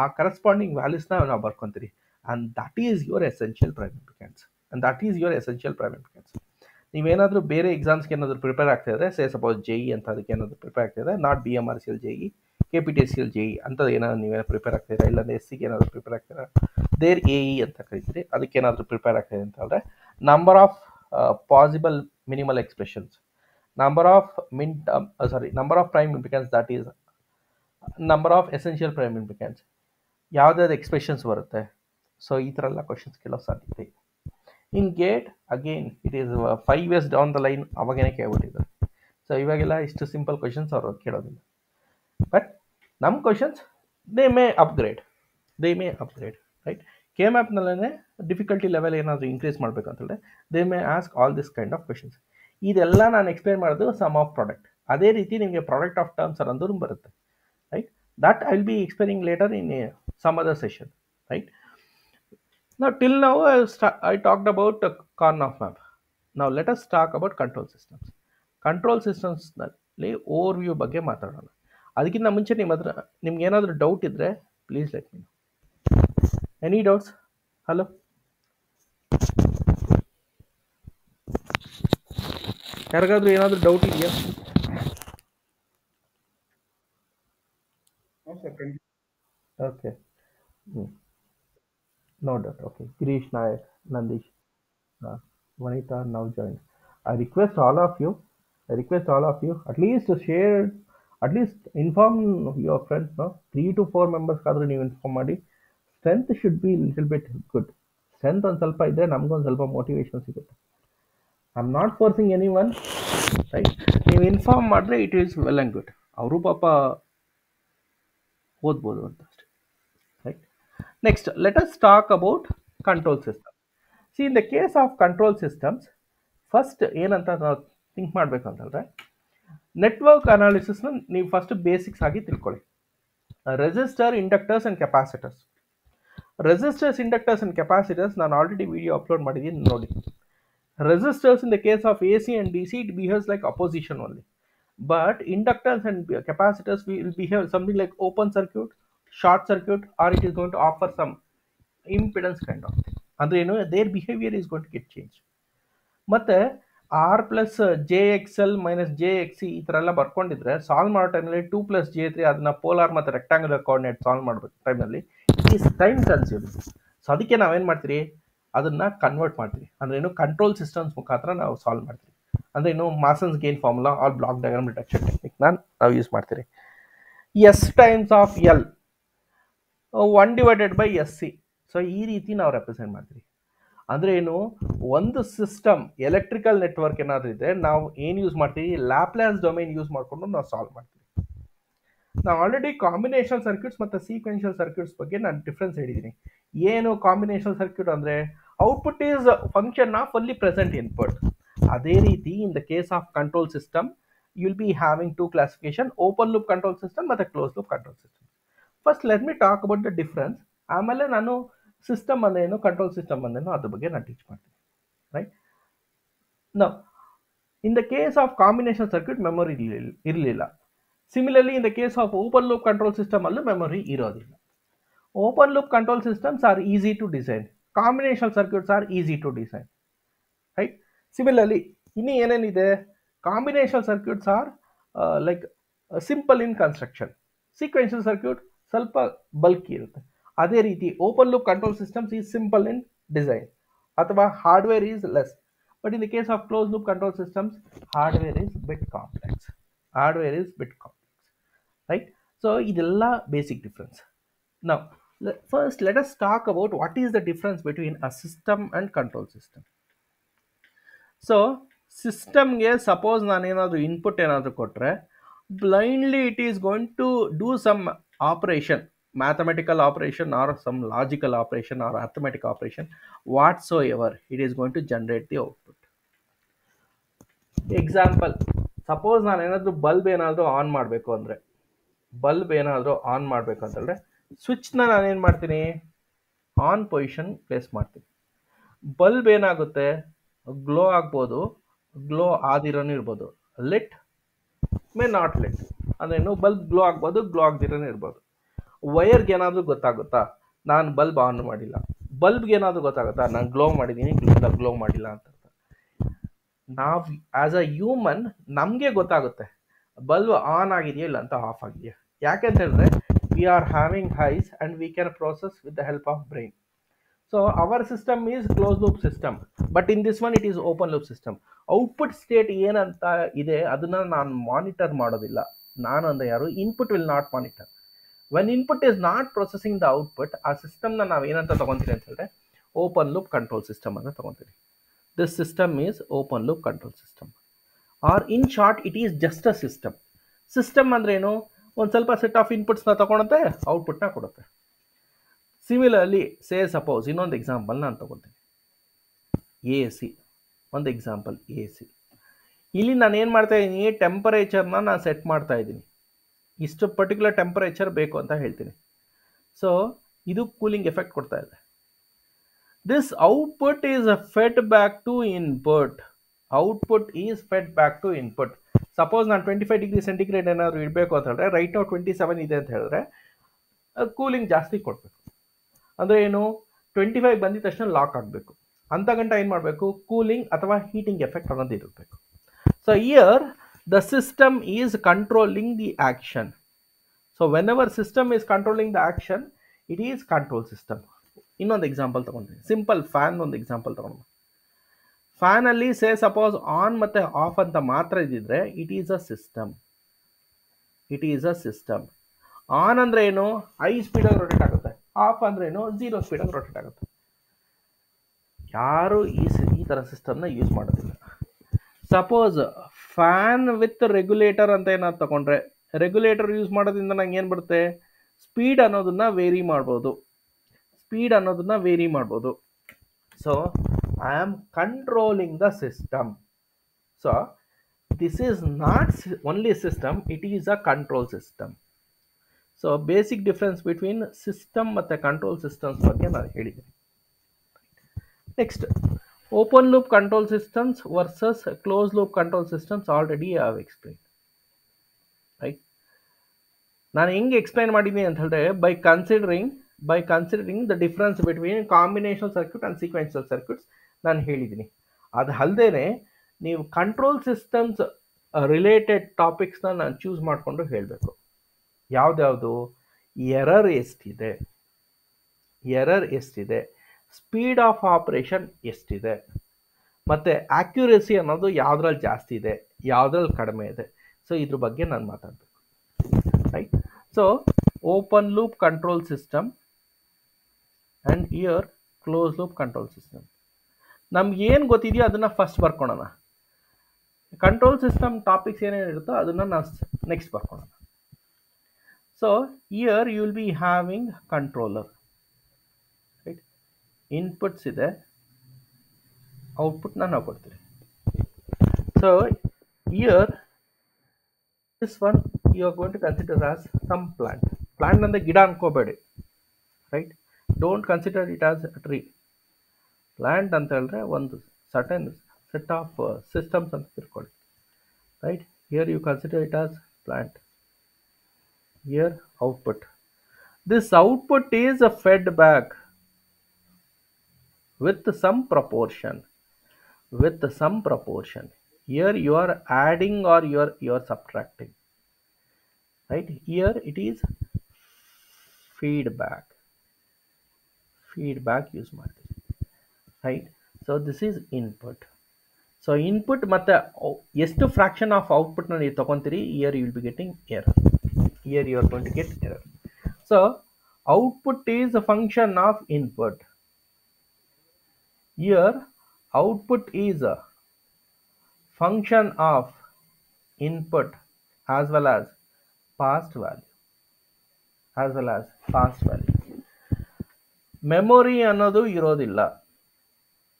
ಆ ಕರೆಸ್ಪಾಂಡಿಂಗ್ ವ್ಯಾಲ್ಯೂಸ್ನ ನಾವು ಬರ್ಕೊತೀರಿ. And that is your essential prime implicants and that is your essential prime implicants ನೀವೇನಾದರೂ ಬೇರೆ ಎಕ್ಸಾಮ್ಸ್ಗೆ ಏನಾದರೂ ಪ್ರಿಪೇರ್ ಆಗ್ತಾ ಇದ್ದರೆ ಸೇ ಸಪೋಸ್ ಜೆ ಇ ಅಂತ ಅದಕ್ಕೆ ಏನಾದರೂ ಪ್ರಿಪೇರ್ ಆಗ್ತಾ ಇದೆ not B M R C L J E K P T C L J E ಅಂಥದ್ದು ಏನಾದ್ರು ನೀವೇನೋ ಪ್ರಿಪೇರ್ ಆಗ್ತೀರಾ? ಇಲ್ಲಾಂದ್ರೆ ಎಸ್ ಸಿಗೆ ಏನಾದರೂ ಪ್ರಿಪೇರ್ ಆಗ್ತೀರಾ? ದೇರ್ ಎ ಇ ಅಂತ ಕರಿತೀರಿ. ಅದಕ್ಕೆ ಏನಾದರೂ ಪ್ರಿಪೇರ್ ಆಗ್ತೀರಿ ಅಂತ ಹೇಳಿದ್ರೆ number of possible minimal expressions number of min sorry number of prime implicants that is number of essential prime implicants ಯಾವುದ್ಯಾವ್ದು expressions ಬರುತ್ತೆ? ಸೊ ಈ ಥರ ಎಲ್ಲ ಕ್ವಶನ್ಸ್ ಕೇಳೋ ಸಾಧ್ಯತೆ ಇದೆ. In GATE again it is five years down the line ಅವಾಗೇನೆ ಕೇಳ್ಬಿಟ್ಟಿದ್ದಾರೆ. So ಇವಾಗೆಲ್ಲ ಇಷ್ಟು ಸಿಂಪಲ್ ಕ್ವಶನ್ಸ್ ಅವರು ಕೇಳೋದಿಲ್ಲ. ಬಟ್ ನಮ್ಮ questions they may upgrade they may upgrade right K ಮ್ಯಾಪ್ನಲ್ಲೇ difficulty level ಏನಾದರೂ ಇನ್ಕ್ರೀಸ್ ಮಾಡಬೇಕು ಅಂತಂದರೆ they may ask all this kind of questions ಇದೆಲ್ಲ ನಾನು ಎಕ್ಸ್ಪ್ಲೇನ್ ಮಾಡೋದು ಸಮ್ ಆಫ್ ಪ್ರಾಡಕ್ಟ್ ಅದೇ ರೀತಿ ನಿಮಗೆ ಪ್ರಾಡಕ್ಟ್ ಆಫ್ ಟರ್ಮ್ಸ್ ಅನ್ನೋದು ಬರುತ್ತೆ right that I will be explaining later in some other session right ನಾವು ಟಿಲ್ ನಾವು I talked about Karnaugh of map ನಾವು let us talk about control systems. Control ಸಿಸ್ಟಮ್ಸ್ನಲ್ಲಿ overview ಬಗ್ಗೆ ಮಾತಾಡೋಣ. ಅದಕ್ಕಿಂತ ಮುಂಚೆ ನಿಮ್ಮ ಹತ್ರ ನಿಮ್ಗೆ ಏನಾದರೂ ಡೌಟ್ ಇದ್ದರೆ please let me any doubts hello ಯಾರಿಗಾದರೂ ಏನಾದರೂ ಡೌಟ್ ಇದೆಯಾ? Okay no doubt okay Girish Nayak Nandish Vanitha now join I request all of you I request all of you at least share to inform friends, no? Three to four members ಕಾದ್ರೆ ನೀವು inform ಮಾಡಿ. Strength should be little bit good strength ಒಂದು ಸ್ವಲ್ಪ ಇದ್ದರೆ ನಮಗೊಂದು ಸ್ವಲ್ಪ motivation ಸಿಗುತ್ತೆ. I am not forcing anyone right ನೀವು ಇನ್ಫಾರ್ಮ್ ಮಾಡಿದ್ರೆ it is well and good ಅವರು ಪಾಪ ಓದ್ಬೋದು ಅಂತ ಅಷ್ಟೇ right next let us talk about control system C in the case of control systems first ಏನಂತ ನಾವು ಥಿಂಕ್ ಮಾಡಬೇಕು ಅಂತಂದರೆ ನೆಟ್ವರ್ಕ್ ಅನಾಲಿಸಿಸ್ನ ನೀವು ಫಸ್ಟ್ ಬೇಸಿಕ್ಸ್ ಆಗಿ ತಿಳ್ಕೊಳ್ಳಿ. Resistor inductors and capacitors resistors inductors and capacitors ನಾನು ಆಲ್ರೆಡಿ ವಿಡಿಯೋ ಅಪ್ಲೋಡ್ ಮಾಡಿದ್ದೀನಿ, ನೋಡಿ. Resistors in the case of A C and D C it behaves like opposition only but inductors capacitors will behave something like open circuit, short circuit, or it is going to offer some impedance kind of thing. ಅಂದ್ರೆ ಏನು their behaviour is going to get change ಮತ್ತೆ R plus J X L minus J X ಈ ಥರ ಎಲ್ಲ ಬರ್ಕೊಂಡಿದ್ರೆ solve ಮಾಡೋ ಟೈಮಲ್ಲಿ two plus J three ಅದನ್ನ ಪೋಲಾರ್ ಮತ್ತು ರೆಕ್ಟಾಂಗುಲರ್ ಕೋಆರ್ಡಿನೇಟ್ ಸಾಲ್ವ್ ಮಾಡಬೇಕು ಟೈಮಲ್ಲಿ ಇಟ್ ಟೈಮ್ ಕನ್ಸ್ಯೂಮಿಂಗ್ ಸೊ ಅದಕ್ಕೆ ನಾವೇನು ಮಾಡ್ತೀರಿ? ಅದನ್ನು ಕನ್ವರ್ಟ್ ಮಾಡ್ತೀವಿ ಅಂದ್ರೆ ಏನು ಕಂಟ್ರೋಲ್ ಸಿಸ್ಟಮ್ಸ್ ಮುಖಾಂತರ ನಾವು ಸಾಲ್ವ್ ಮಾಡ್ತೀವಿ ಅಂದರೆ ಏನು Mason's gain formula all block diagram reduction ಟೆಕ್ನಿಕ್ನ ನಾವು ಯೂಸ್ ಮಾಡ್ತೀರಿ. S times of L one divided by S C so ಈ ರೀತಿ ನಾವು ರೆಪ್ರೆಸೆಂಟ್ ಮಾಡ್ತೀವಿ ಅಂದರೆ ಏನು, ಒಂದು ಸಿಸ್ಟಮ್ ಎಲೆಕ್ಟ್ರಿಕಲ್ ನೆಟ್ವರ್ಕ್ ಏನಾದರೂ ಇದ್ದರೆ ನಾವು ಏನು ಯೂಸ್ ಮಾಡ್ತೀವಿ? ಲ್ಯಾಪ್ಲಾಸ್ ಡೊಮೈನ್ ಯೂಸ್ ಮಾಡಿಕೊಂಡು ನಾವು ಸಾಲ್ವ್ ಮಾಡ್ತೀವಿ. ನಾವು ಆಲ್ರೆಡಿ ಕಾಂಬಿನೇಷನ್ ಸರ್ಕ್ಯೂಟ್ಸ್ ಮತ್ತು ಸೀಕ್ವೆನ್ಷಿಯಲ್ ಸರ್ಕ್ಯೂಟ್ಸ್ ಬಗ್ಗೆ ನಾನು ಡಿಫ್ರೆನ್ಸ್ ಹೇಳಿದ್ದೀನಿ ಏನು ಕಾಂಬಿನೇಷನ್ ಸರ್ಕ್ಯೂಟ್ ಅಂದರೆ output is function of only present input ಅದೇ ರೀತಿ in the case of control system you will be having two classification open loop control system ಮತ್ತು close loop control system first let me talk about the difference ಆಮೇಲೆ ನಾನು system ಅಂದೇನು control system ಅಂದೇನು ಅದ್ರ ಬಗ್ಗೆ ನಾನು ಟೀಚ್ ಮಾಡ್ತೀನಿ right ನಾವು in the case of combination circuit memory ಇರಲಿಲ್ಲ. Similarly in the case of open loop control system ಅಲ್ಲೂ ಮೆಮೊರಿ ಇರೋದಿಲ್ಲ. Open loop control systems are easy to design combination circuits are easy to design right similarly ಇನ್ನೂ ಏನೇನಿದೆ? Combination circuits are like simple in construction sequential circuit ಸ್ವಲ್ಪ bulky ಇರುತ್ತೆ. ಅದೇ ರೀತಿ open loop control systems is simple in design ಅಥವಾ hardware is less. But in the case of close loop control systems hardware is bit complex. Hardware is bit complex. Right so ಇದೆಲ್ಲ basic difference. ನಾವು first let us talk about what is the difference between a system and control system so ಸಿಸ್ಟಮ್ಗೆ suppose ನಾನೇನಾದರೂ input ಏನಾದರೂ ಕೊಟ್ಟರೆ blindly it is going to do some operation mathematical operation or some logical operation or arithmetic operation whatsoever it is going to generate the output. Example suppose ನಾನು ಏನಾದರೂ bulb ಏನಾದರೂ on ಮಾಡಬೇಕು ಅಂದರೆ bulb ಏನಾದರೂ on ಮಾಡಬೇಕು ಅಂತಂದರೆ ಸ್ವಿಚ್ನ ನಾನೇನು ಮಾಡ್ತೀನಿ? ಆನ್ ಪೊಸಿಷನ್ ಪ್ಲೇಸ್ ಮಾಡ್ತೀನಿ. ಬಲ್ಬ್ ಏನಾಗುತ್ತೆ? ಗ್ಲೋ ಆಗ್ಬೋದು. ಗ್ಲೋ ಆದಿರೋನು ಇರ್ಬೋದು. ಲಿಟ್ ಮೇ ನಾಟ್ ಲಿಟ್ ಅಂದ್ರೇನು ಬಲ್ಬ್ ಗ್ಲೋ ಆಗ್ಬೋದು ಗ್ಲೋ ಆಗದಿರೋನು ಇರ್ಬೋದು. ವಯರ್ಗೆ ಏನಾದರೂ ಗೊತ್ತಾಗುತ್ತಾ? ನಾನು ಬಲ್ಬ್ ಆನ್ ಮಾಡಿಲ್ಲ. ಬಲ್ಬ್ಗೆ ಏನಾದರೂ ಗೊತ್ತಾಗುತ್ತಾ? ನಾನು ಗ್ಲೋ ಮಾಡಿದ್ದೀನಿ ಗ್ಲೋ ಮಾಡಿಲ್ಲ ಅಂತ ನಾವು ಆ್ಯಸ್ ಅ ಹ್ಯೂಮನ್ ನಮಗೆ ಗೊತ್ತಾಗುತ್ತೆ. ಬಲ್ಬ್ ಆನ್ ಆಗಿದೆಯಾ ಇಲ್ಲ ಅಂತ ಆಫ್ ಆಗಿದೆಯಾ? ಯಾಕೆ ಅಂತ ಹೇಳಿದ್ರೆ we are having eyes and we can process with the help of brain so our system is close loop system but in this one it is open loop system output state ಏನಂತ ಇದೆ, ಅದನ್ನು ನಾನು monitor ಮಾಡೋದಿಲ್ಲ. ನಾನು ಅಂದರೆ ಯಾರು? Input will not monitor when input is not processing the output ಆ ಸಿಸ್ಟಮ್ನ ನಾವು ಏನಂತ ತೊಗೊತೀವಿ ಅಂತ ಹೇಳಿದ್ರೆ ಓಪನ್ ಲೂಪ್ ಕಂಟ್ರೋಲ್ ಸಿಸ್ಟಮ್ ಅಂತ ತೊಗೊತೀವಿ this system is open loop control system or in short it is just a system system ಅಂದ್ರೇನು ಒಂದು ಸ್ವಲ್ಪ ಸೆಟ್ ಆಫ್ ಇನ್ಪುಟ್ಸ್ನ ತೊಗೊಳುತ್ತೆ ಔಟ್ಪುಟ್ನ ಕೊಡುತ್ತೆ. ಸಿಮಿಲರ್ಲಿ ಸೇ ಸಪೋಸ್ ಇನ್ನೊಂದು ಎಕ್ಸಾಂಪಲ್ ನಾನು ತೊಗೊತೀನಿ. ಎ ಸಿ ಒಂದು ಎಕ್ಸಾಂಪಲ್ ಎ ಸಿ ಇಲ್ಲಿ ನಾನು ಏನು ಮಾಡ್ತಾ ಇದ್ದೀನಿ ಟೆಂಪರೇಚರ್ನ ನಾನು ಸೆಟ್ ಮಾಡ್ತಾ ಇದ್ದೀನಿ ಇಷ್ಟು ಪರ್ಟಿಕ್ಯುಲರ್ ಟೆಂಪರೇಚರ್ ಬೇಕು ಅಂತ ಹೇಳ್ತೀನಿ. ಸೊ ಇದು ಕೂಲಿಂಗ್ ಎಫೆಕ್ಟ್ ಕೊಡ್ತಾ ಇದೆ. This output is fed back to input output is fed back to input suppose ನಾನು ಟ್ವೆಂಟಿ ಫೈವ್ ಡಿಗ್ರಿ ಸೆಂಟಿಗ್ರೇಡ್ ಏನಾದ್ರು ಇಡಬೇಕು ಅಂತ ಹೇಳಿದ್ರೆ ರೈಟ್ ನಾವು ಟ್ವೆಂಟಿ ಸೆವೆನ್ ಇದೆ ಅಂತ ಹೇಳಿದ್ರೆ ಕೂಲಿಂಗ್ ಜಾಸ್ತಿ ಕೊಡಬೇಕು. ಅಂದರೆ ಏನು? ಟ್ವೆಂಟಿ ಫೈವ್ ಬಂದಿದ ತಕ್ಷಣ ಲಾಕ್ ಆಗಬೇಕು. ಅಂತ ಗಂಟ ಏನು ಮಾಡಬೇಕು? ಕೂಲಿಂಗ್ ಅಥವಾ ಹೀಟಿಂಗ್ ಎಫೆಕ್ಟ್ ಅನ್ನೋದು ಇರಬೇಕು so here system is controlling the action so whenever system is controlling the action it is control system ಇನ್ನೊಂದು ಎಕ್ಸಾಂಪಲ್ ತೊಗೊಂಡ್ರಿ. ಸಿಂಪಲ್ ಫ್ಯಾನ್ ಒಂದು ಎಕ್ಸಾಂಪಲ್ ತೊಗೊಂಡು. ಫ್ಯಾನಲ್ಲಿ ಸೇ ಸಪೋಸ್ ಆನ್ ಮತ್ತು ಆಫ್ ಅಂತ ಮಾತ್ರ ಇದ್ದಿದ್ರೆ it is a system it is a system on ಅಂದರೆ ಏನು? ಐ ಸ್ಪೀಡಾಗಿ ರೊಟೇಟ್ ಆಗುತ್ತೆ. ಆಫ್ ಅಂದರೆ ಏನು? ಝೀರೋ ಸ್ಪೀಡಾಗಿ ರೊಟೇಟ್ ಆಗುತ್ತೆ. ಯಾರು ಈ ಈ ಥರ ಸಿಸ್ಟಮ್ನ ಯೂಸ್ ಮಾಡೋದಿಲ್ಲ. ಸಪೋಸ್ ಫ್ಯಾನ್ ವಿತ್ ರೆಗ್ಯುಲೇಟರ್ ಅಂತ ಏನಾದ್ರು ತಗೊಂಡ್ರೆ ರೆಗ್ಯುಲೇಟರ್ ಯೂಸ್ ಮಾಡೋದ್ರಿಂದ ನಂಗೆ ಏನು ಬರುತ್ತೆ? ಸ್ಪೀಡ್ ಅನ್ನೋದನ್ನ ವೇರಿ ಮಾಡ್ಬೋದು. ಸ್ಪೀಡ್ ಅನ್ನೋದನ್ನ ವೇರಿ ಮಾಡ್ಬೋದು. So I am controlling the system so this is not only system it is a control system so basic difference between system ಮತ್ತು ಕಂಟ್ರೋಲ್ ಸಿಸ್ಟಮ್ಸ್ ಬಗ್ಗೆ ನಾನು ಹೇಳಿದ್ದೀನಿ. Next open loop control systems versus close loop control systems already have explain right ನಾನು ಹೆಂಗೆ explain ಮಾಡಿದ್ದೀನಿ ಅಂತ ಹೇಳಿದ್ರೆ by considering by considering the difference between combination circuit and sequential circuits ನಾನು ಹೇಳಿದ್ದೀನಿ. ಅದು ಅಲ್ಲದೆ ನೀವು ಕಂಟ್ರೋಲ್ ಸಿಸ್ಟಮ್ಸ್ ರಿಲೇಟೆಡ್ ಟಾಪಿಕ್ಸ್ನ ನಾನು ಚೂಸ್ ಮಾಡಿಕೊಂಡು ಹೇಳಬೇಕು. ಯಾವುದ್ಯಾವುದು? ಎರರ್ ಎಷ್ಟಿದೆ? ಎರರ್ ಎಷ್ಟಿದೆ? ಸ್ಪೀಡ್ ಆಫ್ ಆಪ್ರೇಷನ್ ಎಷ್ಟಿದೆ? ಮತ್ತು ಆ್ಯಕ್ಯುರೇಸಿ ಅನ್ನೋದು ಯಾವುದ್ರಲ್ಲಿ ಜಾಸ್ತಿ ಇದೆ? ಯಾವುದ್ರಲ್ಲಿ ಕಡಿಮೆ ಇದೆ? ಸೊ ಇದ್ರ ಬಗ್ಗೆ ನಾನು ಮಾತಾಡಬೇಕು. Right so open loop control system and here close loop control system ನಮ್ಗೆ ಏನು ಗೊತ್ತಿದೆಯೋ ಅದನ್ನು ಫಸ್ಟ್ ಬರ್ಕೊಳೋಣ. ಕಂಟ್ರೋಲ್ ಸಿಸ್ಟಮ್ ಟಾಪಿಕ್ಸ್ ಏನೇನು ಇರುತ್ತೋ ಅದನ್ನು ನಾವು next ಬರ್ಕೊಳೋಣ. So here you will be having controller inputs ಇದೆ ಔಟ್ಪುಟ್ನ ನಾವು ಕೊಡ್ತೀವಿ so here this one you are going to consider as some plant plant ಅಂದರೆ ಗಿಡ ಅನ್ಕೋಬೇಡಿ right don't consider it as tree plant ಅಂತ ಹೇಳಿದ್ರೆ ಒಂದು ಸರ್ಟನ್ ಸೆಟ್ ಆಫ್ ಸಿಸ್ಟಮ್ಸ್ ಅಂತ ತಿಳ್ಕೊಳ್ಳಿ right here you consider it as plant here output this output is a fed back with some proportion with some proportion here you are adding or you are you are subtracting right here it is feedback feedback use ಮಾಡ್ತೀವಿ right so this is input so input ಮತ್ತು ಎಷ್ಟು fraction of ಔಟ್ಪುಟ್ನ ನೀವು ತೊಗೊತೀರಿ here you will be getting error here you are going to get error so output is a function of input here output is a function of input as well as past value as well as past value memory ಅನ್ನೋದು ಇರೋದಿಲ್ಲ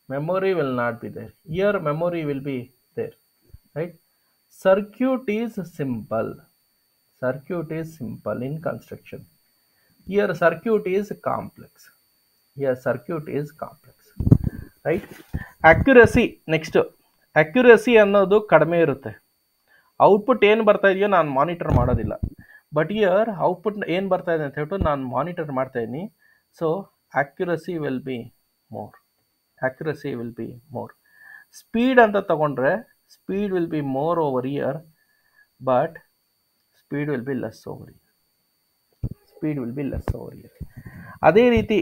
memory will not be there here memory will be there right circuit is simple circuit is simple in construction here circuit is complex here circuit is complex Right? Accuracy next accuracy ಅನ್ನೋದು ಕಡಿಮೆ ಇರುತ್ತೆ. Output ಏನು ಬರ್ತಾ ಇದೆಯೋ ನಾನು monitor ಮಾಡೋದಿಲ್ಲ. But here output ಏನು ಬರ್ತಾ ಇದೆ ಅಂತ ಹೇಳ್ಬಿಟ್ಟು ನಾನು ಮಾನಿಟರ್ ಮಾಡ್ತಾ ಇದ್ದೀನಿ. So accuracy will be more accuracy will be more speed ಅಂತ ತಗೊಂಡ್ರೆ speed will be more over here but speed will be less over here speed will be less over here ಅದೇ ರೀತಿ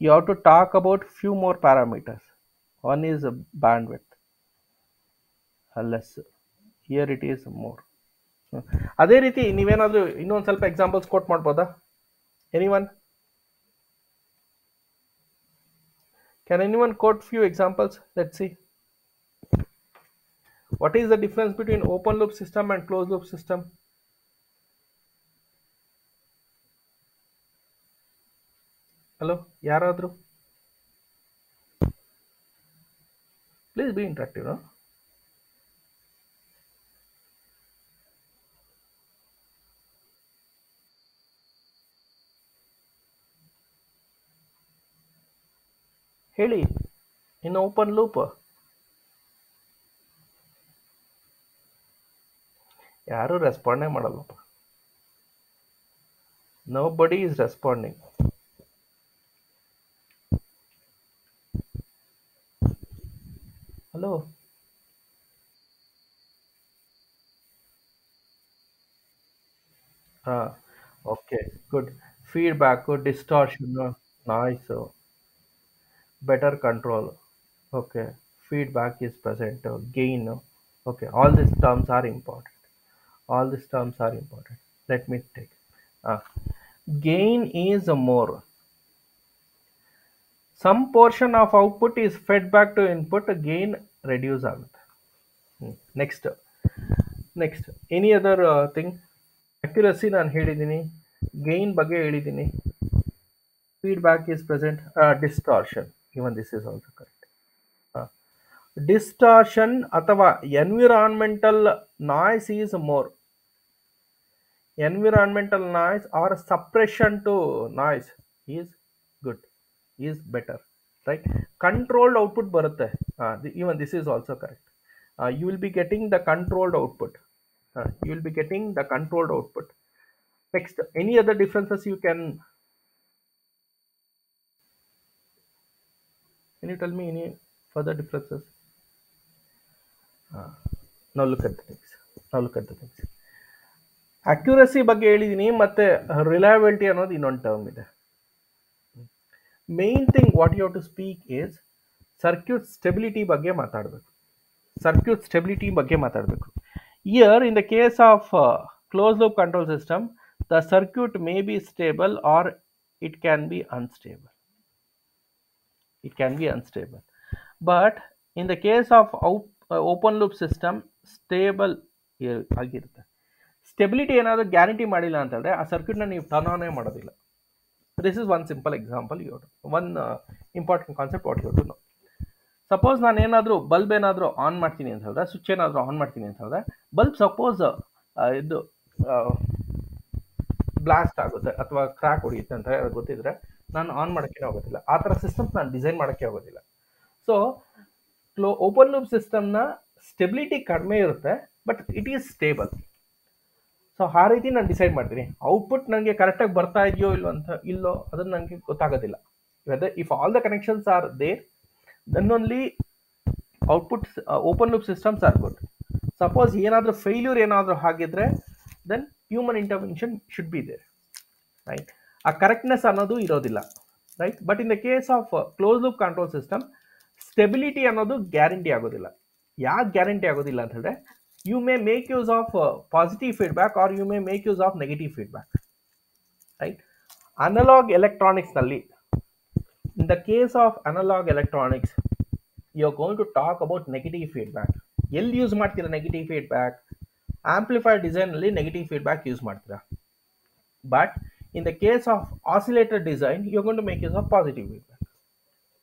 you have to talk about few more parameters One is bandwidth less here it is more ಅದೇ ರೀತಿ ನೀವೇನಾದರೂ ಇನ್ನೊಂದು ಸ್ವಲ್ಪ examples quote ಮಾಡ್ಬೋದಾ anyone Can anyone quote few examples? Let's see. What is the difference between open loop system and closed loop system? Hello, please be interactive ಹೇಳಿ in open loop ಯಾರು ರೆಸ್ಪಾಂಡೇ ಮಾಡಲ್ಲಪ್ಪ. Nobody is responding Hello Ah, okay, good. Feedback, good distortion. no Nice. so Better control. Okay. Feedback is present. Uh, gain. Okay. All these terms are important. All these terms are important. Let me take. Ah, gain is more. Some portion of output is fed back to input gain reduce ಆಗುತ್ತೆ next next any other thing accuracy ನಾನು ಹೇಳಿದ್ದೀನಿ gain ಬಗ್ಗೆ ಹೇಳಿದ್ದೀನಿ feedback is present uh, distortion even this is also correct uh, distortion ಅಥವಾ environmental noise is more environmental noise or suppression to noise is good is better right controlled output ಬರುತ್ತೆ uh, the, even this is also correct uh, you will be getting the controlled output uh, you will be getting the controlled output next any other differences you tell me any further differences? Uh, now look at the things. Now look at the things. Accuracy ಬಗ್ಗೆ ಹೇಳಿದ್ದೀನಿ ಮತ್ತೆ reliability ಅನ್ನೋದು ಇನ್ನೊಂದು term ಇದೆ main thing what you to speak is circuit stability ಬಗ್ಗೆ ಮಾತಾಡಬೇಕು. Circuit stability ಬಗ್ಗೆ ಮಾತಾಡಬೇಕು. Here in the case of close loop control system the circuit may be stable or it can be unstable it can be unstable but in the case of op- open system, stable ಇರ್- ಆಗಿರುತ್ತೆ. Stability ಏನಾದರೂ guarantee ಮಾಡಿಲ್ಲ ಅಂತಂದರೆ ಆ ಸರ್ಕ್ಯೂಟ್ನ ನೀವು turn ಆನೇ ಮಾಡೋದಿಲ್ಲ. This is one simple example you one important concept what you to know suppose ನಾನು ಏನಾದರೂ ಬಲ್ಬ್ ಏನಾದರೂ ಆನ್ ಮಾಡ್ತೀನಿ ಅಂತ ಹೇಳಿದ್ರೆ ಸ್ವಿಚ್ ಏನಾದರೂ ಆನ್ ಮಾಡ್ತೀನಿ ಅಂತ ಹೇಳಿದ್ರೆ ಬಲ್ಬ್ ಸಪೋಸ್ ಇದು ಬ್ಲಾಸ್ಟ್ ಆಗುತ್ತೆ ಅಥವಾ ಕ್ರ್ಯಾಕ್ ಹೊಡೆಯುತ್ತೆ ಅಂತ ಗೊತ್ತಿದ್ರೆ ನಾನು ಆನ್ ಮಾಡೋಕ್ಕೆ ಹೋಗೋದಿಲ್ಲ ಆ ಥರ ಸಿಸ್ಟಮ್ಸ್ ನಾನು ಡಿಸೈನ್ ಮಾಡೋಕ್ಕೆ ಹೋಗೋದಿಲ್ಲ ಸೊ ಕ್ಲೋ ಓಪನ್ ಲೂಪ್ ಸಿಸ್ಟಮ್ನ ಸ್ಟೆಬಿಲಿಟಿ ಕಡಿಮೆ ಇರುತ್ತೆ but it is stable so ಆ ರೀತಿ ನಾನು ಡಿಸೈಡ್ ಮಾಡ್ತೀನಿ. ಔಟ್ಪುಟ್ ನನಗೆ ಕರೆಕ್ಟಾಗಿ ಬರ್ತಾ ಇದೆಯೋ ಇಲ್ಲೋ ಅಂತ ಇಲ್ಲೋ ಅದನ್ನು ನನಗೆ ಗೊತ್ತಾಗೋದಿಲ್ಲ. Whether if all the connections are there then only output open loop systems are good suppose ಏನಾದರೂ ಫೇಲ್ಯೂರ್ ಏನಾದರೂ ಆಗಿದ್ರೆ then human intervention should be there right ಆ ಕರೆಕ್ಟ್ನೆಸ್ ಅನ್ನೋದು ಇರೋದಿಲ್ಲ right but in the case of close loop control system stability ಅನ್ನೋದು guarantee ಆಗೋದಿಲ್ಲ. ಯಾಕೆ guarantee ಆಗೋದಿಲ್ಲ ಅಂತ ಹೇಳಿದ್ರೆ you may make use of positive feedback or you may make use of negative feedback right analog ಎಲೆಕ್ಟ್ರಾನಿಕ್ಸ್ನಲ್ಲಿ in the case of analog electronics you are going to talk about negative feedback ಎಲ್ಲಿ use ಮಾಡ್ತೀರಾ negative feedback amplified ಡಿಸೈನಲ್ಲಿ negative feedback use ಮಾಡ್ತೀರಾ? But in the case of oscillator design you're going to make use of positive feedback.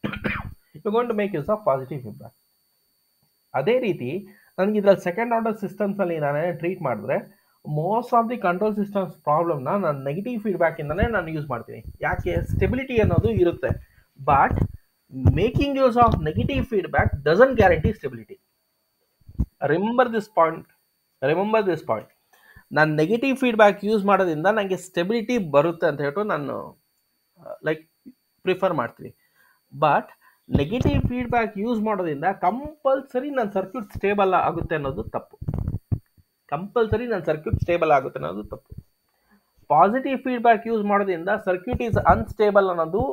You're going to make use of positive feedback. ಅದೇ ರೀತಿ ನನಗೆ ಇದರಲ್ಲಿ second order ಸಿಸ್ಟಮ್ಸಲ್ಲಿ ನಾನು treat ಮಾಡಿದ್ರೆ most of the control systems ಪ್ರಾಬ್ಲಮ್ನ ನಾನು negative ಫೀಡ್ಬ್ಯಾಕಿಂದನೇ ನಾನು use ಮಾಡ್ತೀನಿ. ಯಾಕೆ? ಸ್ಟೆಬಿಲಿಟಿ ಅನ್ನೋದು ಇರುತ್ತೆ. But making use of negative feedback doesn't guarantee stability remember this point remember this point ನಾನು ನೆಗೆಟಿವ್ ಫೀಡ್ಬ್ಯಾಕ್ ಯೂಸ್ ಮಾಡೋದ್ರಿಂದ ನನಗೆ ಸ್ಟೆಬಿಲಿಟಿ ಬರುತ್ತೆ ಅಂತ ಹೇಳ್ಬಿಟ್ಟು ನಾನು ಲೈಕ್ ಪ್ರಿಫರ್ ಮಾಡ್ತೀನಿ. ಬಟ್ ನೆಗೆಟಿವ್ ಫೀಡ್ಬ್ಯಾಕ್ ಯೂಸ್ ಮಾಡೋದ್ರಿಂದ ಕಂಪಲ್ಸರಿ ನನ್ನ ಸರ್ಕ್ಯೂಟ್ ಸ್ಟೇಬಲ್ ಆಗುತ್ತೆ ಅನ್ನೋದು ತಪ್ಪು. ಕಂಪಲ್ಸರಿ ನನ್ನ ಸರ್ಕ್ಯೂಟ್ ಸ್ಟೇಬಲ್ ಆಗುತ್ತೆ ಅನ್ನೋದು ತಪ್ಪು. ಪಾಸಿಟಿವ್ ಫೀಡ್ಬ್ಯಾಕ್ ಯೂಸ್ ಮಾಡೋದ್ರಿಂದ ಸರ್ಕ್ಯೂಟ್ ಈಸ್ ಅನ್ಸ್ಟೇಬಲ್ ಅನ್ನೋದು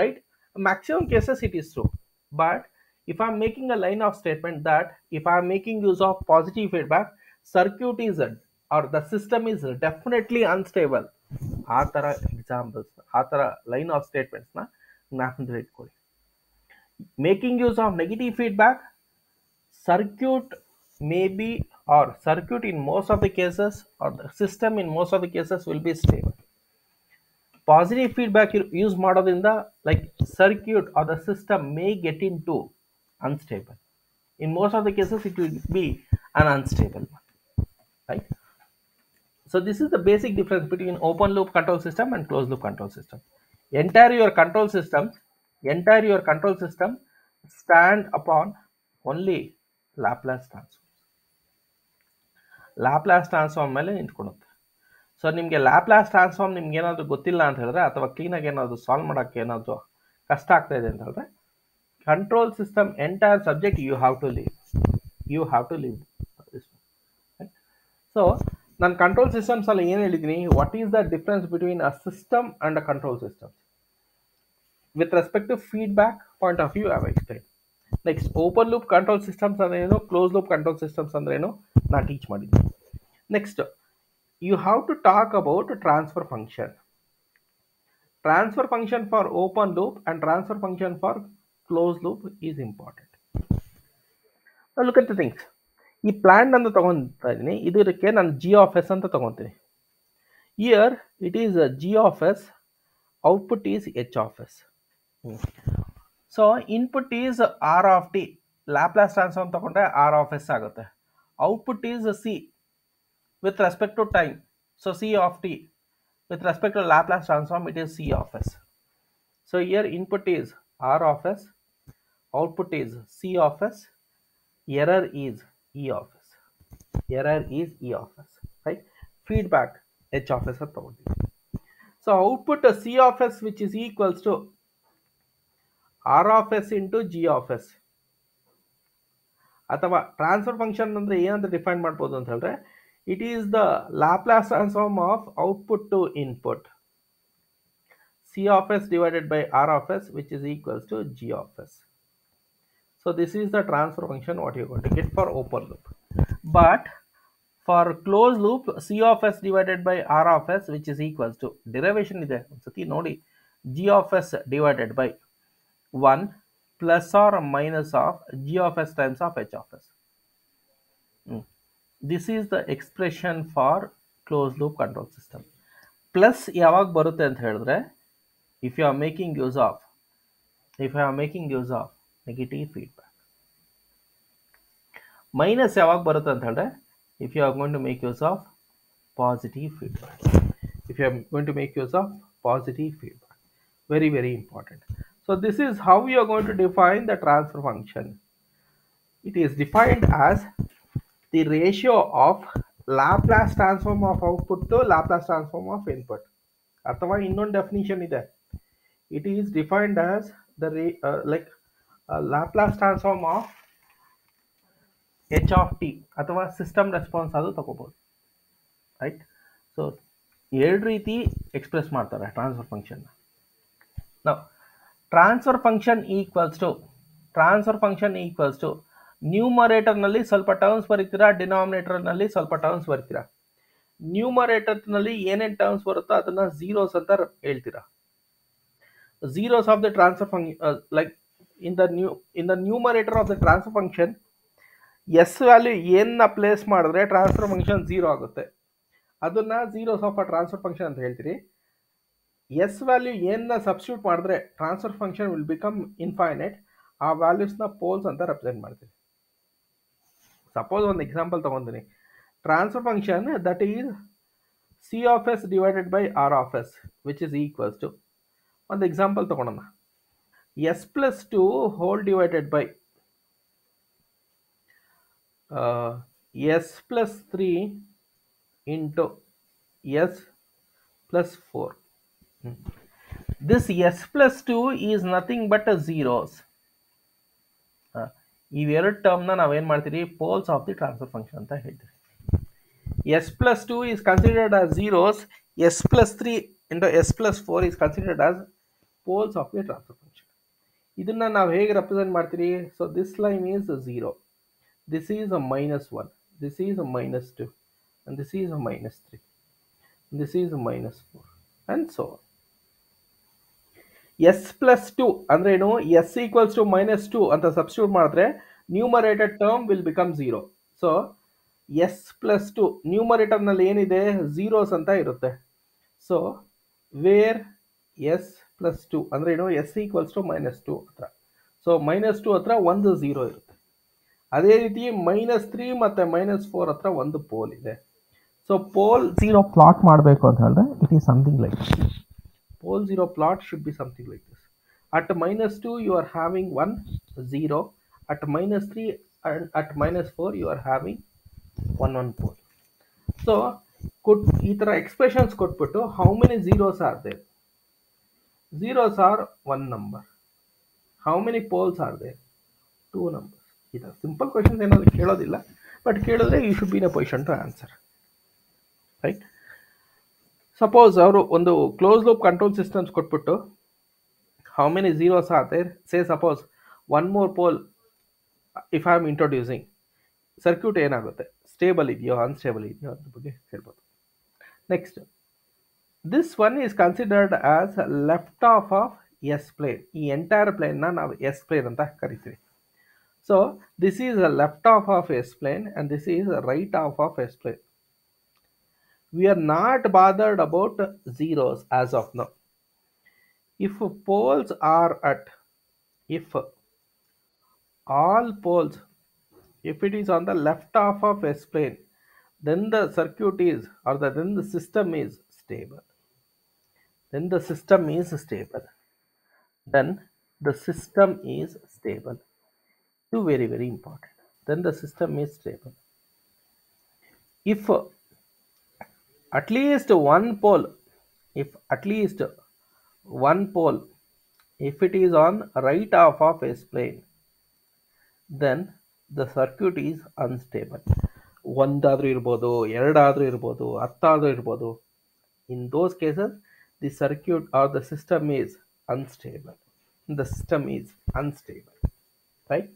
right maximum cases it is true but if I am making a line of statement that if if making making use of positive feedback, circuit is or the system is definitely unstable ಆ ಥರ examples ಆ ಥರ line of ಸ್ಟೇಟ್ಮೆಂಟ್ಸ್ನ ನಾನು ಇಟ್ಕೊಳ್ಳಿ Making use of negative feedback circuit maybe or circuit in most of the cases or the system in most of the cases will be stable positive feedback use ಮಾಡೋದ್ರಿಂದ like circuit or the system may get into unstable. In most of the cases, it will be an unstable one, right? So this is the basic difference between open loop control system and closed loop control system. Entire your control system, entire your control system stand upon only Laplace transform. Laplace transform ಮೇಲೆ ನಿಂತ್ಕೊಳುತ್ತೆ so ನಿಮಗೆ Laplace transform ನಿಮ್ಗೆ ಏನಾದರೂ ಗೊತ್ತಿಲ್ಲ ಅಂತ ಹೇಳಿದ್ರೆ, ಅಥವಾ ಕ್ಲೀನಾಗಿ ಏನಾದರೂ ಸಾಲ್ವ್ ಮಾಡೋಕ್ಕೆ ಏನಾದರೂ ಕಷ್ಟ ಆಗ್ತಾ ಇದೆ ಅಂತ ಹೇಳಿದ್ರೆ control system entire subject you have to leave you have to leave so? ನಾನು ಕಂಟ್ರೋಲ್ ಸಿಸ್ಟಮ್ಸ್ ಅಲ್ಲಿ ಏನು ಹೇಳಿದ್ದೀನಿ? What is the difference between a system and a control system with respect to feedback point of view have explain next open loop control systems ಅಂದ್ರೆ ಏನು close loop control systems ಅಂದ್ರೆ ಏನು ನಾನು teach ಮಾಡಿದ್ದೀನಿ next you have to talk about transfer function transfer function for open loop and transfer function for close loop is important look at the things ಈ plan ಅಂತ ತೊಗೊತಾ ಇದ್ದೀನಿ ಇದಕ್ಕೆ ನಾನು ಜಿ ಆಫ್ ಎಸ್ ಅಂತ ತೊಗೊತೀನಿ. Here it is G of S output is H of S so input is R of T Laplace transform ತಗೊಂಡ್ರೆ R of S ಆಗುತ್ತೆ. Output is C with respect to time so C of T with respect to Laplace transform it is C of S so here input is R of S, output is C of S, error is E of S. Error is E of S, right? Feedback H of S at So output C of S which is equals to R of S into G of S. ಅಥವಾ transfer function ಅಂದರೆ ಏನಂತ define ಮಾಡ್ಬೋದು ಅಂತ ಹೇಳಿದ್ರೆ it is the Laplace transform of output to input C of S divided by R of S which is equals to G of S. So this is the transfer function what you're going to get for open loop. But for closed loop C of S divided by R of S which is equals to derivation ಇದೆ ಒಂದ್ಸತಿ ನೋಡಿ G of S divided by 1 plus or minus of G of S times of H of S. Hmm. This is the expression for closed loop control system. Plus ಯಾವಾಗ ಬರುತ್ತೆ ಅಂತ ಹೇಳಿದ್ರೆ if you are making use of if you are making use of negative feedback minus ಯಾವಾಗ ಬರುತ್ತೆ ಅಂತ ಹೇಳಿದ್ರೆ if you are going to make use of positive feedback if you are going to make use of positive feedback very very important So this is how you are going to define the transfer function it is defined as the ratio of Laplace transform of output to Laplace transform of input ಅಥವಾ ಇನ್ನೊಂದು definition ಇದೆ it is defined as the ra- uh, like uh, Laplace transform of h of t ಅಥವಾ system response ಅದು ತಗೋಬೋದು right so ಎರಡು ರೀತಿ express ಮಾಡ್ತಾರೆ transfer function ನಾವು transfer function equals to, transfer function equals to, ನ್ಯೂಮರೇಟರ್ನಲ್ಲಿ ಸ್ವಲ್ಪ terms ಬರೀತೀರಾ, ಡಿನಾಮಿನೇಟರ್ನಲ್ಲಿ ಸ್ವಲ್ಪ terms ಬರೀತೀರಾ? ನ್ಯೂಮರೇಟರ್ನಲ್ಲಿ ಏನೇನು ಟರ್ಮ್ಸ್ ಬರುತ್ತೋ ಅದನ್ನು ಝೀರೋಸ್ ಅಂತ ಹೇಳ್ತೀರಾ? Zeros of the transfer function like in the new in the numerator of the transfer function S value ಏನ place ಮಾಡಿದ್ರೆ transfer function zero ಆಗುತ್ತೆ. ಅದನ್ನ zeros of a transfer function ಅಂತ ಹೇಳ್ತೀರಿ. ಎಸ್ ವ್ಯಾಲ್ಯೂ ಏನನ್ನ ಸಬ್ಸ್ಟಿಟ್ಯೂಟ್ ಮಾಡಿದ್ರೆ transfer function will become infinite ಆ ವ್ಯಾಲ್ಯೂಸ್ನ ಪೋಲ್ಸ್ ಅಂತ ರೆಪ್ರೆಸೆಂಟ್ ಮಾಡ್ತೀವಿ. ಸಪೋಸ್ ಒಂದು example ತೊಗೊತೀನಿ. Transfer function that is C of S divided by R of S which is equals to ಒಂದು example ತೊಗೊಳೋಣ. S plus two whole divided by S plus three into S plus four this s plus 2 is nothing but a zeros. ಇವೆರಡು ಟರ್ಮ್ನ ನಾವೇನು ಮಾಡ್ತೀವಿ poles of the transfer function ಅಂತ ಹೇಳ್ತೀವಿ S plus two is considered as zeros S plus three into S plus four is considered as poles of the transfer function ಇದನ್ನು ನಾವು ಹೇಗೆ represent ಮಾಡ್ತೀವಿ so this line is zero this is a minus one this is a minus two and this is a minus 3 this is a minus 4 and so on. S plus two ಅಂದ್ರೆ ಏನು? S equals to minus two ಅಂತ substitute ಮಾಡಿದ್ರೆ numerator term will become zero so S plus two ನ್ಯೂಮರೇಟರ್ನಲ್ಲಿ ಏನಿದೆ? Zeros ಅಂತ ಇರುತ್ತೆ. So where S plus two ಅಂದ್ರೆ ಏನು? S equals to minus two ಹತ್ರ. ಸೊ ಮೈನಸ್ ಟು ಹತ್ರ ಒಂದು ಝೀರೋ ಇರುತ್ತೆ. ಅದೇ ರೀತಿ ಮೈನಸ್ ತ್ರೀ ಮತ್ತು ಮೈನಸ್ ಫೋರ್ ಹತ್ರ ಒಂದು ಪೋಲ್ ಇದೆ. ಸೊ ಪೋಲ್ ಝೀರೋ ಪ್ಲಾಟ್ ಮಾಡಬೇಕು ಅಂತ ಹೇಳಿದ್ರೆ it is something like pole 0 plot should be something like this. At minus 2 you are having 1 0 at minus 3 and at minus 4 you are having 1 1 pole. So, could, ಈ ಥರ expressions ಕೊಟ್ಬಿಟ್ಟು how many zeros are there zeros are one number how many poles are there two numbers ಈ ಥರ simple questions ಏನಾದರೂ ಕೇಳೋದಿಲ್ಲ but ಕೇಳಿದ್ರೆ you should be in a position to answer right suppose ಅವರು ಒಂದು ಕ್ಲೋಸ್ ಲೂಪ್ ಕಂಟ್ರೋಲ್ ಸಿಸ್ಟಮ್ಸ್ ಕೊಟ್ಬಿಟ್ಟು how zeros are there say suppose one more pole if I am introducing circuit ಏನಾಗುತ್ತೆ? Stable ಇದೆಯೋ unstable ಇದೆಯೋ ಅದ್ರ ಬಗ್ಗೆ ಹೇಳ್ಬೋದು. Next this one is considered as left of of s plane ಈ entire ಪ್ಲೇನ್ನ ನಾವು ಎಸ್ ಪ್ಲೇನ್ ಅಂತ ಕರಿತೀವಿ. So this is left of of s plane and this is right of of s plane we are not bothered about zeros as of now. If poles are at, if all poles, if it is on the left half of S plane, then the circuit is, or the, then the system is stable. Then the system is stable. Then the system is stable. Two very, very important. Then the system is stable. If at least one pole. If at least one pole, if it is on right half of s plane then the circuit is unstable. ಒಂದಾದ್ರೂ ಇರ್ಬೋದು, ಎರಡಾದ್ರೂ ಇರ್ಬೋದು, ಹತ್ತಾದ್ರೂ ಇರ್ಬೋದು in those cases the circuit or the system is unstable the system is unstable right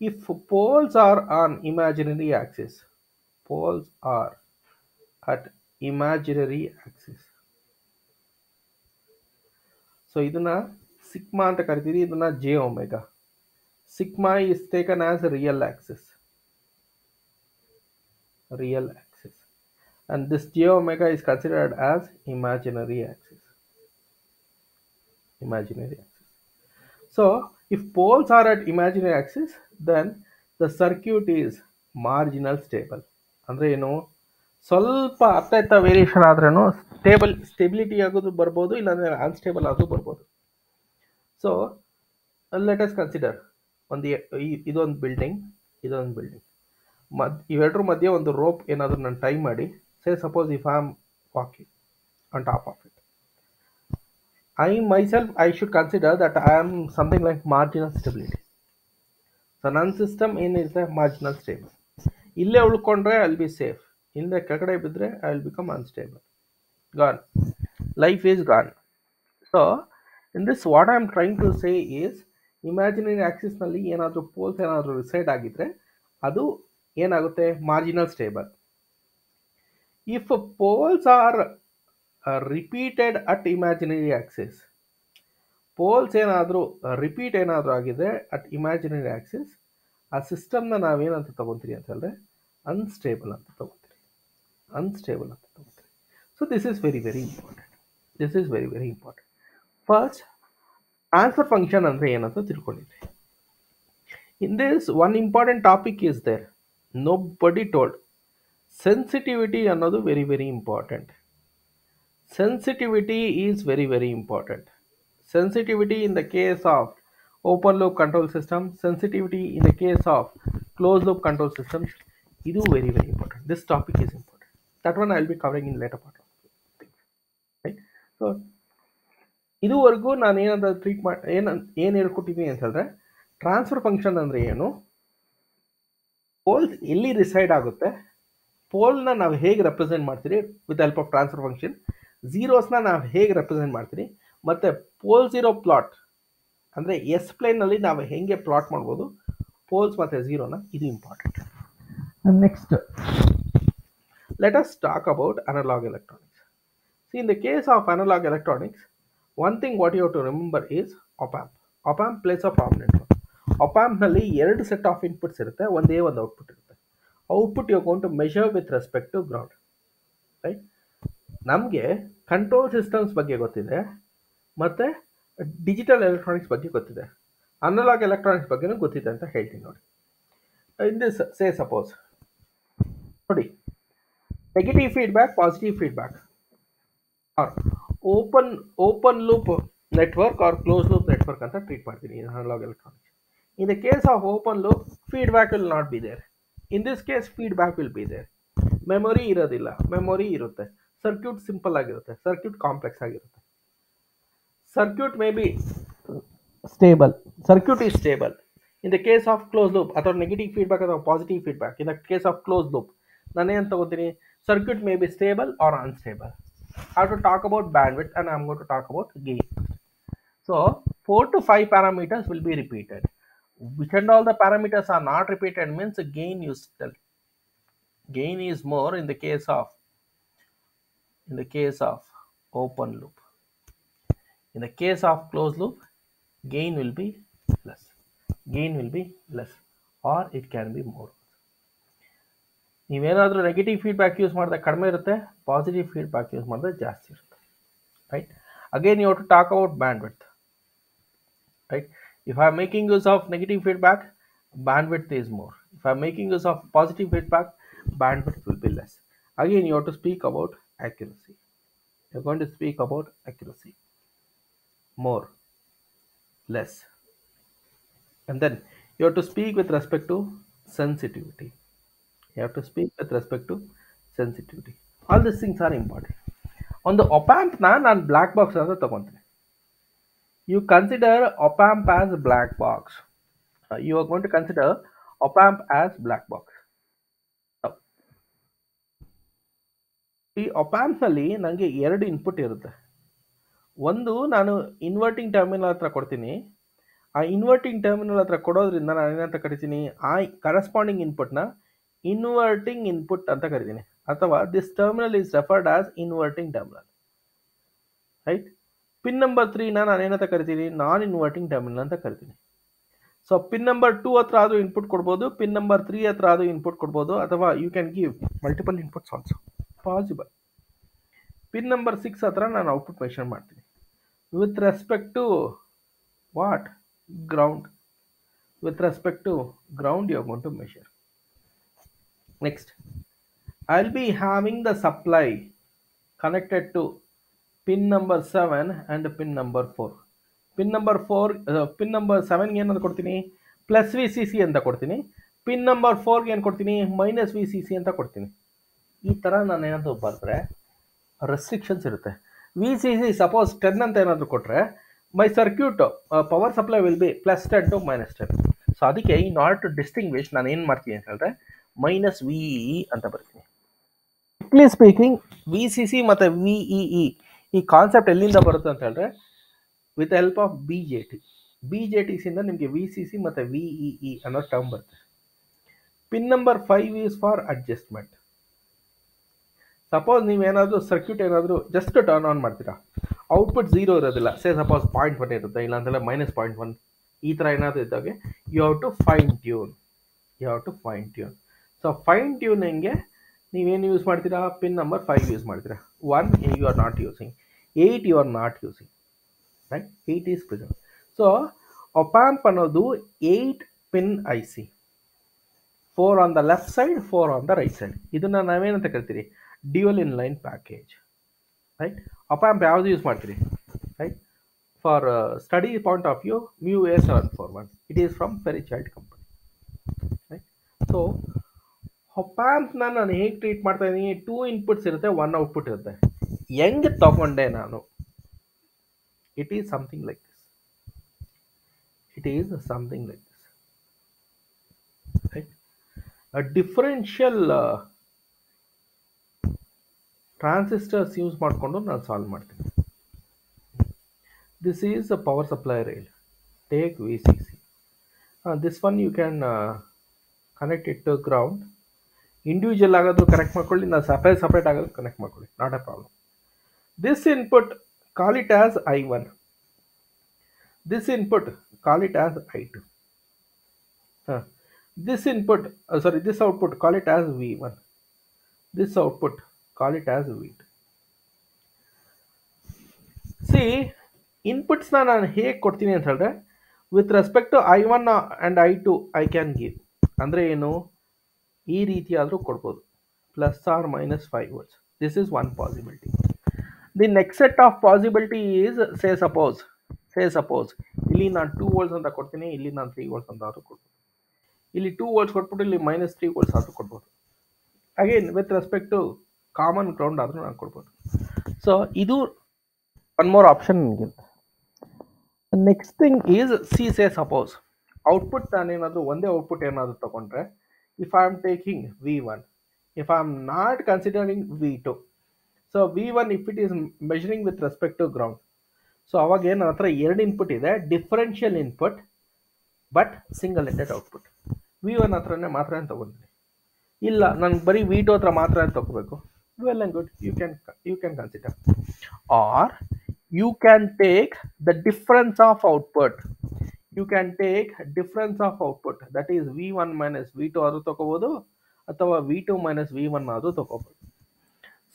if poles are on imaginary axis poles are at imaginary axis so ಇದನ್ನ sigma ಅಂತ ಕರಿತೀವಿ ಇದನ್ನ j omega sigma is taken as real axis real axis and this j omega is considered as imaginary axis imaginary axis so if poles are at imaginary axis then the circuit is marginal stable ಅಂದರೆ ಏನು ಸ್ವಲ್ಪ ಅತ್ತ ಇತ್ತ variation ಆದ್ರೂ stable stability ಆಗೋದು ಬರ್ಬೋದು, ಇಲ್ಲಾಂದರೆ unstable ಆಗೋದು ಬರ್ಬೋದು. ಸೊ ಲೆಟ್ ಅಸ್ ಕನ್ಸಿಡರ್ ಒಂದು ಇದೊಂದು ಬಿಲ್ಡಿಂಗ್ ಇದೊಂದು ಬಿಲ್ಡಿಂಗ್ ಮದ್, ಇವೆರಡರ ಮಧ್ಯೆ ಒಂದು ರೋಪ್ ಏನಾದರೂ ನಾನು ಟೈ ಮಾಡಿ say suppose if I am walking on top of it I myself I should consider that I am something like marginal stability so ನನ್ನ ಸಿಸ್ಟಮ್ ಏನಿರುತ್ತೆ? ಮಾರ್ಜಿನಲ್ ಸ್ಟೇಬಲ್ ಇಲ್ಲೇ ಉಳ್ಕೊಂಡ್ರೆ ಅಲ್ ಬಿ ಸೇಫ್ ಇಲ್ಲದೆ ಕೆಳಗಡೆ ಬಿದ್ದರೆ I will become unstable gone life is gone so in this what I am trying to say is imaginary ಆ್ಯಕ್ಸಿಸ್ನಲ್ಲಿ ಏನಾದರೂ poles ಏನಾದರೂ reside ಆಗಿದ್ದರೆ ಅದು ಏನಾಗುತ್ತೆ? Marginal stable if poles are repeated at imaginary axis poles ಏನಾದರೂ repeat ಏನಾದರೂ ಆಗಿದೆ at imaginary Axis ಆ ಸಿಸ್ಟಮ್ನ ನಾವೇನಂತ ತೊಗೊತೀರಿ ಅಂತ ಹೇಳಿದ್ರೆ ಅನ್ಸ್ಟೇಬಲ್ ಅಂತ ತಗೋತೀರಿ ಅನ್ಸ್ಟೇಬಲ್ ಅಂತ ತಗೋತೀರಿ so this is very very important this is very very important first transfer function ಅಂದರೆ ಏನಂತ ತಿಳ್ಕೊಂಡಿದ್ರಿ in this one important topic is there nobody told sensitivity ಅನ್ನೋದು very very important sensitivity is very very important sensitivity in the case of open loop control system sensitivity in the case of closed loop control systems ಇದು very very important this topic is important that one i'll be covering in later part of things right? ಇದುವರೆಗೂ ನಾನು ಏನಂತ treat ಮಾಡಿ ಏನು ಏನು ಹೇಳ್ಕೊಟ್ಟಿದ್ದೀನಿ ಅಂತ ಹೇಳಿದ್ರೆ transfer function ಅಂದರೆ ಏನು? ಪೋಲ್ಸ್ ಎಲ್ಲಿ ರಿಸೈಡ್ ಆಗುತ್ತೆ? ಪೋಲ್ನ ನಾವು ಹೇಗೆ ರೆಪ್ರೆಸೆಂಟ್ ಮಾಡ್ತೀರಿ? With help of transfer function ಝೀರೋಸ್ನ ನಾವು ಹೇಗೆ ರೆಪ್ರೆಸೆಂಟ್ ಮಾಡ್ತೀರಿ? ಮತ್ತು ಪೋಲ್ ಝೀರೋ ಪ್ಲಾಟ್ ಅಂದರೆ ಎಸ್ ಪ್ಲೇನಲ್ಲಿ ನಾವು ಹೇಗೆ ಪ್ಲಾಟ್ ಮಾಡ್ಬೋದು? ಪೋಲ್ಸ್ ಮತ್ತು ಝೀರೋನ ಇದು important next let us talk about analog electronics see in the case of analog electronics one thing what you to remember is opamp opamp place of prominent ಅಪ್ಯಾಂಪ್ನಲ್ಲಿ ಎರಡು set of inputs ಇರುತ್ತೆ, ಒಂದೇ ಒಂದು output ಇರುತ್ತೆ. Output you gonna measure with respect to ground right ನಮಗೆ control systems ಬಗ್ಗೆ ಗೊತ್ತಿದೆ, ಮತ್ತು digital electronics ಬಗ್ಗೆ ಗೊತ್ತಿದೆ. ಅನಲಾಗ್ ಎಲೆಕ್ಟ್ರಾನಿಕ್ಸ್ ಬಗ್ಗೆನೂ ಗೊತ್ತಿದೆ ಅಂತ ಹೇಳ್ತೀನಿ ನೋಡಿ. ಇನ್ ದಿಸ್ ಸೇ ಸಪೋಸ್ ನೋಡಿ negative feedback positive feedback or open open loop network or close loop network ಅಂತ ಟ್ರೀಟ್ ಮಾಡ್ತೀನಿ. Analog electronics in the case of open loop feedback will not be there in this case feedback will be there memory ಇರೋದಿಲ್ಲ. Memory ಇರುತ್ತೆ. Circuit simple ಆಗಿರುತ್ತೆ. Circuit complex ಆಗಿರುತ್ತೆ. Circuit may be stable circuit is stable in the case of close loop ಅಥವಾ negative feedback ಅಥವಾ positive feedback in the case of close loop ನಾನೇನು ತಗೋತೀನಿ? circuit may be stable or unstable. I have to talk about bandwidth and I'm going to talk about gain. So four to five parameters will be repeated. Which and all the parameters are not repeated means gain is still gain is more in the case of in the case of open loop. In the case of closed loop gain will be less. Gain will be less or it can be more. ನೀವೇನಾದರೂ negative feedback use ಮಾಡಿದ್ರೆ ಕಡಿಮೆ ಇರುತ್ತೆ positive feedback use ಮಾಡಿದ್ರೆ ಜಾಸ್ತಿ ಇರುತ್ತೆ right again you to talk about bandwidth right if I am making use of negative feedback bandwidth is more if I am making use of positive feedback bandwidth will be less again you to speak about accuracy. You're going to speak about accuracy. More. Less. And then you have to speak with respect to sensitivity. You have to speak with respect to sensitivity all these things are important amp na ನಾನು black box ಅಂತ ತಗೊಂತೀನಿ a black box Uh, you are going to consider op amp as black box Now, ಈ ನಲ್ಲಿ ನನಗೆ ಎರಡು input ಇರುತ್ತೆ ಒಂದು ನಾನು ಇನ್ವರ್ಟಿಂಗ್ ಟರ್ಮಿನಲ್ ಹತ್ರ ಕೊಡ್ತೀನಿ ಆ ಇನ್ವರ್ಟಿಂಗ್ ಟರ್ಮಿನಲ್ ಹತ್ರ ಕೊಡೋದ್ರಿಂದ ನಾನು ಏನಂತ ಕರಿತೀನಿ ಆ ಕರೆಸ್ಪಾಂಡಿಂಗ್ ಇನ್ಪುಟ್ನ ಇನ್ವರ್ಟಿಂಗ್ ಇನ್ಪುಟ್ ಅಂತ ಕರಿತೀನಿ. ಅಥವಾ this terminal is referred as inverting terminal right pin number ತ್ರೀನ ನಾನು ಏನಂತ ಕರಿತೀನಿ? ನಾನ್ ಇನ್ವರ್ಟಿಂಗ್ ಟರ್ಮಿನಲ್ ಅಂತ ಕರಿತೀನಿ. ಸೊ ಪಿನ್ ನಂಬರ್ ಟೂ ಹತ್ರ ಆದರೂ ಇನ್ಪುಟ್ ಕೊಡ್ಬೋದು ಪಿನ್ ನಂಬರ್ ತ್ರೀ ಹತ್ರ ಆದರೂ ಇನ್ಪುಟ್ ಕೊಡ್ಬೋದು, ಅಥವಾ you can give multiple inputs also possible pin number six ಹತ್ರ ನಾನು ಔಟ್ಪುಟ್ ಮೆಷರ್ ಮಾಡ್ತೀನಿ. With respect to what ground with respect to ground you gonna measure next I will be having the supply connected to pin number seven and pin number four pin number four pin number ಸೆವೆನ್ಗೆ ಏನಂತ ಕೊಡ್ತೀನಿ? Plus V C C ಅಂತ ಕೊಡ್ತೀನಿ. Pin number ಫೋರ್ಗೆ ಏನು ಕೊಡ್ತೀನಿ? Minus V C C ಅಂತ ಕೊಡ್ತೀನಿ. ಈ ಥರ ನಾನು ಏನಾದರೂ ಬರೆದ್ರೆ ರೆಸ್ಟ್ರಿಕ್ಷನ್ಸ್ ಇರುತ್ತೆ. V C C suppose ten ಅಂತ ಏನಾದರೂ ಕೊಟ್ಟರೆ my circuit power supply will be plus ten to minus ten so ಅದಕ್ಕೆ ಇನ್ ಆರ್ಡರ್ ಟು ಡಿಸ್ಟಿಂಗ್ವಿಶ್ ನಾನು ಏನು ಮಾಡ್ತೀನಿ ಅಂತ ಹೇಳಿದ್ರೆ ಮೈನಸ್ ವಿ ಇ ಅಂತ ಬರ್ತೀನಿ simply speaking V C C ಮತ್ತು ವಿ ಇ ಇ ಈ ಕಾನ್ಸೆಪ್ಟ್ ಎಲ್ಲಿಂದ ಬರುತ್ತೆ ಅಂತ ಹೇಳಿದ್ರೆ with help of B J T B J T ಸಿಂದ ನಿಮಗೆ ವಿ ಸಿ ಸಿ ಮತ್ತು ವಿ ಇ ಇ ಅನ್ನೋ ಟರ್ಮ್ ಬರುತ್ತೆ. Pin number five is for adjustment suppose ನೀವೇನಾದರೂ ಸರ್ಕ್ಯೂಟ್ ಏನಾದರೂ ಜಸ್ಟ್ ಟರ್ನ್ ಆನ್ ಮಾಡ್ತೀರಾ. ಔಟ್ಪುಟ್ ಝೀರೋ ಇರೋದಿಲ್ಲ. ಸೇ ಸಪೋಸ್ ಪಾಯಿಂಟ್ ಒನ್ ಇರುತ್ತೆ ಇಲ್ಲಾಂತಂದರೆ ಮೈನಸ್ ಪಾಯಿಂಟ್ ಒನ್ ಈ ಥರ ಏನಾದರೂ ಇದ್ದಾಗೆ you have to fine tune you have to fine tune so fine ಟ್ಯೂನಿಂಗ್ಗೆ ನೀವೇನು ಯೂಸ್ ಮಾಡ್ತೀರಾ? ಪಿನ್ ನಂಬರ್ ಫೈವ್ ಯೂಸ್ ಮಾಡ್ತೀರಾ? One you are not using eight you are not using right eight is present so opamp ಅನ್ನೋದು eight pin I C four on the left side four on the right side ಇದನ್ನು ನಾವೇನಂತ ಕರಿತೀರಿ? Dual in line package right opamp ಯಾವುದು use ಮಾಡ್ತೀರಿ? Right for study point of view mu A seven four one it is from Fairchild company right so ಹೊಪ್ಯಾಂಪ್ನ ನಾನು ಹೇಗೆ treat ಮಾಡ್ತಾ ಇದ್ದೀನಿ two inputs ಇರುತ್ತೆ one output ಇರುತ್ತೆ. ಹೆಂಗೆ ತಗೊಂಡೆ ನಾನು? It is something like this it is something like this right differential transistors use ಮಾಡಿಕೊಂಡು ನಾನು ಸಾಲ್ವ್ ಮಾಡ್ತೀನಿ. This is a power supply rail take V C C this one you can connect it to ground individual ಆಗೋದು connect ಮಾಡ್ಕೊಳ್ಳಿ ನಾನು separate separate ಆಗೋದು connect ಮಾಡ್ಕೊಳ್ಳಿ. Not a problem this input call it as I one this input call it as I two ಹಾಂ this input sorry this output call it as V one this output call it as V two see ಇನ್ಪುಟ್ಸ್ನ ನಾನು ಹೇಗೆ ಕೊಡ್ತೀನಿ ಅಂತ ಹೇಳಿದ್ರೆ with respect to I one and I two I can give ಅಂದರೆ ಏನು? ಈ ರೀತಿ ಆದರೂ ಕೊಡ್ಬೋದು. Plus or minus five words this is one possibility the next set of possibility is say suppose say suppose ಇಲ್ಲಿ ನಾನು ಟೂ ವರ್ಡ್ಸ್ ಅಂತ ಕೊಡ್ತೀನಿ, ಇಲ್ಲಿ ನಾನು ತ್ರೀ ವರ್ಡ್ಸ್ ಅಂತ ಆದರೂ ಕೊಡ್ಬೋದು. ಇಲ್ಲಿ ಟೂ ವರ್ಡ್ಸ್ ಕೊಟ್ಬಿಟ್ಟು ಇಲ್ಲಿ ಮೈನಸ್ ತ್ರೀ ವರ್ಡ್ಸ್ ಆದರೂ ಕೊಡ್ಬೋದು. Again with respect to common ground ಆದರೂ ನಾನು ಕೊಡ್ಬೋದು. ಸೊ ಇದು ಒನ್ ಮೋರ್ ಆಪ್ಷನ್ ನನಗೆ next thing is see say suppose output ನಾನೇನಾದರೂ ಒಂದೇ ಔಟ್ಪುಟ್ ಏನಾದರೂ ತೊಗೊಂಡ್ರೆ V one if I am not considering V two so V one if it is measuring with respect to ground so ಅವಾಗ ಏನು ನನ್ನ ಹತ್ರ ಎರಡು ಇನ್ಪುಟ್ ಇದೆ differential input but single ended output V one ಹತ್ರನೇ ಮಾತ್ರ ತೊಗೊಂಡಿನಿ ಇಲ್ಲ, ನನಗೆ ಬರೀ ವಿ ಟು ಹತ್ರ ಮಾತ್ರ ತೊಗೋಬೇಕು. Well and good you can you can consider or you can take the difference of output you can take difference of output that is V one minus V two ಆದರೂ ತಗೋಬೋದು, ಅಥವಾ V two minus V one ಆದರೂ what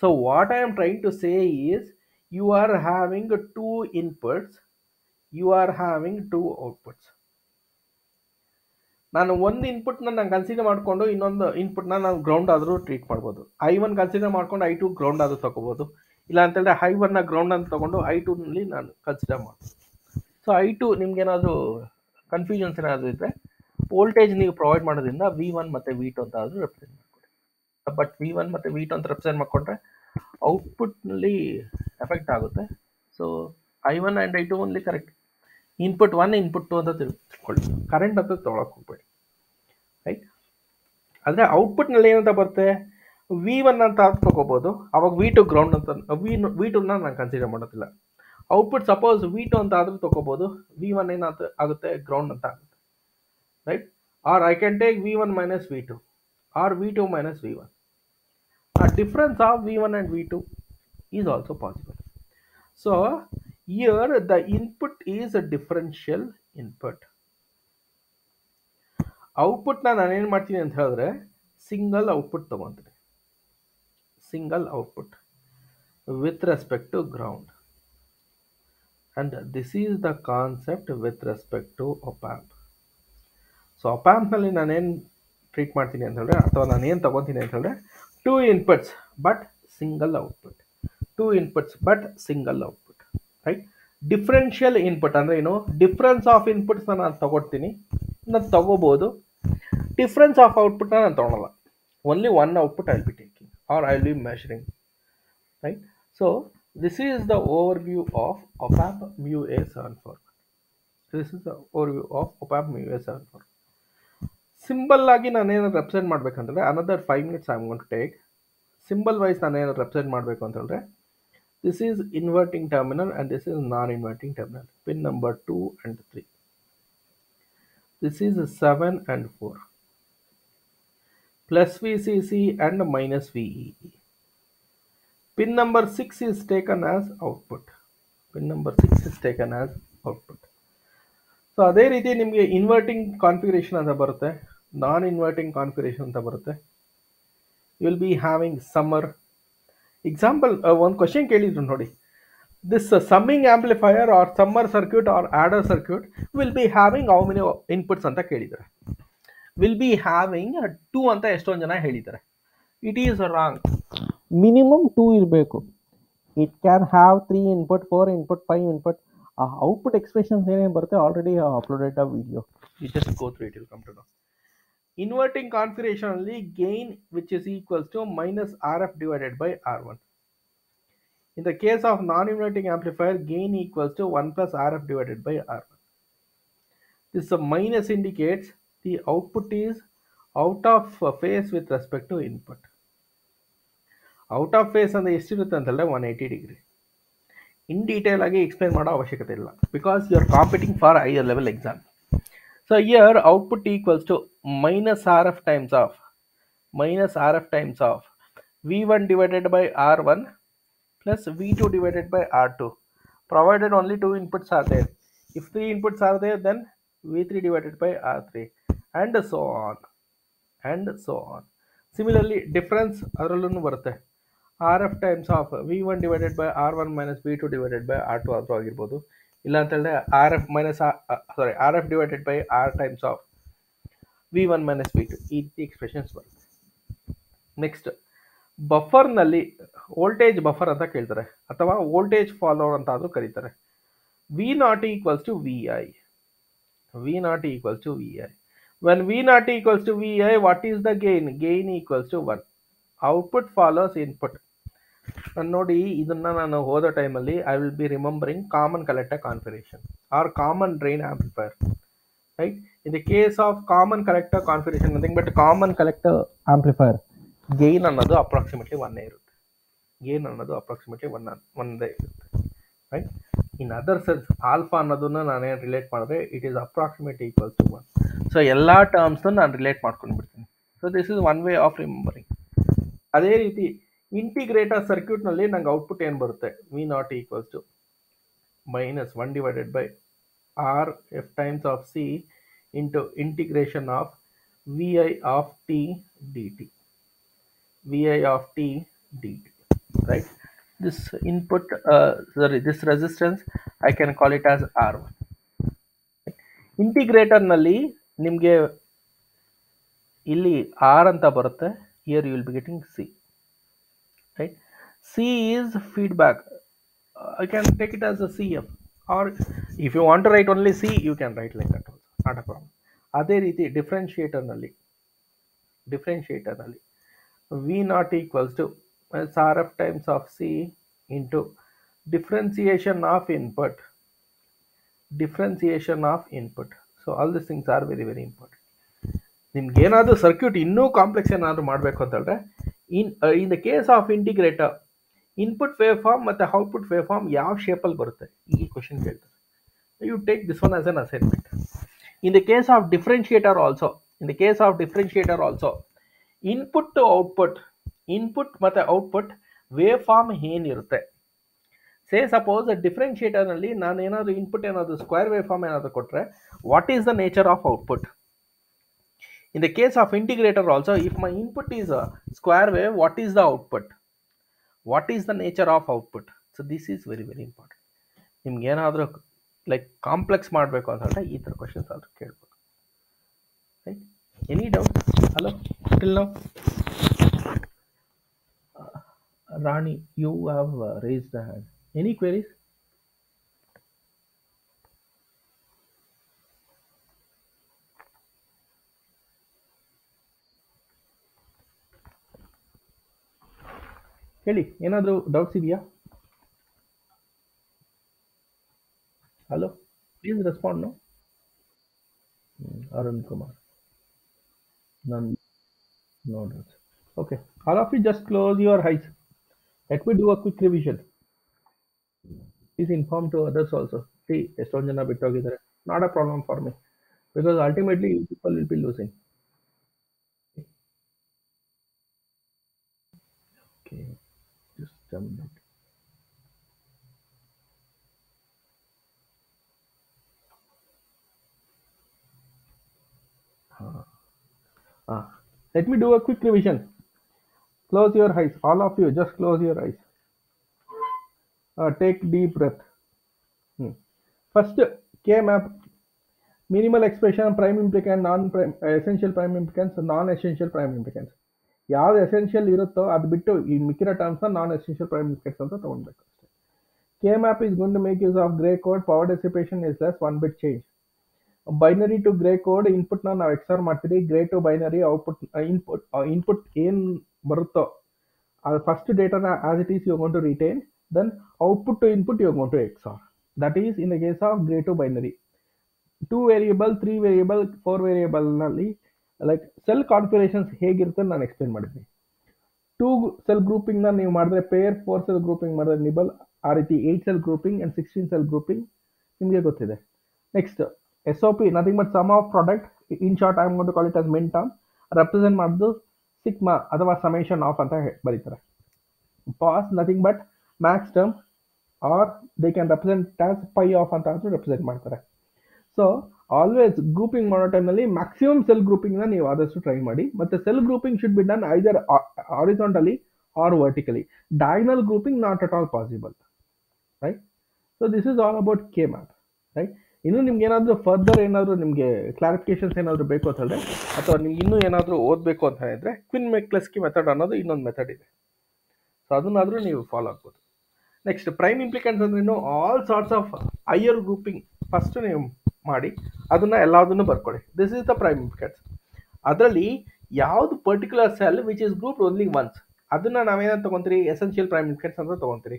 so what I am trying to say is you are having two inputs you are having two outputs ನಾನು ಒಂದು ಇನ್ಪುಟ್ನ ನಾನು consider ಮಾಡಿಕೊಂಡು ಇನ್ನೊಂದು ಇನ್ಪುಟ್ನ ನಾನು ಗ್ರೌಂಡ್ ಆದರೂ ಟ್ರೀಟ್ ಮಾಡ್ಬೋದು. ಐ ಒನ್ ಕನ್ಸಿಡರ್ ಮಾಡ್ಕೊಂಡು ಐ ಟು ಗ್ರೌಂಡ್ ಆದರೂ ತಗೋಬೋದು. ಇಲ್ಲ ಅಂತೇಳಿದ್ರೆ ಐ ಒನ್ನ ಗ್ರೌಂಡ್ ಅಂತ ತೊಗೊಂಡು ಐ ಟೂನಲ್ಲಿ ನಾನು ಕನ್ಸಿಡರ್ ಮಾಡ್ಬೋದು. ಸೊ ಐ ಟು ನಿಮ್ಗೇನಾದರೂ ಕನ್ಫ್ಯೂಷನ್ಸ್ ಏನಾದರೂ ಇದ್ದರೆ ವೋಲ್ಟೇಜ್ ನೀವು ಪ್ರೊವೈಡ್ ಮಾಡೋದ್ರಿಂದ ವಿ ಒನ್ ಮತ್ತು ವಿ ಟು ಅಂತ ಆದರೂ ರೆಪ್ರೆಸೆಂಟ್ ಮಾಡ್ಕೊಳ್ಳಿ ಬಟ್ ವಿ ಒನ್ ಮತ್ತು ವಿ ಟು ಅಂತ ರೆಪ್ರೆಸೆಂಟ್ ಮಾಡಿಕೊಂಡ್ರೆ ಔಟ್ಪುಟ್ನಲ್ಲಿ ಎಫೆಕ್ಟ್ ಆಗುತ್ತೆ. So I one and I two only correct input one input two ಅಂತ ತಿಳ್ಕೊಳ್ಳಿ. ಕರೆಂಟ್ ಅಂತ ತೊಗೊಳಕ್ಕೆ ಹೋಗ್ಬೇಡಿ. ರೈಟ್ ಆದರೆ ಔಟ್ಪುಟ್ನಲ್ಲಿ ಏನಂತ ಬರುತ್ತೆ? ವಿ ಒನ್ ಅಂತ ತೊಗೋಬೋದು. ಅವಾಗ ವಿ ಟು ಗ್ರೌಂಡ್ ಅಂತ ವಿ ವಿ ಟುನ ನಾನು ಕನ್ಸಿಡರ್ ಮಾಡೋದಿಲ್ಲ. ಔಟ್ಪುಟ್ ಸಪೋಸ್ ವಿ ಟು ಅಂತ ಆದರೂ ತಗೋಬೋದು. ವಿ ಒನ್ ಏನಾಗುತ್ತೆ ಆಗುತ್ತೆ? ಗ್ರೌಂಡ್ ಅಂತ ಆಗುತ್ತೆ. Right or I can take V one minus V two or V two minus V one ಆ difference of V one and V two is also possible so here the input is a differential input ಔಟ್ಪುಟ್ನ ನಾನೇನು ಮಾಡ್ತೀನಿ ಅಂತ ಹೇಳಿದ್ರೆ single output ತೊಗೊತೀನಿ. Single output with respect to ground and this is the concept with respect to opamp so ಒಪ್ಯಾಂಪ್ನಲ್ಲಿ ನಾನೇನು treat ಮಾಡ್ತೀನಿ ಅಂತ ಹೇಳಿದ್ರೆ, ಅಥವಾ ನಾನು ಏನು ತೊಗೊತೀನಿ ಅಂತ ಹೇಳಿದ್ರೆ two inputs but single output two inputs but single output right differential input ಅಂದರೆ ಏನು? ಡಿಫ್ರೆನ್ಸ್ ಆಫ್ ಇನ್ಪುಟ್ಸ್ನ ನಾನು ತಗೊಳ್ತೀನಿ, ನಾನು ತೊಗೋಬೋದು. ಡಿಫ್ರೆನ್ಸ್ ಆಫ್ ಔಟ್ಪುಟ್ನ ನಾನು ತೊಗೊಳಲ್ಲ. Only one output I be taking or I B measuring right so this is the over view of ಒಪ್ಯಾಪ್ mu A seven four this is the over view of ಒಪ್ಯಾಪ್ mu A seven four symbol ಆಗಿ ನಾನೇನಾದ್ರು represent ಮಾಡಬೇಕಂತಂದರೆ another five minutes I am gonna to take symbol wise ನಾನೇನಾದ್ರು represent ಮಾಡಬೇಕು ಅಂತ ಹೇಳಿದ್ರೆ this is inverting terminal and this is non-inverting terminal. Pin number 2 and 3 this is 7 and 4 plus VCC and minus VEE pin number 6 is taken as output pin number 6 is taken as output so ಅದೇ ರೀತಿ ನಿಮಗೆ inverting configuration ಅಂತ ಬರುತ್ತೆ non inverting configuration ಅಂತ ಬರುತ್ತೆ you will be having summer example ಒಂದು question ಕೇಳಿದ್ರು ನೋಡಿ uh, summing amplifier or summer circuit or adder circuit will be having how many inputs ಅಂತ ಕೇಳಿದ್ದಾರೆ ವಿಲ್ ಬಿ ಹ್ಯಾವಿಂಗ್ ಟೂ ಅಂತ ಎಷ್ಟೊಂದು ಜನ ಹೇಳಿದ್ದಾರೆ it is wrong minimum two ಇರಬೇಕು. It can have three input four input five input ಆ output expressions ಏನೇನು ಬರುತ್ತೆ already uploaded a video you just go through it will come to know inverting configuration ಅಲ್ಲಿ gain which is equals to minus R F divided by R one In the case of non-inverting amplifier, gain equals to 1 plus RF divided by R1. This uh, minus indicates the output is out of uh, phase with respect to input. Out of phase ಅಂದರೆ ಎಷ್ಟಿರುತ್ತೆ ಅಂತಂದರೆ one eighty degree in detail ಆಗಿ explain ಮಾಡೋ ಅವಶ್ಯಕತೆ ಇಲ್ಲ. Because you are competing for higher level exam so here output equals to minus R F times of minus R F times of V one divided by R one plus V two divided by R two provided only two inputs are there if three inputs are there then V three divided by R three and so on and so on similarly difference ಅದರಲ್ಲೂ ಬರುತ್ತೆ. R F times of V one divided by R one minus V two divided by R two ಆದರೂ ಆಗಿರ್ಬೋದು. ಇಲ್ಲ ಅಂತ ಹೇಳಿದ್ರೆ R F minus sorry R F divided by R times of V one minus V two ಈ ರೀತಿ expressions ಬರುತ್ತೆ. Next ಬಫರ್ನಲ್ಲಿ voltage buffer ಅಂತ ಕೇಳ್ತಾರೆ. ಅಥವಾ ವೋಲ್ಟೇಜ್ ಫಾಲೋವರ್ ಅಂತ ಆದರೂ ಕರೀತಾರೆ. V not equals to V I V not equals to V I when V not equals to V I what is the gain gain equals to one output follows input ನಾನು ನೋಡಿ ಇದನ್ನ ನಾನು ಹೋದ ಟೈಮಲ್ಲಿ I will be remembering common collector configuration or common drain amplifier right in the case of common collector configuration nothing but common collector amplifier gain ಅನ್ನೋದು approximately ಒನ್ನೇ ಇರುತ್ತೆ. Gain ಅನ್ನೋದು ಅಪ್ರಾಕ್ಸಿಮೇಟ್ಲಿ ಒನ್ ಒಂದೇ ಇರುತ್ತೆ right in other sense alpha ಅನ್ನೋದನ್ನ ನಾನೇನು relate ಮಾಡಿದ್ರೆ it is approximate equals to one so ಎಲ್ಲ ಟರ್ಮ್ಸ್ನ ನಾನು ರಿಲೇಟ್ ಮಾಡ್ಕೊಂಡು ಬಿಡ್ತೀನಿ so this is one way of remembering ಅದೇ ರೀತಿ ಇಂಟಿಗ್ರೇಟರ್ ಸರ್ಕ್ಯೂಟ್ನಲ್ಲಿ ನಂಗೆ ಔಟ್ಪುಟ್ ಏನು ಬರುತ್ತೆ? V not equals to minus one divided by R F times of C into integration of V I of T D T V I of T D right this input uh, sorry this resistance i can call it as r1 ಇಂಟಿಗ್ರೇಟರ್ನಲ್ಲಿ ನಿಮಗೆ ಇಲ್ಲಿ R ಅಂತ ಬರುತ್ತೆ. Here you will be getting C right C is feedback I can take it as a C F R if you want to write only C you can write like that also not a problem ಅದೇ ರೀತಿ ಡಿಫ್ರೆನ್ಶಿಯೇಟರ್ನಲ್ಲಿ ಡಿಫ್ರೆನ್ಶಿಯೇಟರ್ನಲ್ಲಿ V naught equals to minus RF times of C into differentiation of input. Differentiation of input. So, all these things are very very important. ನಿಮ್ಗೆ ಏನಾದರೂ circuit ಇನ್ನೂ complex ಏನಾದರೂ ಮಾಡಬೇಕು ಅಂತ ಹೇಳಿದ್ರೆ in in the case of integrator input wave form ಮತ್ತು output wave form ಯಾವ ಶೇಪಲ್ಲಿ ಬರುತ್ತೆ? ಈ ಕ್ವಶನ್ ಕೇಳ್ತಾರೆ. You take this one as an assignment in the case of differentiator also in the case of differentiator also input to output input ಮತ್ತು output wave form ಏನಿರುತ್ತೆ say suppose ಡಿಫ್ರೆನ್ಷಿಯೇಟರ್ನಲ್ಲಿ ನಾನು ಏನಾದರೂ ಇನ್ಪುಟ್ ಏನಾದರೂ ಸ್ಕ್ವೇರ್ ವೇವ್ ಫಾರ್ಮ್ ಏನಾದರೂ ಕೊಟ್ಟರೆ what is the nature of output in the case of integrator also if my input is square wave what is the output what is the nature of output so this is very very important ನಿಮ್ಗೆ ಏನಾದರೂ like complex ಮಾಡಬೇಕು ಅಂತ ಹೇಳಿದ್ರೆ ಈ ಥರ questions ಆದರೂ ಕೇಳ್ಬೋದು. Right any doubt hello till now? Uh, rani you have uh, raised the hand. ಹೇಳಿ ಏನಾದರೂ ಡೌಟ್ಸ್ ಇದೆಯಾ hello please respond no Arun Kumar ನನ್ No doubts. Okay. All of you just close your eyes. Let me do a quick revision. Please inform to others also. See, ಎಷ್ಟೊಂದು ಜನ ಬಿಟ್ಟೋಗಿದ್ದಾರೆ not a problem for me because ultimately you people will be examined uh, ah. uh, let me do a quick revision. Close your eyes all of you just close your eyes. Uh, take deep breath. Hmm. first k map minimal expression prime implicant non prime essential prime implicants non essential prime implicants. ಯಾವ್ದು essential ಇರುತ್ತೋ ಅದು ಬಿಟ್ಟು ಈ ಮಿಕ್ಕಿರೋ ಟರ್ಮ್ಸ್ನ non essential prime implicants ಅಂತ ತೊಗೊಳ್ಬೇಕು ಅಷ್ಟೇ. K map is gonna make use of gray code power dissipation is less one bit change binary to gray code ಇನ್ಪುಟ್ನ ನಾವು ಎಕ್ಸ್ಆರ್ ಮಾಡ್ತೀವಿ. Gray to binary output input input ಏನು ಬರುತ್ತೋ ಅದು first ಡೇಟಾನ as it is you gonna retain then output to input you gonna XOR that is in the case of gray to binary two variable three variable four ವೇರಿಯಬಲ್ನಲ್ಲಿ like cell configurations ಹೇಗಿರುತ್ತೆ ನಾನು explain ಮಾಡಿದ್ದೀನಿ two cell ಗ್ರೂಪಿಂಗ್ನ ನೀವು ಮಾಡಿದ್ರೆ pair four cell grouping ಮಾಡಿದ್ರೆ nibble ಆ ರೀತಿ eight cell grouping and sixteen cell grouping ನಿಮಗೆ ಗೊತ್ತಿದೆ. Next S O P nothing but sum of product in short I am to call it as min term represent ಮಾಡೋದು sigma ಅಥವಾ summation of ಅಂತ ಬರೀತಾರೆ. POS nothing but max term are they can represent as pi of ಅಂತ ಆದರೂ represent ಮಾಡ್ತಾರೆ. So always grouping ಮಾಡೋ ಟೈಮ್ನಲ್ಲಿ maximum cell ಗ್ರೂಪಿಂಗ್ನ ನೀವು ಆದಷ್ಟು ಟ್ರೈ ಮಾಡಿ. ಮತ್ತು cell grouping should be done either horizontally or vertically diagonal grouping not at all possible right so this is all about K map right ಇನ್ನು ನಿಮ್ಗೆ ಏನಾದರೂ ಫರ್ದರ್ ಏನಾದರೂ ನಿಮಗೆ ಕ್ಲಾರಿಫಿಕೇಶನ್ಸ್ ಏನಾದರೂ ಬೇಕು ಅಂತ ಹೇಳಿದ್ರೆ, ಅಥವಾ ನಿಮ್ಗೆ ಇನ್ನೂ ಏನಾದರೂ ಓದಬೇಕು ಅಂತ ಹೇಳಿದ್ರೆ ಕ್ವಿನ್ ಮೆಕ್ಲೆಸ್ಕಿ ಮೆಥಡ್ ಅನ್ನೋದು ಇನ್ನೊಂದು ಮೆಥಡ್ ಇದೆ. ಸೊ ಅದನ್ನಾದರೂ ನೀವು ಫಾಲೋ ಆಗ್ಬೋದು. ನೆಕ್ಸ್ಟ್ ಪ್ರೈಮ್ ಇಂಪ್ಲಿಕೆಂಟ್ಸ್ ಅಂದ್ರೆ all sorts of higher grouping first ನೀವು ಮಾಡಿ ಅದನ್ನ ಎಲ್ಲದನ್ನು ಬರ್ಕೊಳ್ಳಿ. This is the prime implicants ಅದರಲ್ಲಿ ಯಾವುದು particular cell which is group only once ಅದನ್ನ ನಾವೇನಂತ ತಗೊಂತೀರಿ? ಎಸೆನ್ಷಿಯಲ್ ಪ್ರೈಮ್ ಇಂಪ್ಲಿಕೆಂಟ್ಸ್ ಅಂತ ತಗೊಂತೀರಿ.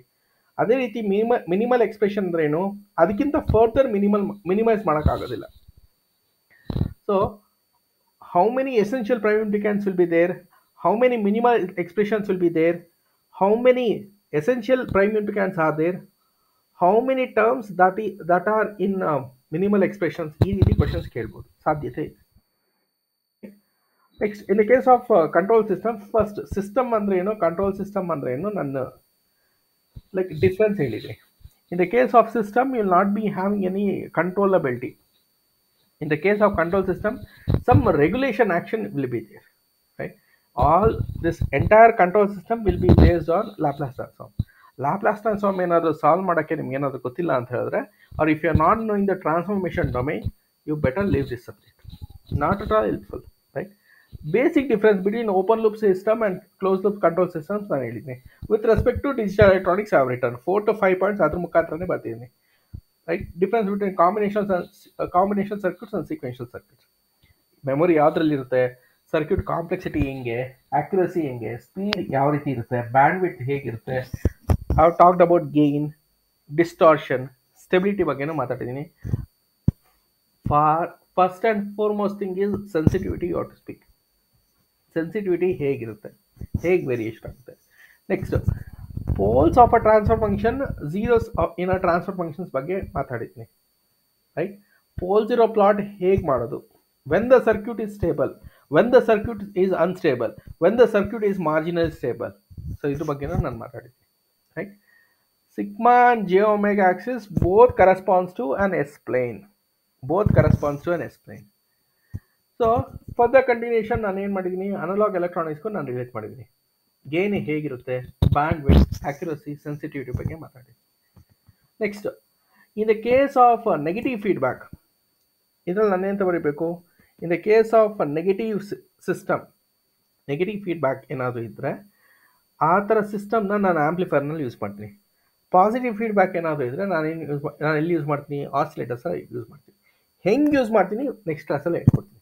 ಅದೇ ರೀತಿ ಮಿನಿಮ ಮಿನಿಮಲ್ ಎಕ್ಸ್ಪ್ರೆಷನ್ ಏನು? ಅದಕ್ಕಿಂತ ಫರ್ದರ್ ಮಿನಿಮಲ್ ಮಿನಿಮೈಸ್ ಮಾಡೋಕ್ಕಾಗೋದಿಲ್ಲ. So how many essential prime implicants will be there how many minimal expressions will be there how many essential prime implicants are there how many terms that ಈ that are uh, minimal expressions ಈ ರೀತಿ questions ಕೇಳ್ಬೋದು ಸಾಧ್ಯತೆ ಇದೆ next in the case of control system first system ಅಂದ್ರೆ ಏನು control system ಅಂದ್ರೆ ಏನು ನನ್ನ ಲೈಕ್ ಡಿಫ್ರೆನ್ಸ್ ಹೇಳಿದೆ in the case of system you will not be having any controllability in the case of control system some regulation action will be there right? All this entire control system will be based on laplace transform. Laplace transform ಏನಾದರೂ solve ಮಾಡೋಕ್ಕೆ ನಿಮ್ಗೆ ಏನಾದರೂ ಗೊತ್ತಿಲ್ಲ ಅಂತ ಹೇಳಿದ್ರೆ or if you are not knowing the transformation domain you better leave this subject not at all helpful right basic difference between open loop system and close loop control systems ನಾನು ಹೇಳಿದ್ದೀನಿ with respect to digital electronics have written four to five points ಅದ್ರ ಮುಖಾಂತರನೇ ಬರ್ತಿದ್ದೀನಿ right difference between combinations combination circuits and sequential circuits memory ಯಾವುದ್ರಲ್ಲಿರುತ್ತೆ circuit complexity ಹೆಂಗೆ accuracy ಹೆಂಗೆ speed ಯಾವ ರೀತಿ ಇರುತ್ತೆ band with ಹೇಗಿರುತ್ತೆ how talked about gain distortion stability ಬಗ್ಗೆನೂ ಮಾತಾಡಿದ್ದೀನಿ for first and foremost thing is sensitivity you to speak sensitivity ಹೇಗಿರುತ್ತೆ? ಹೇಗೆ ವೇರಿಯೇಷನ್ ಆಗುತ್ತೆ? Next poles of a transfer function zeros in a transfer functions ಬಗ್ಗೆ ಮಾತಾಡಿದ್ದೀನಿ. Right poles ಇರೋ plot ಹೇಗೆ ಮಾಡೋದು? When the circuit is stable when the circuit is unstable when the circuit is marginal stable so ಇದ್ರ ಬಗ್ಗೆನೂ ನಾನು ಮಾತಾಡಿದ್ದೀನಿ. Right J omega axis both corresponds to an S plane both corresponds to an S plane so further continuation ನಾನು ಏನು ಮಾಡಿದ್ದೀನಿ? Analogue ಎಲೆಕ್ಟ್ರಾನಿಕ್ಸ್ಗೂ ನಾನು relate ಮಾಡಿದ್ದೀನಿ. Gain ಹೇಗಿರುತ್ತೆ? ಬ್ಯಾಂಡ್ ವಿತ್ ಆಕ್ಯುರಸಿ ಸೆನ್ಸಿಟಿವಿಟಿ ಬಗ್ಗೆ ಮಾತಾಡಿ. Next in the case of negative feedback ಇದರಲ್ಲಿ ನಾನೇಂತ ಬರೀಬೇಕು in the case of negative system negative feedback ಏನಾದರೂ ಇದ್ದರೆ ಆ ಥರ ಸಿಸ್ಟಮ್ನ ನಾನು ಆಂಪ್ಲಿಫೈರ್ನಲ್ಲಿ ಯೂಸ್ ಮಾಡ್ತೀನಿ. ಪಾಸಿಟಿವ್ ಫೀಡ್ಬ್ಯಾಕ್ ಏನಾದರೂ ಇದ್ದರೆ ನಾನೇನು ಯೂಸ್ ನಾನು ಎಲ್ಲಿ ಯೂಸ್ ಮಾಡ್ತೀನಿ? ಆಸಿಲೇಟರ್ಸ್ ಯೂಸ್ ಮಾಡ್ತೀನಿ. ಹೆಂಗೆ ಯೂಸ್ ಮಾಡ್ತೀನಿ? ನೆಕ್ಸ್ಟ್ ಕ್ಲಾಸಲ್ಲಿ ಹೇಳ್ಕೊಡ್ತೀನಿ.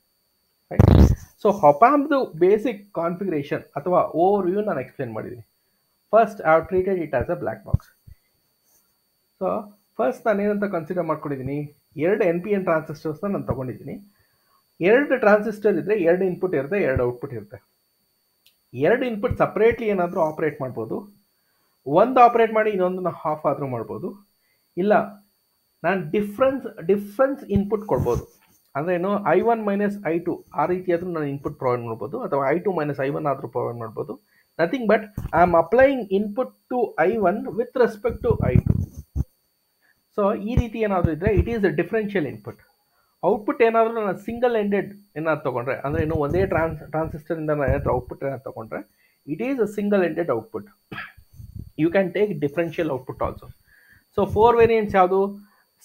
ರೈಟ್ ಸೊ ಹೊಪಾಂಬ್ದು ಬೇಸಿಕ್ ಕಾನ್ಫಿಗರೇಷನ್ ಅಥವಾ ಓವರ್ ವ್ಯೂ ನಾನು ಎಕ್ಸ್ಪ್ಲೇನ್ ಮಾಡಿದ್ದೀನಿ first I have treated it as a black box so first ನಾನು ಏನಂತ ಕನ್ಸಿಡರ್ ಮಾಡ್ಕೊಂಡಿದ್ದೀನಿ ಎರಡು ಎನ್ ಪಿ ಎನ್ ಟ್ರಾನ್ಸಿಸ್ಟರ್ಸ್ನ ನಾನು ತೊಗೊಂಡಿದ್ದೀನಿ ಎರಡು ಟ್ರಾನ್ಸಿಸ್ಟರ್ ಇದ್ದರೆ ಎರಡು ಇನ್ಪುಟ್ ಇರುತ್ತೆ, ಎರಡು ಔಟ್ಪುಟ್ ಇರುತ್ತೆ. ಎರಡು ಇನ್ಪುಟ್ ಸಪ್ರೇಟ್ಲಿ ಏನಾದರೂ ಆಪ್ರೇಟ್ ಮಾಡ್ಬೋದು. ಒಂದು ಆಪ್ರೇಟ್ ಮಾಡಿ ಇನ್ನೊಂದನ್ನ ಹಾಫ್ ಆದರೂ ಮಾಡ್ಬೋದು. ಇಲ್ಲ, ನಾನು ಡಿಫ್ರೆನ್ಸ್ ಡಿಫ್ರೆನ್ಸ್ ಇನ್ಪುಟ್ ಕೊಡ್ಬೋದು. ಅಂದರೆ ಏನು I one minus I two ಆ ರೀತಿಯಾದರೂ ನಾನು ಇನ್ಪುಟ್ ಪ್ರೊವೈಡ್ ಮಾಡ್ಬೋದು. ಅಥವಾ I two minus I one ಆದರೂ ಪ್ರೊವೈಡ್ ಮಾಡ್ಬೋದು. Nothing but I am applying input to I one with respect to I two so ಈ ರೀತಿ ಏನಾದರೂ ಇದ್ದರೆ it is a differential input output ಏನಾದರೂ ನಾನು ಸಿಂಗಲ್ ಎಂಡೆಡ್ ಏನಾದ್ರು ತೊಗೊಂಡ್ರೆ, ಅಂದರೆ ಇನ್ನು ಒಂದೇ ಟ್ರಾನ್ಸ್ ಟ್ರಾನ್ಸಿಸ್ಟರಿಂದ ನಾನು ಏನಾದರೂ ಔಟ್ಪುಟ್ ಏನಾದ್ರು ತೊಗೊಂಡ್ರೆ it is a single ended output you can take differential output also so four variants ಯಾವುದು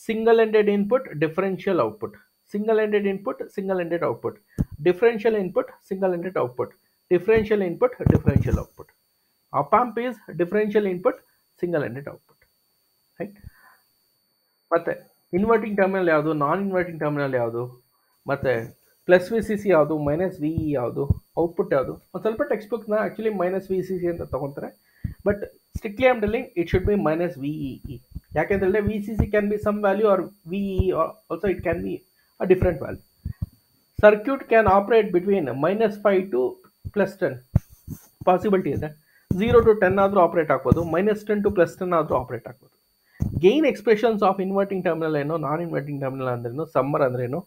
single ended input differential output single ended input single ended output differential input single ended output differential input differential output op amp is differential input single ended output right ಮತ್ತೆ inverting terminal ಯಾವುದು? Non inverting terminal ಯಾವುದು? ಮತ್ತೆ plus V C C ಯಾವುದು? Minus V E ಯಾವುದು? Output ಯಾವುದು? ಒಂದು ಸ್ವಲ್ಪ text ಬುಕ್ನ actually minus V C C ಅಂತ ತೊಗೊತಾರೆ. Am telling it should be minus V E E ಯಾಕೆಂತಂದರೆ V C C can be some value or V E also it can be a different value circuit can operate between minus five to plus ten possibility ಇದೆ zero to ten ಆದರೂ operate ಆಗ್ಬೋದು minus ten to plus ten ಆದರೂ operate ಆಗ್ಬೋದು. Gain expressions of inverting terminal ಏನು non inverting terminal ಅಂದ್ರೇನು summer ಅಂದ್ರೇನು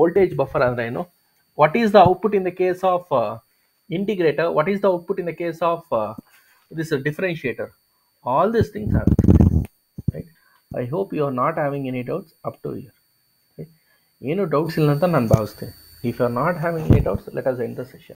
voltage buffer ಅಂದ್ರೇನು what is the output in the case of integrator what is the output in the case of this differentiator all this things are right I hope you are not having any doubts up to here ಏನು doubts ಇಲ್ಲ ಅಂತ ನಾನು ಭಾವಿಸ್ತೇನೆ if you are not having any doubts let us end the session